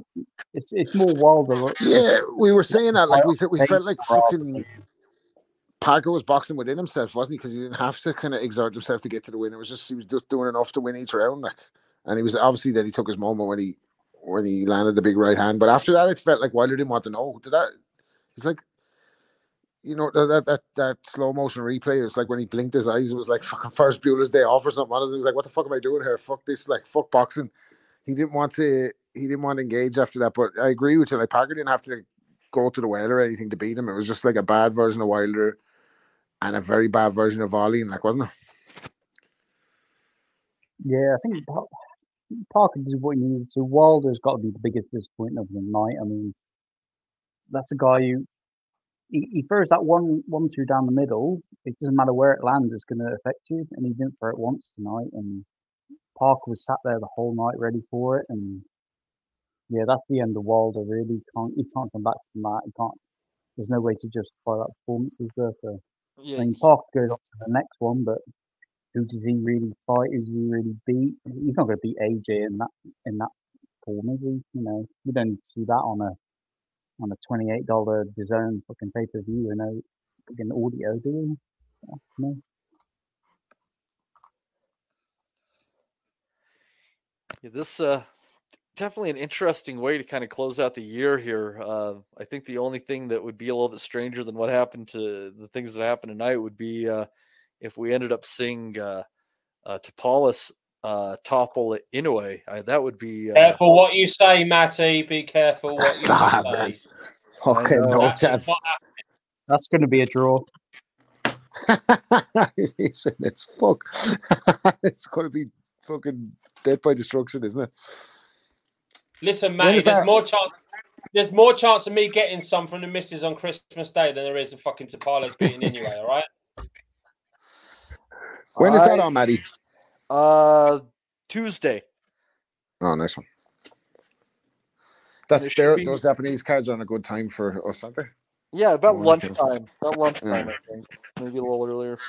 It's it's more Wilder. Yeah, we were saying that like we we felt like fucking Parker was boxing within himself, wasn't he? Because he didn't have to kind of exert himself to get to the win. It was just he was just doing enough to win each round, like. And he was obviously that he took his moment when he when he landed the big right hand. But after that, it felt like Wilder didn't want to know. Did that? It's like. You know that, that that slow motion replay. It's like when he blinked his eyes. It was like fucking Ferris Bueller's Day Off or something. Honestly, he was like, "What the fuck am I doing here? Fuck this! Like fuck boxing." He didn't want to. He didn't want to engage after that. But I agree with you. Like Parker didn't have to go to the well or anything to beat him. It was just like a bad version of Wilder and a very bad version of Volley, and like wasn't it? Yeah, I think Parker did what he needed to. Wilder's got to be the biggest disappointment of the night. I mean, that's a guy who he, he throws that one one two down the middle. It doesn't matter where it lands; it's going to affect you. And he didn't throw it once tonight. And Parker was sat there the whole night ready for it. And yeah, that's the end of Wilder. Really, can't he can't come back from that. He can't. There's no way to justify that performance, is there? So I yeah, mean, Parker goes on to the next one, but who does he really fight? Who does he really beat? He's not going to beat AJ in that in that form, is he? You know, we don't see that on a on a twenty eight dollar DAZN fucking pay per view and a fucking audio, we? No. Yeah, this uh definitely an interesting way to kind of close out the year here. Uh, I think the only thing that would be a little bit stranger than what happened to the things that happened tonight would be uh, if we ended up seeing uh, uh, Tapales uh, topple Inoue. I, that would be uh, Careful what you say, Matty. Be careful what you Stop, say. man. Okay, no That's chance. That's going to be a draw. Listen, it's fuck. it's going to be fucking dead by destruction, isn't it? Listen, When Matty, there's that? more chance. There's more chance of me getting some from the missus on Christmas Day than there is of fucking Tapales beating anyway. All right. When is that on, Maddie? Uh, Tuesday. Oh, nice one. That's their, be- those Japanese cards are on a good time for us, aren't they? Yeah, about Oh, lunchtime. About lunchtime, Yeah. I think. Maybe a little earlier.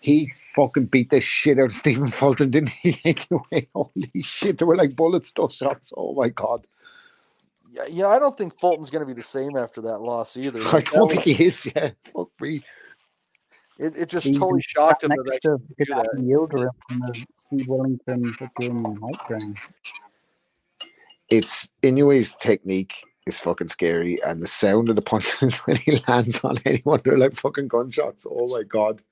He fucking beat the shit out of Stephen Fulton, didn't he? Anyway, holy shit, they were like bullets, those shots. Oh my god, Yeah, yeah. I don't think Fulton's going to be the same after that loss either. I don't think he is. Yeah, fuck me. It, it just He totally shocked sat him that next I to could do that. Yildirim from the Steve Wellings fucking hype train. It's Inoue's technique is fucking scary, and the sound of the punches when he lands on anyone, they're like fucking gunshots. Oh my god.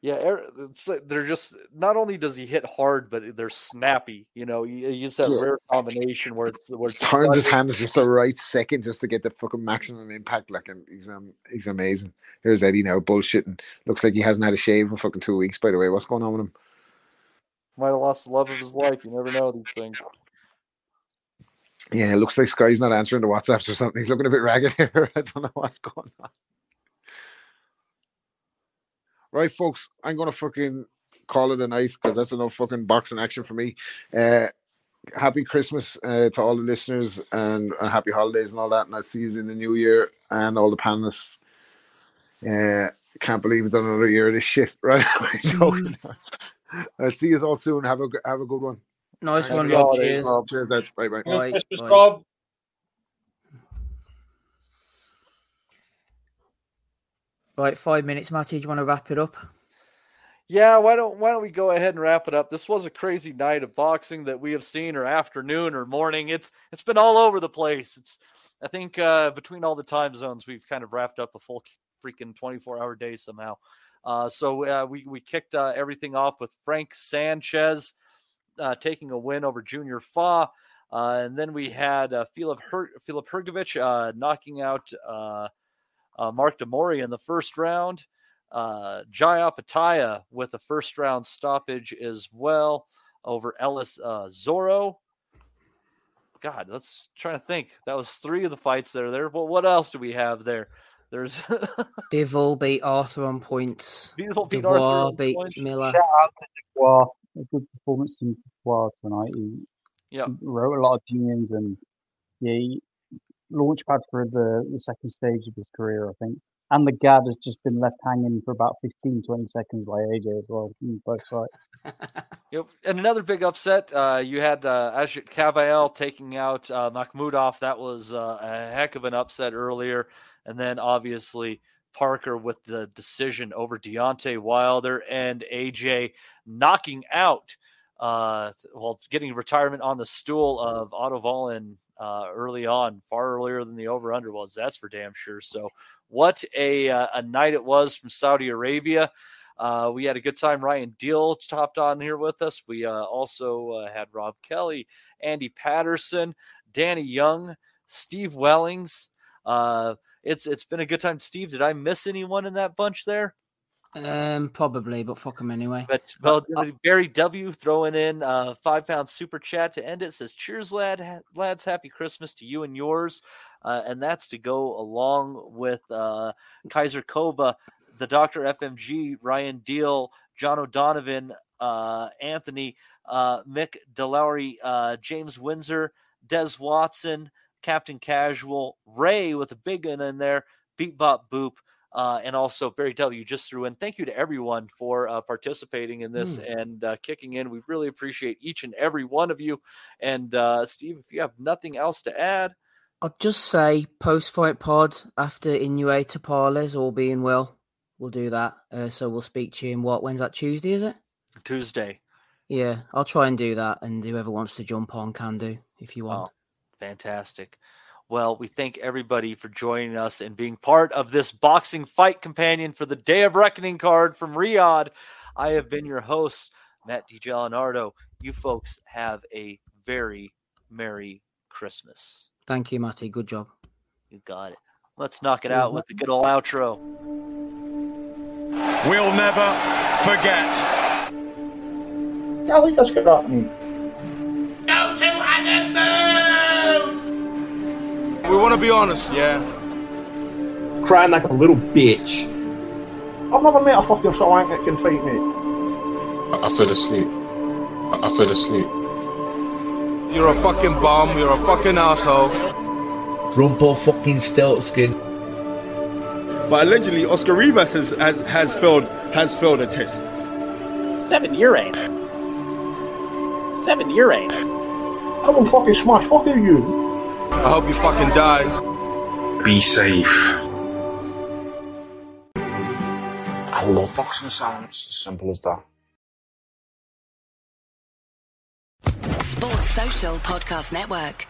Yeah, it's like they're just not only does he hit hard, but they're snappy. You know, he uses that Yeah. rare combination where it's where it's Turns his hand at just the right second just to get the fucking maximum impact. Like, and he's um, he's amazing. Here's Eddie now bullshitting. Looks like he hasn't had a shave in fucking two weeks. By the way, what's going on with him? might have lost the love of his life. You never know these things. Yeah, it looks like Sky's not answering the WhatsApps or something. He's looking a bit ragged here. I don't know what's going on. Right, folks, I'm gonna fucking call it a night because that's enough fucking boxing action for me. Uh, happy Christmas uh, to all the listeners and, and happy holidays and all that. And I'll see you in the new year and all the panelists. Uh, can't believe we've done another year of this shit. Right? I'm joking. I'll see you all soon. Have a g- have a good one. Nice Happy one, Rob. holidays, Cheers. Rob. Cheers, lads. Bye bye. Merry Right, five minutes, Matty. Do you want to wrap it up? Yeah, why don't why don't we go ahead and wrap it up? This was a crazy night of boxing that we have seen, or afternoon, or morning. It's it's been all over the place. It's I think uh, between all the time zones, we've kind of wrapped up a full freaking twenty four hour day somehow. Uh, so uh, we we kicked uh, everything off with Frank Sanchez uh, taking a win over Junior Fa, uh, and then we had uh, Filip Her- Filip Hrgovic uh, knocking out uh, uh, Mark De Mori in the first round uh, Jai Opetaia with a first round stoppage as well over Ellis uh, Zorro. God, let's try to think. That was three of the fights that are there. But what else do we have there? There's Bivol beat Arthur on points. Bivol beat Arthur. Dubois on beat points. Miller. Shout out to Dubois. A good performance from Dubois tonight. He, Yeah. he wrote a lot of opinions and yeah, he, launchpad for the, the second stage of his career, I think. And the gad has just been left hanging for about 15, 20 seconds by AJ as well, both sides. Yep. And another big upset, uh, you had uh, Agit taking out uh. That was uh, a heck of an upset earlier. And then obviously Parker with the decision over Deontay Wilder and AJ knocking out, uh, well, getting retirement on the stool of Otto Wallin uh, early on, far earlier than the over under was. That's for damn sure. So, what a uh, a night it was from Saudi Arabia. Uh, we had a good time. Ryan Deal topped on here with us. We uh, also uh, had Rob Kelly, Andy Patterson, Danny Young, Steve Wellings. Uh, it's it's been a good time. Steve, did I miss anyone in that bunch there? Um, probably, but fuck them anyway. But well, Barry W throwing in a five pound super chat to end it says, "Cheers, lad, lads, happy Christmas to you and yours," uh, and that's to go along with uh, Kaiser Koba, the Doctor FMG, Ryan Deal, John O'Donovan, uh, Anthony, uh, Mick Delowry, uh, James Windsor, Des Watson, Captain Casual, Ray with a big one in there, Beat Bop Boop. Uh, and also Barry W just threw in. Thank you to everyone for uh, participating in this and uh, kicking in. We really appreciate each and every one of you. And uh, Steve, if you have nothing else to add, I'll just say post fight pod after Inoue Tapales, all being well. We'll do that. Uh, so we'll speak to you in what? When's that? Tuesday, is it? Tuesday. Yeah, I'll try and do that. And whoever wants to jump on can do if you want. Oh, fantastic. Well, we thank everybody for joining us and being part of this boxing fight companion for the Day of Reckoning card from Riyadh. I have been your host, Matt DiGianardo. You folks have a very Merry Christmas. Thank you, Matty. Good job. You got it. Let's knock it out with the good old outro. We'll never forget. Golly, that's good happening. We want to be honest, yeah. Crying like a little bitch. I've never met a fucking Solank that can fight me. I fell asleep. I fell asleep. You're a fucking bum. You're a fucking asshole. Rumpo fucking Steltskin. But allegedly, Oscar Rivas has, has, has failed has failed a test. Seven year ain't. Seven year ain't. I will fucking smash fuck you. I hope you fucking die. Be safe. I love boxing sounds. As simple as that. Sports Social Podcast Network.